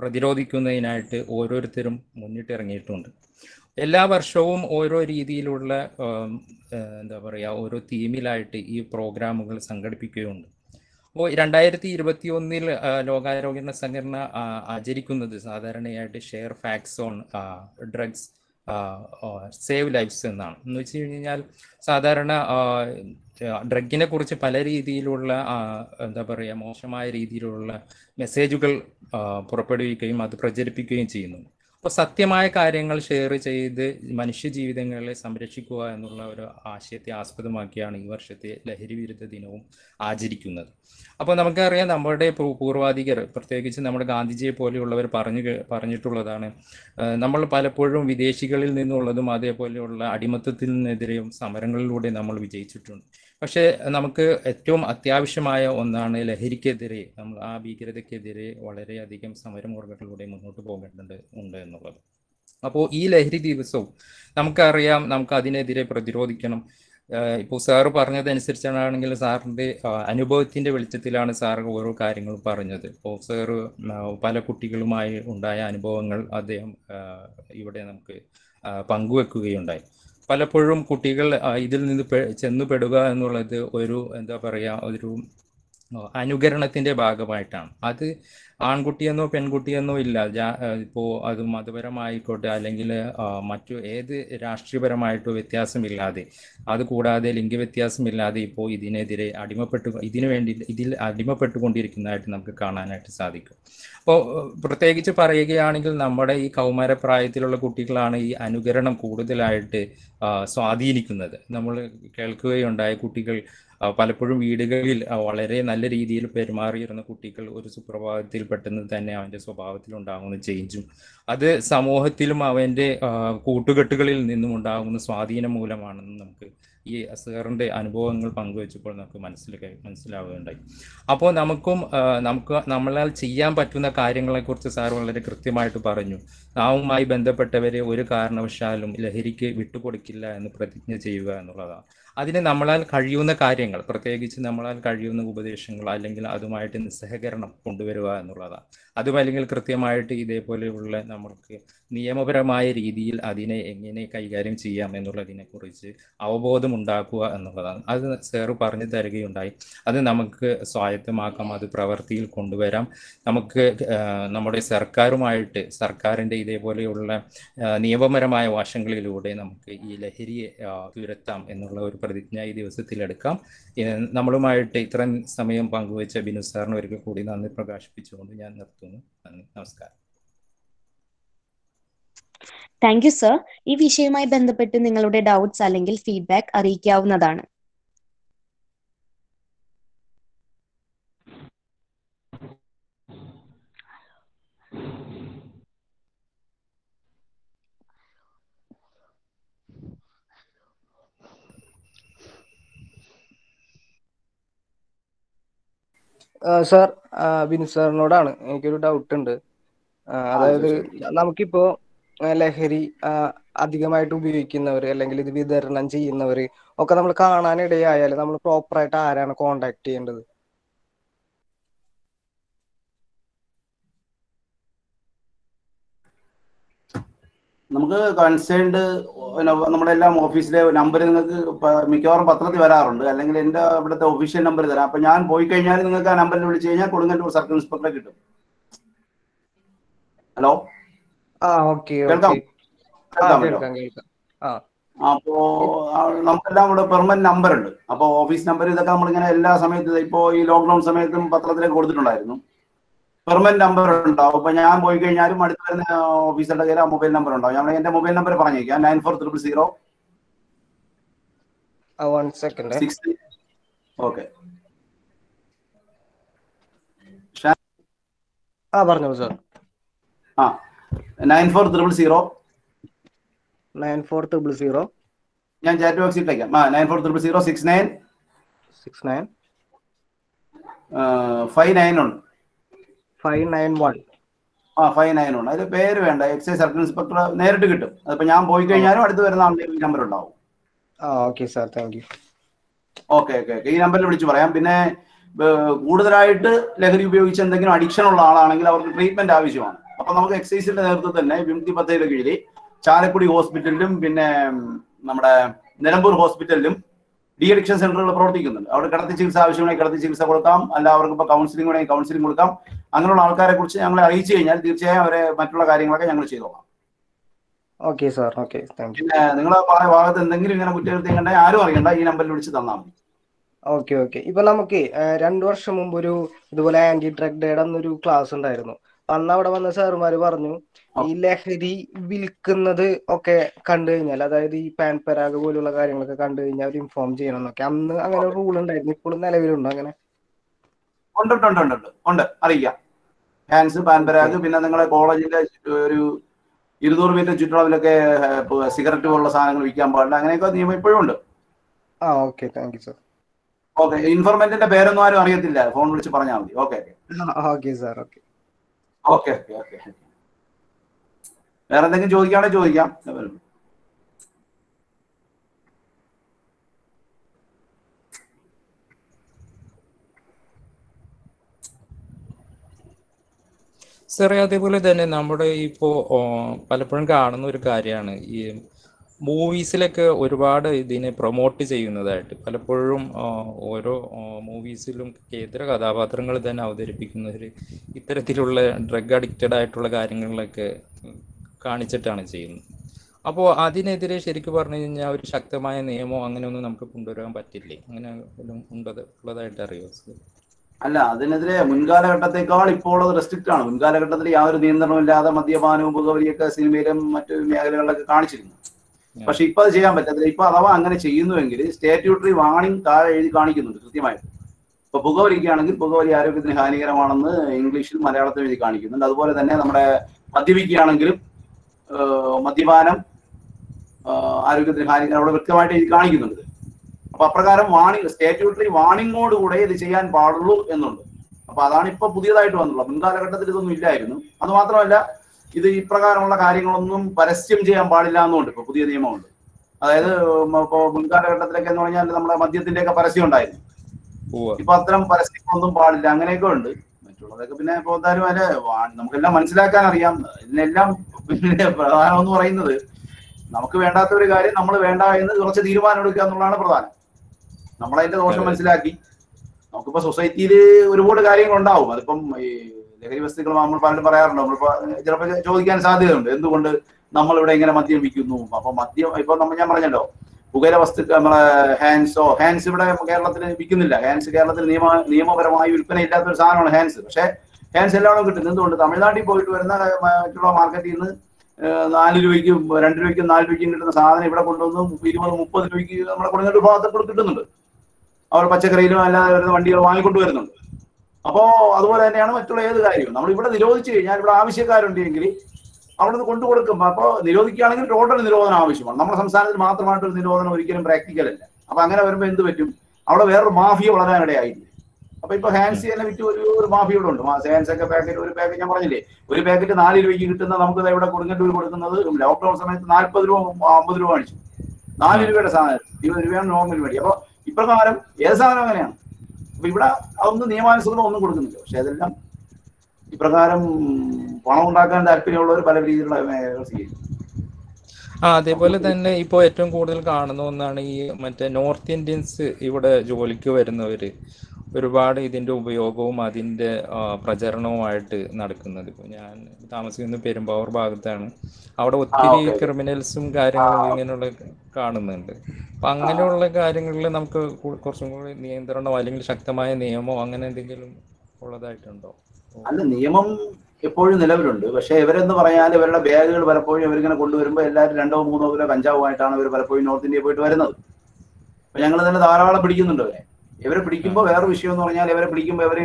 പ്രതിരോധിക്കുന്നതിനായിട്ട് ഓരോരുത്തരും മുന്നിട്ടിറങ്ങിയിട്ടുണ്ട്. എല്ലാ വർഷവും ഓരോ രീതിയിലുള്ള എന്താ പറയുക ഓരോ തീമിലായിട്ട് ഈ പ്രോഗ്രാമുകൾ സംഘടിപ്പിക്കുകയുണ്ട്. അപ്പോൾ രണ്ടായിരത്തി ഇരുപത്തി ഒന്നിൽ ലോകാരോഗ്യ സംഘടന ആചരിക്കുന്നത് സാധാരണയായിട്ട് share facts on drugs save lives എന്നാണ്. എന്ന് വെച്ച് കഴിഞ്ഞാൽ സാധാരണ ഡ്രഗിനെ കുറിച്ച് പല രീതിയിലുള്ള എന്താ പറയുക മോശമായ രീതിയിലുള്ള മെസ്സേജുകൾ പുറപ്പെടുവിക്കുകയും അത് പ്രചരിപ്പിക്കുകയും ചെയ്യുന്നു. അപ്പോൾ സത്യമായ കാര്യങ്ങൾ ഷെയർ ചെയ്ത് മനുഷ്യ ജീവിതങ്ങളെ സംരക്ഷിക്കുക എന്നുള്ള ഒരു ആശയത്തെ ആസ്പദമാക്കിയാണ് ഈ വർഷത്തെ ലഹരി വിരുദ്ധ ദിനവും ആചരിക്കുന്നത്. അപ്പോൾ നമുക്കറിയാം നമ്മുടെ പൂർവാധികർ പ്രത്യേകിച്ച് നമ്മുടെ ഗാന്ധിജിയെ പോലെയുള്ളവർ പറഞ്ഞു പറഞ്ഞിട്ടുള്ളതാണ്. നമ്മൾ പലപ്പോഴും വിദേശികളിൽ നിന്നുള്ളതും അതേപോലെയുള്ള അടിമത്തത്തിൽ നിന്നെതിരെയും സമരങ്ങളിലൂടെ നമ്മൾ വിജയിച്ചിട്ടുണ്ട്. പക്ഷേ നമുക്ക് ഏറ്റവും അത്യാവശ്യമായ ഒന്നാണ് ലഹരിക്കെതിരെ നമ്മൾ ആ ഭീകരതയ്ക്കെതിരെ വളരെയധികം സമരമുറകളിലൂടെ മുന്നോട്ട് പോകേണ്ടത് ഉണ്ട് എന്നുള്ളത്. അപ്പോൾ ഈ ലഹരി ദിവസവും നമുക്കറിയാം നമുക്ക് അതിനെതിരെ പ്രതിരോധിക്കണം ഇപ്പോൾ സാറ് പറഞ്ഞതനുസരിച്ചാണെങ്കിൽ സാറിന്റെ അനുഭവത്തിന്റെ വെളിച്ചത്തിലാണ് സാർ ഓരോ കാര്യങ്ങളും പറഞ്ഞത്. ഇപ്പോൾ സാറ് പല കുട്ടികളുമായി ഉണ്ടായ അനുഭവങ്ങൾ അദ്ദേഹം ഇവിടെ നമുക്ക് പങ്കുവെക്കുകയുണ്ടായി. പലപ്പോഴും കുട്ടികൾ ഇതിൽ നിന്ന് ചെന്നുപെടുക എന്നുള്ളത് ഒരു എന്താ പറയുക ഒരു അനുകരണത്തിന്റെ ഭാഗമായിട്ടാണ്. അത് ആൺകുട്ടിയെന്നോ പെൺകുട്ടിയെന്നോ ഇല്ല. ഇപ്പോ അത് മതപരമായിക്കോട്ടെ അല്ലെങ്കിൽ മറ്റു ഏത് രാഷ്ട്രീയപരമായിട്ടോ വ്യത്യാസമില്ലാതെ അത് കൂടാതെ ലിംഗവ്യത്യാസമില്ലാതെ ഇപ്പോൾ ഇതിനെതിരെ അടിമപ്പെട്ടു ഇതിനു വേണ്ടി ഇതിൽ അടിമപ്പെട്ടുകൊണ്ടിരിക്കുന്നതായിട്ട് നമുക്ക് കാണാനായിട്ട് സാധിക്കും. അപ്പോൾ പ്രത്യേകിച്ച് പറയുകയാണെങ്കിൽ നമ്മുടെ ഈ കൗമാരപ്രായത്തിലുള്ള കുട്ടികളാണ് ഈ അനുകരണം കൂടുതലായിട്ട് സ്വാധീനിക്കുന്നത്. നമ്മൾ കേൾക്കുകയുണ്ടായ കുട്ടികൾ പലപ്പോഴും വീടുകളിൽ വളരെ നല്ല രീതിയിൽ പെരുമാറിയിരുന്ന കുട്ടികൾ ഒരു സുപ്രഭാതത്തിൽ പെട്ടെന്ന് തന്നെ അവന്റെ സ്വഭാവത്തിൽ ഉണ്ടാകുന്ന ചേഞ്ചും അത് സമൂഹത്തിലും അവന്റെ കൂട്ടുകെട്ടുകളിൽ നിന്നും ഉണ്ടാകുന്ന സ്വാധീനം മൂലമാണെന്ന് നമുക്ക് ഈ അസുഖറിന്റെ അനുഭവങ്ങൾ പങ്കുവച്ചപ്പോൾ നമുക്ക് മനസ്സിലായി മനസ്സിലാവുകയുണ്ടായി. അപ്പോൾ നമുക്കും നമുക്ക് നമ്മളാൽ ചെയ്യാൻ പറ്റുന്ന കാര്യങ്ങളെക്കുറിച്ച് സാർ വളരെ കൃത്യമായിട്ട് പറഞ്ഞു. നാവുമായി ബന്ധപ്പെട്ടവരെ ഒരു കാരണവശാലും ലഹരിക്ക് വിട്ടുകൊടുക്കില്ല എന്ന് പ്രതിജ്ഞ ചെയ്യുക എന്നുള്ളതാണ്. അതിന് നമ്മളാൽ കഴിയുന്ന കാര്യങ്ങൾ പ്രത്യേകിച്ച് നമ്മളാൽ കഴിയുന്ന ഉപദേശങ്ങൾ അല്ലെങ്കിൽ അതുമായിട്ട് നിസ്സഹകരണം കൊണ്ടുവരിക എന്നുള്ളതാണ്. അതും അല്ലെങ്കിൽ കൃത്യമായിട്ട് ഇതേപോലെയുള്ള നമുക്ക് നിയമപരമായ രീതിയിൽ അതിനെ എങ്ങനെ കൈകാര്യം ചെയ്യാം എന്നുള്ളതിനെ കുറിച്ച് അവബോധം ഉണ്ടാക്കുക എന്നുള്ളതാണ്. അത് സാറ് പറഞ്ഞു തരികയുണ്ടായി. അത് നമുക്ക് സ്വായത്തമാക്കാം അത് പ്രവൃത്തിയിൽ കൊണ്ടുവരാം. നമുക്ക് നമ്മുടെ സർക്കാരുമായിട്ട് സർക്കാരിന്റെ ഇതേപോലെയുള്ള നിയമപരമായ വശങ്ങളിലൂടെ നമുക്ക് ഈ ലഹരിയെ തുരത്താം എന്നുള്ള ഒരു പ്രതിജ്ഞ ഈ ദിവസത്തിലെടുക്കാം. നമ്മളുമായിട്ട് ഇത്രയും സമയം പങ്കുവച്ച ബിനു സാറിന് ഒരിക്കൽ കൂടി നന്ദി പ്രകാശിപ്പിച്ചുകൊണ്ട് ഞാൻ നിർത്തുന്നു. നന്ദി. നമസ്കാരം. താങ്ക് യു സർ ഈ വിഷയവുമായി ബന്ധപ്പെട്ട് നിങ്ങളുടെ ഡൗട്ട്സ് അല്ലെങ്കിൽ ഫീഡ്ബാക്ക് അറിയിക്കാവുന്നതാണ്. സാർ ബിനു സാറിനോടാണ് എനിക്കൊരു ഡൗട്ട് ഉണ്ട്. അതായത് നമുക്കിപ്പോ ലഹരി അധികമായിട്ട് ഉപയോഗിക്കുന്നവർ അല്ലെങ്കിൽ ഇത് വിതരണം ചെയ്യുന്നവർ ഒക്കെ നമ്മൾ കാണാനിടയായാൽ നമ്മൾ പ്രോപ്പറായിട്ട് ആരാണ് കോണ്ടാക്ട് ചെയ്യേണ്ടത്? നമുക്ക് കൺസേൺഡ് നമ്മുടെ എല്ലാം ഓഫീസിലെ നമ്പർ നിങ്ങൾക്ക് മിക്കവാറും പത്രത്തിൽ വരാറുണ്ട്. അല്ലെങ്കിൽ എന്റെ ഇവിടുത്തെ ഒഫീഷ്യൽ നമ്പർ തരാം. അപ്പൊ ഞാൻ പോയി കഴിഞ്ഞാൽ നിങ്ങൾക്ക് ആ നമ്പറിൽ വിളിച്ചു കഴിഞ്ഞാൽ കൊടുങ്ങല്ലൂർ സർക്കിൾ ഇൻസ്പെക്ടറെ കിട്ടും. ഹലോ? അപ്പോ നമുക്കെല്ലാം ഇവിടെ പെർമനന്റ് നമ്പർ ഉണ്ട്. അപ്പൊ ഓഫീസ് നമ്പർ ഇതൊക്കെ നമ്മളിങ്ങനെ എല്ലാ സമയത്തും ഇപ്പോ ഈ ലോക്ക്ഡൌൺ സമയത്തും പത്രത്തിലേക്ക് കൊടുത്തിട്ടുണ്ടായിരുന്നു. പെർമനന്റ് നമ്പർ ഉണ്ടാവും. അപ്പൊ ഞാൻ പോയി കഴിഞ്ഞാലും അടുത്ത് വരുന്ന ഓഫീസറുടെ കയ്യിൽ ആ മൊബൈൽ നമ്പർ ഉണ്ടാവും. ഞാൻ എന്റെ മൊബൈൽ നമ്പർ പറഞ്ഞേക്കാം. Nine four triple zero six okay ആ പറഞ്ഞോളൂ സാർ ആ. Nine four triple zero. Nine four triple zero. ഞാൻ ചാറ്റ് ബോക്സിൽ ഇട്ടേക്കാം. ആ nine four triple zero six nine six nine five nine ഉണ്ട് ഫൈവ് നയൻ വൺ ആ ഫൈവ് നയൻ ഉണ്ട് അതിൽ പേര് വേണ്ട. എക്സൈസ് സർക്കിൾ ഇൻസ്പെക്ടർ നേരിട്ട് കിട്ടും. അതിപ്പോ ഞാൻ പോയി കഴിഞ്ഞാലും അടുത്ത് വരുന്ന ആളുടെ ഈ നമ്പർ ഉണ്ടാവും. ആ okay sir thank you okay okay okay ഈ നമ്പറിൽ വിളിച്ച് പറയാം. പിന്നെ കൂടുതലായിട്ട് ലഹരി ഉപയോഗിച്ച് എന്തെങ്കിലും അഡിക്ഷൻ ഉള്ള ആളാണെങ്കിൽ അവർക്ക് ട്രീറ്റ്മെന്റ് ആവശ്യമാണ്. അപ്പൊ നമുക്ക് എക്സൈസിന്റെ നേതൃത്വം തന്നെ വിമുക്തി പദ്ധതിയുടെ കീഴിൽ ചാലക്കുടി ഹോസ്പിറ്റലിലും പിന്നെ നമ്മുടെ നിലമ്പൂർ ഹോസ്പിറ്റലിലും ഡി അഡിക്ഷൻ സെന്ററുകൾ പ്രവർത്തിക്കുന്നുണ്ട്. അവിടെ കിടത്തി ചികിത്സ ആവശ്യമാണെങ്കിൽ കിടത്തി ചികിത്സ കൊടുക്കാം. അല്ല അവർക്ക് ഇപ്പോൾ കൗൺസിലിംഗ് വേണമെങ്കിൽ കൗൺസിലിംഗ് കൊടുക്കാം. അങ്ങനെയുള്ള ആൾക്കാരെ കുറിച്ച് ഞങ്ങളെ അറിയിച്ചു കഴിഞ്ഞാൽ തീർച്ചയായും അവരെ മറ്റുള്ള കാര്യങ്ങളൊക്കെ ഞങ്ങൾ ചെയ്തോളാം. ഓക്കെ സാർ ഓക്കെ പിന്നെ നിങ്ങളെ ഭാഗത്ത് എന്തെങ്കിലും ഇങ്ങനെ കുറ്റകൃത്യം കണ്ടാൽ ആരും അറിയണ്ട. ഈ നമ്പറിൽ വിളിച്ച് തന്നാൽ മതി. ഓക്കെ ഓക്കെ ഇപ്പൊ നമുക്ക് രണ്ടു വർഷം മുമ്പ് ഒരു ഇതുപോലെ ആന്റി ഡ്രഗ് ഡേയുടെ ഒരു ക്ലാസ് ഉണ്ടായിരുന്നു. അന്ന് അവിടെ വന്ന സാറുമാര് പറഞ്ഞു ഈ ലഹരി വിൽക്കുന്നത് ഒക്കെ കണ്ടു കഴിഞ്ഞാൽ അതായത് ഈ പാൻ പരാഗ് പോലുള്ള കാര്യങ്ങളൊക്കെ കണ്ടു കഴിഞ്ഞാൽ അവർ ഇൻഫോം ചെയ്യണം എന്നൊക്കെ അന്ന് അങ്ങനെ റൂൾ ഉണ്ടായിരുന്നു ഇപ്പോഴും നിലവിലുണ്ടോ അങ്ങനെ. ഉണ്ട് ഉണ്ട് ഉണ്ട് ഉണ്ട് അറിയിക്കാം ഹാൻസ് പാൻപരാഗ് പിന്നെ നിങ്ങളെ കോളേജിന്റെ ഒരു ഇരുന്നൂറ് മീറ്റർ ചുറ്റളവിലൊക്കെ സിഗരറ്റ് പോലുള്ള സാധനങ്ങൾ വിൽക്കാൻ പാടില്ല. അങ്ങനെയൊക്കെ നിയമം ഇപ്പോഴും ഉണ്ട്. ആ okay. Thank you sir. Okay. ഇൻഫോർമേറ്റിന്റെ പേരൊന്നും ആരും അറിയത്തില്ല. ഫോൺ വിളിച്ച് പറഞ്ഞാൽ മതി. Okay okay sir. Okay. Okay വേറെ എന്തെങ്കിലും ചോദിക്കുകയാണെങ്കിൽ ചോദിക്കാം. സാറേ അതേപോലെ തന്നെ നമ്മുടെ ഇപ്പോ പലപ്പോഴും കാണുന്ന ഒരു കാര്യമാണ് ഈ മൂവീസിലൊക്കെ ഒരുപാട് ഇതിനെ പ്രൊമോട്ട് ചെയ്യുന്നതായിട്ട്. പലപ്പോഴും ഓരോ മൂവീസിലും കേന്ദ്ര കഥാപാത്രങ്ങൾ തന്നെ അവതരിപ്പിക്കുന്നവർ ഇത്തരത്തിലുള്ള ഡ്രഗ് അഡിക്റ്റഡ് ആയിട്ടുള്ള കാര്യങ്ങളിലൊക്കെ കാണിച്ചിട്ടാണ് ചെയ്യുന്നത്. അപ്പോൾ അതിനെതിരെ ശരിക്കും പറഞ്ഞു കഴിഞ്ഞാൽ ഒരു ശക്തമായ നിയമം അങ്ങനെയൊന്നും നമുക്ക് കൊണ്ടുവരാൻ പറ്റില്ലേ? അങ്ങനെ ഉണ്ടത് ഉള്ളതായിട്ട് അറിയോ? അല്ല അതിനെതിരെ മുൻകാലഘട്ടത്തെക്കാൾ ഇപ്പോൾ അത് റെസ്ട്രിക്റ്റ് ആണ്. മുൻകാലഘട്ടത്തിൽ യാതൊരു നിയന്ത്രണവും ഇല്ലാതെ മദ്യപാനവും പുകവലിയൊക്കെ സിനിമയിലും മറ്റു മേഖലകളിലൊക്കെ കാണിച്ചിരുന്നു. പക്ഷെ ഇപ്പൊ അത് ചെയ്യാൻ പറ്റത്തില്ല. ഇപ്പൊ അഥവാ അങ്ങനെ ചെയ്യുന്നുവെങ്കിൽ സ്റ്റാറ്റ്യൂട്ടറി വാണിംഗ് താഴെ എഴുതി കാണിക്കുന്നുണ്ട് കൃത്യമായിട്ട്. ഇപ്പൊ പുകവലിക്കുകയാണെങ്കിൽ പുകവലി ആരോഗ്യത്തിന് ഹാനികരമാണെന്ന് ഇംഗ്ലീഷിൽ മലയാളത്തിൽ എഴുതി കാണിക്കുന്നുണ്ട്. അതുപോലെ തന്നെ നമ്മുടെ മദ്യപിക്കുകയാണെങ്കിലും മദ്യപാനം ആരോഗ്യത്തിന് ഹാനികരം അവിടെ വ്യക്തമായിട്ട് എഴുതി കാണിക്കുന്നുണ്ട്. അപ്പൊ അപ്രകാരം വാണിംഗ് സ്റ്റാറ്റ്യൂട്ടറി വാണിംഗോട് കൂടെ ഇത് ചെയ്യാൻ പാടുള്ളൂ എന്നുണ്ട്. അപ്പൊ അതാണ് ഇപ്പൊ പുതിയതായിട്ട് വന്നുള്ളത് മുൻകാലഘട്ടത്തിൽ ഇതൊന്നും ഇല്ലായിരുന്നു. അത് മാത്രമല്ല ഇത് ഇപ്രകാരമുള്ള കാര്യങ്ങളൊന്നും പരസ്യം ചെയ്യാൻ പാടില്ല എന്നുണ്ട് ഇപ്പൊ പുതിയ നിയമമുണ്ട്. അതായത് ഉം, ഇപ്പൊ മുൻകാലഘട്ടത്തിലൊക്കെ എന്ന് പറഞ്ഞാൽ നമ്മുടെ മദ്യത്തിന്റെ ഒക്കെ പരസ്യം ഉണ്ടായിരുന്നു. ഇപ്പൊ അത്തരം പരസ്യങ്ങളൊന്നും പാടില്ല അങ്ങനെയൊക്കെ ഉണ്ട്. മറ്റുള്ളതൊക്കെ പിന്നെ ഇപ്പൊ എന്തായാലും നമുക്കെല്ലാം മനസ്സിലാക്കാൻ അറിയാം. ഇതിനെല്ലാം പിന്നെ പ്രധാനം എന്ന് പറയുന്നത് നമുക്ക് വേണ്ടാത്ത ഒരു കാര്യം നമ്മൾ വേണ്ട എന്ന് കുറച്ച് തീരുമാനം എടുക്കുക എന്നുള്ളതാണ് പ്രധാനം. നമ്മളതിന്റെ ദോഷം മനസ്സിലാക്കി. നമുക്കിപ്പോ സൊസൈറ്റിയിൽ ഒരുപാട് കാര്യങ്ങൾ ഉണ്ടാവും അതിപ്പം ഈ ലഹരി വസ്തുക്കൾ നമ്മൾ പലരും പറയാറുണ്ട്. നമ്മളിപ്പോ ചിലപ്പോൾ ചോദിക്കാൻ സാധ്യതയുണ്ട്. എന്തുകൊണ്ട് നമ്മൾ ഇവിടെ ഇങ്ങനെ മദ്യം വിൽക്കുന്നു? അപ്പൊ മദ്യം ഇപ്പൊ നമ്മൾ ഞാൻ പറഞ്ഞല്ലോ. പുകയില വസ്തുക്കൾ നമ്മളെ ഹാൻസോ ഹാൻസ് ഇവിടെ കേരളത്തിൽ വിൽക്കുന്നില്ല. ഹാൻസ് കേരളത്തിൽ നിയമ നിയമപരമായി വിൽപ്പന ഇല്ലാത്ത ഒരു സാധനമാണ് ഹാൻസ്. പക്ഷേ ഹാൻസ് എല്ലാവരും കിട്ടുന്നത് എന്തുകൊണ്ട്? തമിഴ്നാട്ടിൽ പോയിട്ട് വരുന്ന മറ്റുള്ള മാർക്കറ്റിൽ നിന്ന് നാല് രൂപയ്ക്കും രണ്ട് രൂപയ്ക്കും നാല് രൂപയ്ക്കും കിട്ടുന്ന സാധനം ഇവിടെ കൊണ്ടുവന്ന് ഇരുപത് മുപ്പത് രൂപയ്ക്ക് നമ്മുടെ കൊടുങ്ങല്ലൂർ ഭാഗത്ത് കിട്ടുന്നുണ്ട്. അവർ പച്ചക്കറിയിലും അല്ലാതെ വരുന്ന വണ്ടികൾ വാങ്ങിക്കൊണ്ട് വരുന്നുണ്ട്. അപ്പോ അതുപോലെ തന്നെയാണ് മറ്റുള്ള ഏത് കാര്യവും. നമ്മൾ ഇവിടെ നിരോധിച്ചു കഴിഞ്ഞാൽ ഇവിടെ ആവശ്യക്കാരുണ്ടെങ്കിൽ അവിടെ നിന്ന് കൊണ്ടു കൊടുക്കും അപ്പോൾ നിരോധിക്കുകയാണെങ്കിൽ ടോട്ടൽ നിരോധനം ആവശ്യമാണ്. നമ്മുടെ സംസ്ഥാനത്തിൽ മാത്രമായിട്ടൊരു നിരോധനം ഒരിക്കലും പ്രാക്ടിക്കൽ അല്ല. അപ്പൊ അങ്ങനെ വരുമ്പോൾ എന്ത് പറ്റും? അവിടെ വേറൊരു മാഫിയ വളരാനിടയായില്ലേ? അപ്പൊ ഇപ്പൊ ഹാൻസി തന്നെ വിറ്റ് ഒരു ഒരു മാഫിയ ഇവിടെ ഉണ്ട്. ഹാൻസ് ഒക്കെ പാക്കറ്റ് ഒരു പാക്കറ്റ് ഞാൻ പറഞ്ഞില്ലേ? ഒരു പാക്കറ്റ് നാല് രൂപയ്ക്ക് കിട്ടുന്ന നമുക്ക് ഇവിടെ രൂപ കൊടുക്കുന്നത് ലോക്ക്ഡൌൺ സമയത്ത് നാല്പത് രൂപ അമ്പത് രൂപ കാണിച്ചു നാല് രൂപയുടെ സാധനം ഇരുപത് രൂപയാണ് നോർമൽ മേടി അപ്പൊ ഇപ്രകാരം ഏത് സാധനം അങ്ങനെയാണ്. അപ്പൊ ഇവിടെ അതൊന്നും നിയമാനുസൃതം ഒന്നും കൊടുക്കുന്നില്ല. പക്ഷെ അതെല്ലാം ഇപ്രകാരം പണം ഉണ്ടാക്കാൻ താല്പര്യമുള്ളവർ പല രീതിയിലുള്ള മേഖലകൾ സ്വീകരിക്കും. ആ അതേപോലെ തന്നെ ഇപ്പോൾ ഏറ്റവും കൂടുതൽ കാണുന്ന ഒന്നാണ് ഈ മറ്റേ നോർത്ത് ഇന്ത്യൻസ് ഇവിടെ ജോലിക്ക് വരുന്നവര്. ഒരുപാട് ഇതിന്റെ ഉപയോഗവും അതിന്റെ പ്രചരണവുമായിട്ട് നടക്കുന്നത്. ഇപ്പോൾ ഞാൻ താമസിക്കുന്ന പെരുമ്പാവൂർ ഭാഗത്താണ്. അവിടെ ഒത്തിരി ക്രിമിനൽസും കാര്യങ്ങളും ഇങ്ങനെയുള്ള കാണുന്നുണ്ട്. അപ്പൊ അങ്ങനെയുള്ള കാര്യങ്ങളിൽ നമുക്ക് കുറച്ചും കൂടി നിയന്ത്രണമോ അല്ലെങ്കിൽ ശക്തമായ നിയമമോ അങ്ങനെ എന്തെങ്കിലും ഉള്ളതായിട്ടുണ്ടോ? അല്ല നിയമം എപ്പോഴും നിലവിലുണ്ട്. പക്ഷെ ഇവരെന്ന് പറഞ്ഞാൽ ഇവരുടെ ബാഗുകൾ പലപ്പോഴും ഇവരിങ്ങനെ കൊണ്ടുവരുമ്പോൾ എല്ലാവരും രണ്ടോ മൂന്നോ കിലോ കഞ്ചാവുമായിട്ടാണ് ഇവർ പലപ്പോഴും നോർത്ത് ഇന്ത്യയിൽ പോയിട്ട് വരുന്നത്. അപ്പൊ ഞങ്ങൾ തന്നെ ധാരാളം പിടിക്കുന്നുണ്ട് അവരെ ഇവരെ പിടിക്കുമ്പോൾ വേറെ വിഷയം എന്ന് പറഞ്ഞാൽ ഇവരെ പിടിക്കുമ്പോൾ ഇവർ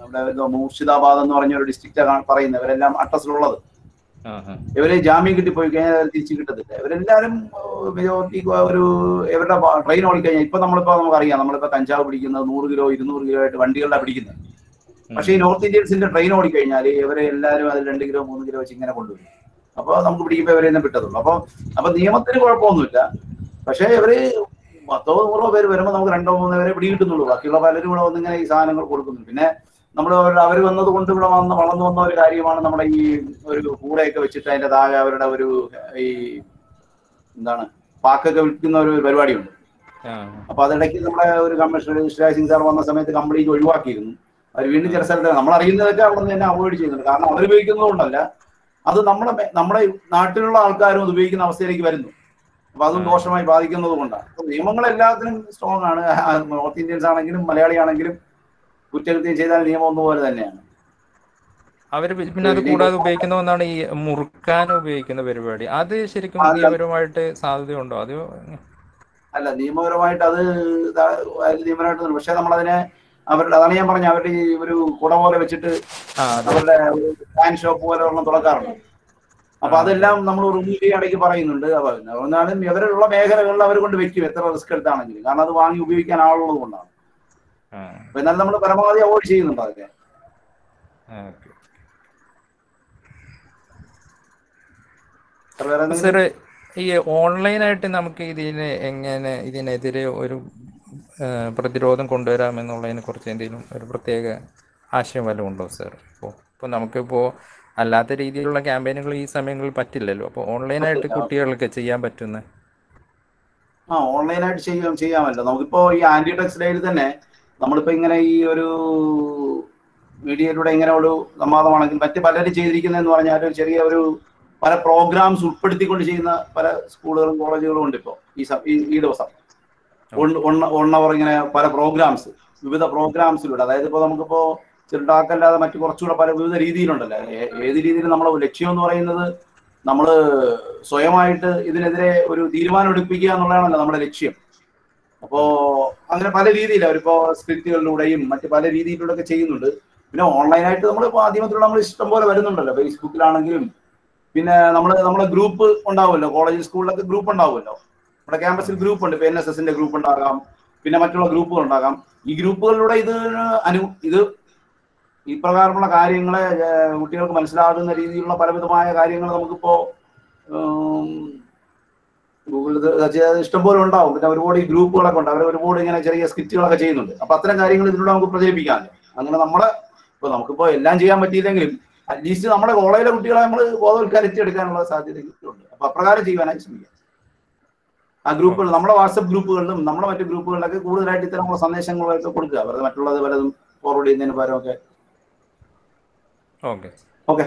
നമ്മുടെ മുർഷിദാബാദ് എന്ന് പറഞ്ഞ ഒരു ഡിസ്ട്രിക്റ്റാണ് പറയുന്നത് ഇവരെല്ലാം അട്ടസിലുള്ളത്. ഇവർ ജാമ്യം കിട്ടിപ്പോയി കഴിഞ്ഞാൽ അവരെ തിരിച്ചു കിട്ടത്തില്ല. ഇവരെല്ലാരും മെജോറിറ്റി ഒരു ഇവരുടെ ട്രെയിൻ ഓടിക്കഴിഞ്ഞാൽ ഇപ്പൊ നമ്മളിപ്പോ നമുക്കറിയാം നമ്മളിപ്പോ കഞ്ചാവ് പിടിക്കുന്നത് നൂറ് കിലോ ഇരുന്നൂറ് കിലോ ആയിട്ട് വണ്ടികളിലാണ് പിടിക്കുന്നത് പക്ഷേ ഈ നോർത്ത് ഇന്ത്യൻസിന്റെ ട്രെയിൻ ഓടിക്കഴിഞ്ഞാൽ ഇവരെ എല്ലാവരും അത് രണ്ട് കിലോ മൂന്ന് കിലോ വെച്ച് ഇങ്ങനെ കൊണ്ടുവരും. അപ്പോൾ നമുക്ക് പിടിക്കുമ്പോൾ ഇവരെ വിട്ടതുള്ളൂ അപ്പോൾ അപ്പൊ നിയമത്തിന് കുഴപ്പമൊന്നുമില്ല. പക്ഷേ ഇവർ പത്തോ നൂറോ പേര് വരുമ്പോൾ നമുക്ക് രണ്ടോ മൂന്നോ പേരെ പിടികിട്ടുന്നുള്ളൂ ബാക്കിയുള്ള പലരും ഇവിടെ വന്ന് ഇങ്ങനെ ഈ സാധനങ്ങൾ കൊടുക്കുന്നു പിന്നെ നമ്മൾ അവർ വന്നത് കൊണ്ട് ഇവിടെ വന്ന് വളർന്നു വന്ന ഒരു കാര്യമാണ് നമ്മുടെ ഈ ഒരു കൂടെയൊക്കെ വെച്ചിട്ട് അതിന്റെ താഴെ അവരുടെ ഒരു ഈ എന്താണ് പാക്കൊക്കെ വിൽക്കുന്ന ഒരു പരിപാടിയുണ്ട്. ഉണ്ട് അപ്പൊ അതിടയ്ക്ക് നമ്മുടെ ഒരു കമ്മീഷണർ സിംഗ് സാർ വന്ന സമയത്ത് കംപ്ലീറ്റ് ഒഴിവാക്കിയിരുന്നു. അവർ വീണ്ടും ചില സ്ഥലത്ത് നമ്മൾ അറിയുന്നതൊക്കെ അവിടെ നിന്ന് തന്നെ അവോയ്ഡ് ചെയ്യുന്നുണ്ട്. കാരണം അവർ ഉപയോഗിക്കുന്നതുകൊണ്ടല്ല അത് നമ്മുടെ നമ്മുടെ നാട്ടിലുള്ള ആൾക്കാരും അത് ഉപയോഗിക്കുന്ന അവസ്ഥയിലേക്ക് വരുന്നു. അപ്പൊ അതും ദോഷമായി ബാധിക്കുന്നത് കൊണ്ടാണ്. അപ്പൊ നിയമങ്ങൾ എല്ലാത്തിനും സ്ട്രോങ് ആണ് നോർത്ത് ഇന്ത്യൻസ് ആണെങ്കിലും മലയാളി ആണെങ്കിലും കുറ്റകൃത്യം ചെയ്താൽ നിയമം ഒന്നുപോലെ തന്നെയാണ്. അവർ പിന്നെ അത് കൂടാതെ ഉപയോഗിക്കുന്ന ഒന്നാണ് ഈ മുറുക്കാൻ ഉപയോഗിക്കുന്ന പരിപാടി? അത് ശരിക്കും നിയമപരമായിട്ട് സാധ്യതയുണ്ടോ? അത് അല്ല നിയമപരമായിട്ട് അത് നിയമപരമായിട്ട് പക്ഷെ നമ്മളതിനെ അവരുടെ അതാണ് ഞാൻ പറഞ്ഞ അവരുടെ ഈ ഒരു കുട പോലെ വെച്ചിട്ട് അവരുടെ ഫാൻ ഷോപ്പ് പോലെ ഒരെണ്ണം തുറക്കാറുണ്ട്. അപ്പൊ അതെല്ലാം നമ്മൾ റിമൂവ് ഇടയ്ക്ക് പറയുന്നുണ്ട്. അപ്പൊ എന്നാലും ഇവരുള്ള മേഖലകളിൽ അവർ കൊണ്ട് വെക്കും എത്ര റിസ്ക് എടുത്താണെങ്കിലും. കാരണം അത് വാങ്ങി ഉപയോഗിക്കാൻ ആളുള്ളത് കൊണ്ടാണ്. എന്നാലും നമ്മൾ പരമാവധി അവോയ്ഡ് ചെയ്യുന്നുണ്ട് അതൊക്കെ? സാറ് ഈ ഓൺലൈനായിട്ട് നമുക്ക് ഇതിന് എങ്ങനെ ഇതിനെതിരെ ഒരു പ്രതിരോധം കൊണ്ടുവരാമെന്നുള്ളതിനെ കുറിച്ച് എന്തെങ്കിലും ഒരു പ്രത്യേക ആശയം വല്ലതും ഉണ്ടോ സാർ ഇപ്പോൾ ഇപ്പോൾ നമുക്കിപ്പോൾ അല്ലാത്ത രീതിയിലുള്ള ക്യാമ്പയിനുകൾ ഈ സമയങ്ങളിൽ പറ്റില്ലല്ലോ. അപ്പോൾ ഓൺലൈനായിട്ട് കുട്ടികൾക്ക് ചെയ്യാൻ പറ്റുന്ന? ആ ഓൺലൈനായിട്ട് ചെയ്യാം ചെയ്യാമല്ലോ. നമുക്കിപ്പോ ഈ ആന്റി ടെക്സ് ഡേയിൽ തന്നെ നമ്മളിപ്പോ ഇങ്ങനെ ഈ ഒരു മീഡിയയിലൂടെ ഇങ്ങനെ ഒരു സംവാദമാണെങ്കിൽ മറ്റ് പലരും ചെയ്തിരിക്കുന്നതെന്ന് പറഞ്ഞാൽ ഒരു ചെറിയ ഒരു പല പ്രോഗ്രാംസ് ഉൾപ്പെടുത്തിക്കൊണ്ട് ചെയ്യുന്ന പല സ്കൂളുകളും കോളേജുകളും ഉണ്ട് ഇപ്പോൾ ഈ ഈ- ഈ ദിവസം. വൺ അവർ ഇങ്ങനെ പല പ്രോഗ്രാംസ് വിവിധ പ്രോഗ്രാംസിലൂടെ. അതായത് ഇപ്പോൾ നമുക്കിപ്പോ ചെറുതാക്കല്ലാതെ മറ്റു കുറച്ചുകൂടെ പല വിവിധ രീതിയിലുണ്ടല്ലോ? ഏത് രീതിയിൽ നമ്മളെ ലക്ഷ്യം എന്ന് പറയുന്നത് നമ്മൾ സ്വയമായിട്ട് ഇതിനെതിരെ ഒരു തീരുമാനം എടുപ്പിക്കുക എന്നുള്ളതാണല്ലോ നമ്മുടെ ലക്ഷ്യം. അപ്പോ അങ്ങനെ പല രീതിയിൽ അവരിപ്പോ സ്ക്രിപ്റ്റുകളിലൂടെയും മറ്റു പല രീതിയിലൂടെ ഒക്കെ ചെയ്യുന്നുണ്ട്. പിന്നെ ഓൺലൈനായിട്ട് നമ്മൾ മാധ്യമത്തിലൂടെ നമ്മൾ ഇഷ്ടം പോലെ വരുന്നുണ്ടല്ലോ. ഫേസ്ബുക്കിലാണെങ്കിലും പിന്നെ നമ്മൾ നമ്മുടെ ഗ്രൂപ്പ് ഉണ്ടാവുമല്ലോ. കോളേജ് സ്കൂളിലൊക്കെ ഗ്രൂപ്പ് ഉണ്ടാവുമല്ലോ. നമ്മുടെ ക്യാമ്പസിൽ ഗ്രൂപ്പ് ഉണ്ട് ഇപ്പൊ എൻ എസ് എസിന്റെ ഗ്രൂപ്പ് ഉണ്ടാകാം. പിന്നെ മറ്റുള്ള ഗ്രൂപ്പുകൾ ഉണ്ടാകാം. ഈ ഗ്രൂപ്പുകളിലൂടെ ഇത് അനു ഇത് ഈ പ്രകാരമുള്ള കാര്യങ്ങളെ കുട്ടികൾക്ക് മനസ്സിലാകുന്ന രീതിയിലുള്ള പലവിധമായ കാര്യങ്ങൾ നമുക്കിപ്പോ ഗൂഗിളിൽ ഇഷ്ടംപോലെ ഉണ്ടാവും. പിന്നെ ഒരുപാട് ഈ ഗ്രൂപ്പുകളൊക്കെ ഉണ്ട്. അവർ ഒരുപാട് ഇങ്ങനെ ചെറിയ സ്കിറ്റുകളൊക്കെ ചെയ്യുന്നുണ്ട്. അപ്പൊ അത്തരം കാര്യങ്ങൾ ഇതിലൂടെ നമുക്ക് പ്രചരിപ്പിക്കാമല്ലോ. അങ്ങനെ നമ്മളെ ഇപ്പൊ നമുക്കിപ്പോ എല്ലാം ചെയ്യാൻ പറ്റിയില്ലെങ്കിലും അറ്റ്ലീസ്റ്റ് നമ്മുടെ കോളേജിലെ കുട്ടികളെ നമ്മൾ ബോധവൽക്കരിച്ച് എടുക്കാനുള്ള സാധ്യതയുണ്ട് അപ്പൊ അപ്രകാരം ചെയ്യുവാനായി ശ്രമിക്കാം. ആ ഗ്രൂപ്പുകൾ നമ്മുടെ വാട്സപ്പ് ഗ്രൂപ്പുകളിലും നമ്മുടെ മറ്റു ഗ്രൂപ്പുകളിലൊക്കെ കൂടുതലായിട്ട് ഇത്തരമുള്ള സന്ദേശങ്ങളൊക്കെ കൊടുക്കുക. വെറുതെ മറ്റുള്ളത് പലതും ഫോർവേഡ് ചെയ്യുന്നതിന് പകരമൊക്കെ ഓക്കെ. ഓക്കെ.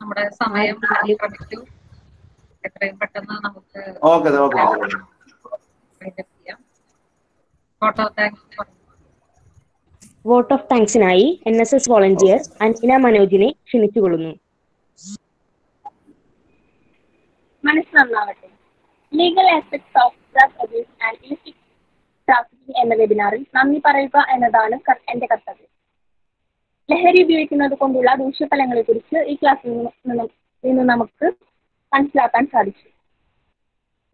നമ്മുടെ സമയം ശ്രമിച്ചു എത്രയും പെട്ടെന്ന് നമുക്ക് vote of താങ്ക്സിനായി N S S volunteer Aneena മനോജിനെ ക്ഷണിച്ചുകൊള്ളുന്നു. മനസ്സിലാവട്ടെ legal aspects of drug abuse and illicit trafficking എന്ന വെബിനാറിൽ നന്ദി പറയുക എന്നതാണ് എന്റെ കർത്തവ്യം. ലഹരി ഉപയോഗിക്കുന്നത് കൊണ്ടുള്ള ദൂഷ്യഫലങ്ങളെ കുറിച്ച് ഈ ക്ലാസ്സിൽ നിന്ന് നിന്ന് നമുക്ക് മനസ്സിലാക്കാൻ സാധിച്ചു.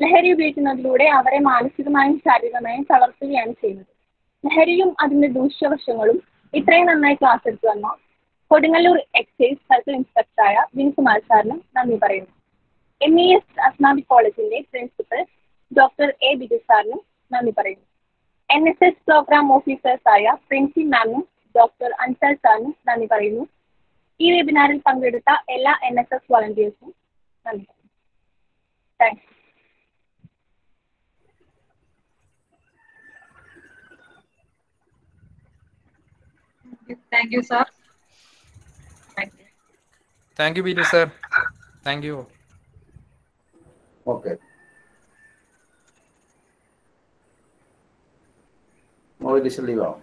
ലഹരി ഉപയോഗിക്കുന്നതിലൂടെ അവരെ മാനസികമായും ശാരീരികമായും തളർത്തുകയാണ് ചെയ്യുന്നത്. ലഹരിയും അതിന്റെ ദൂഷ്യവശങ്ങളും ഇത്രയും നന്നായി ക്ലാസ് എടുത്തു വന്ന കൊടുങ്ങല്ലൂർ എക്സൈസ് സർക്കിൾ ഇൻസ്പെക്ടറായ വിൻകുമാർ സാറിന് നന്ദി പറയുന്നു. എം ഇ എസ് അസ്മാബി കോളേജിന്റെ പ്രിൻസിപ്പൽ ഡോക്ടർ എ ബിജു സാറിനും നന്ദി പറയുന്നു. എൻ എസ് എസ് പ്രോഗ്രാം ഓഫീസേഴ്സായ പ്രിൻസി മാമിനും ഡോക്ടർ അൻസൽ സാറിനും നന്ദി പറയുന്നു. ഈ വെബിനാറിൽ പങ്കെടുത്ത എല്ലാ എൻ എസ് എസ് വോളണ്ടിയേഴ്സിനും നന്ദി പറയുന്നു. Thanks thank you sir thank you thank you Biju sir thank you okay Mohit leave ആവും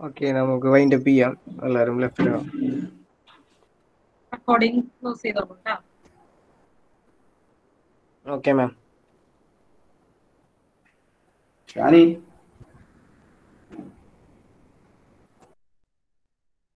ഓക്കെ നമുക്ക് വൈൻഡ് അപ്പ് ചെയ്യാം എല്ലാവരും ലെഫ്റ്റ് ആവും റെക്കോർഡിംഗ് ക്ലോസ് ചെയ്തോളൂ കേട്ടോ ഓക്കെ മാം ഷാനി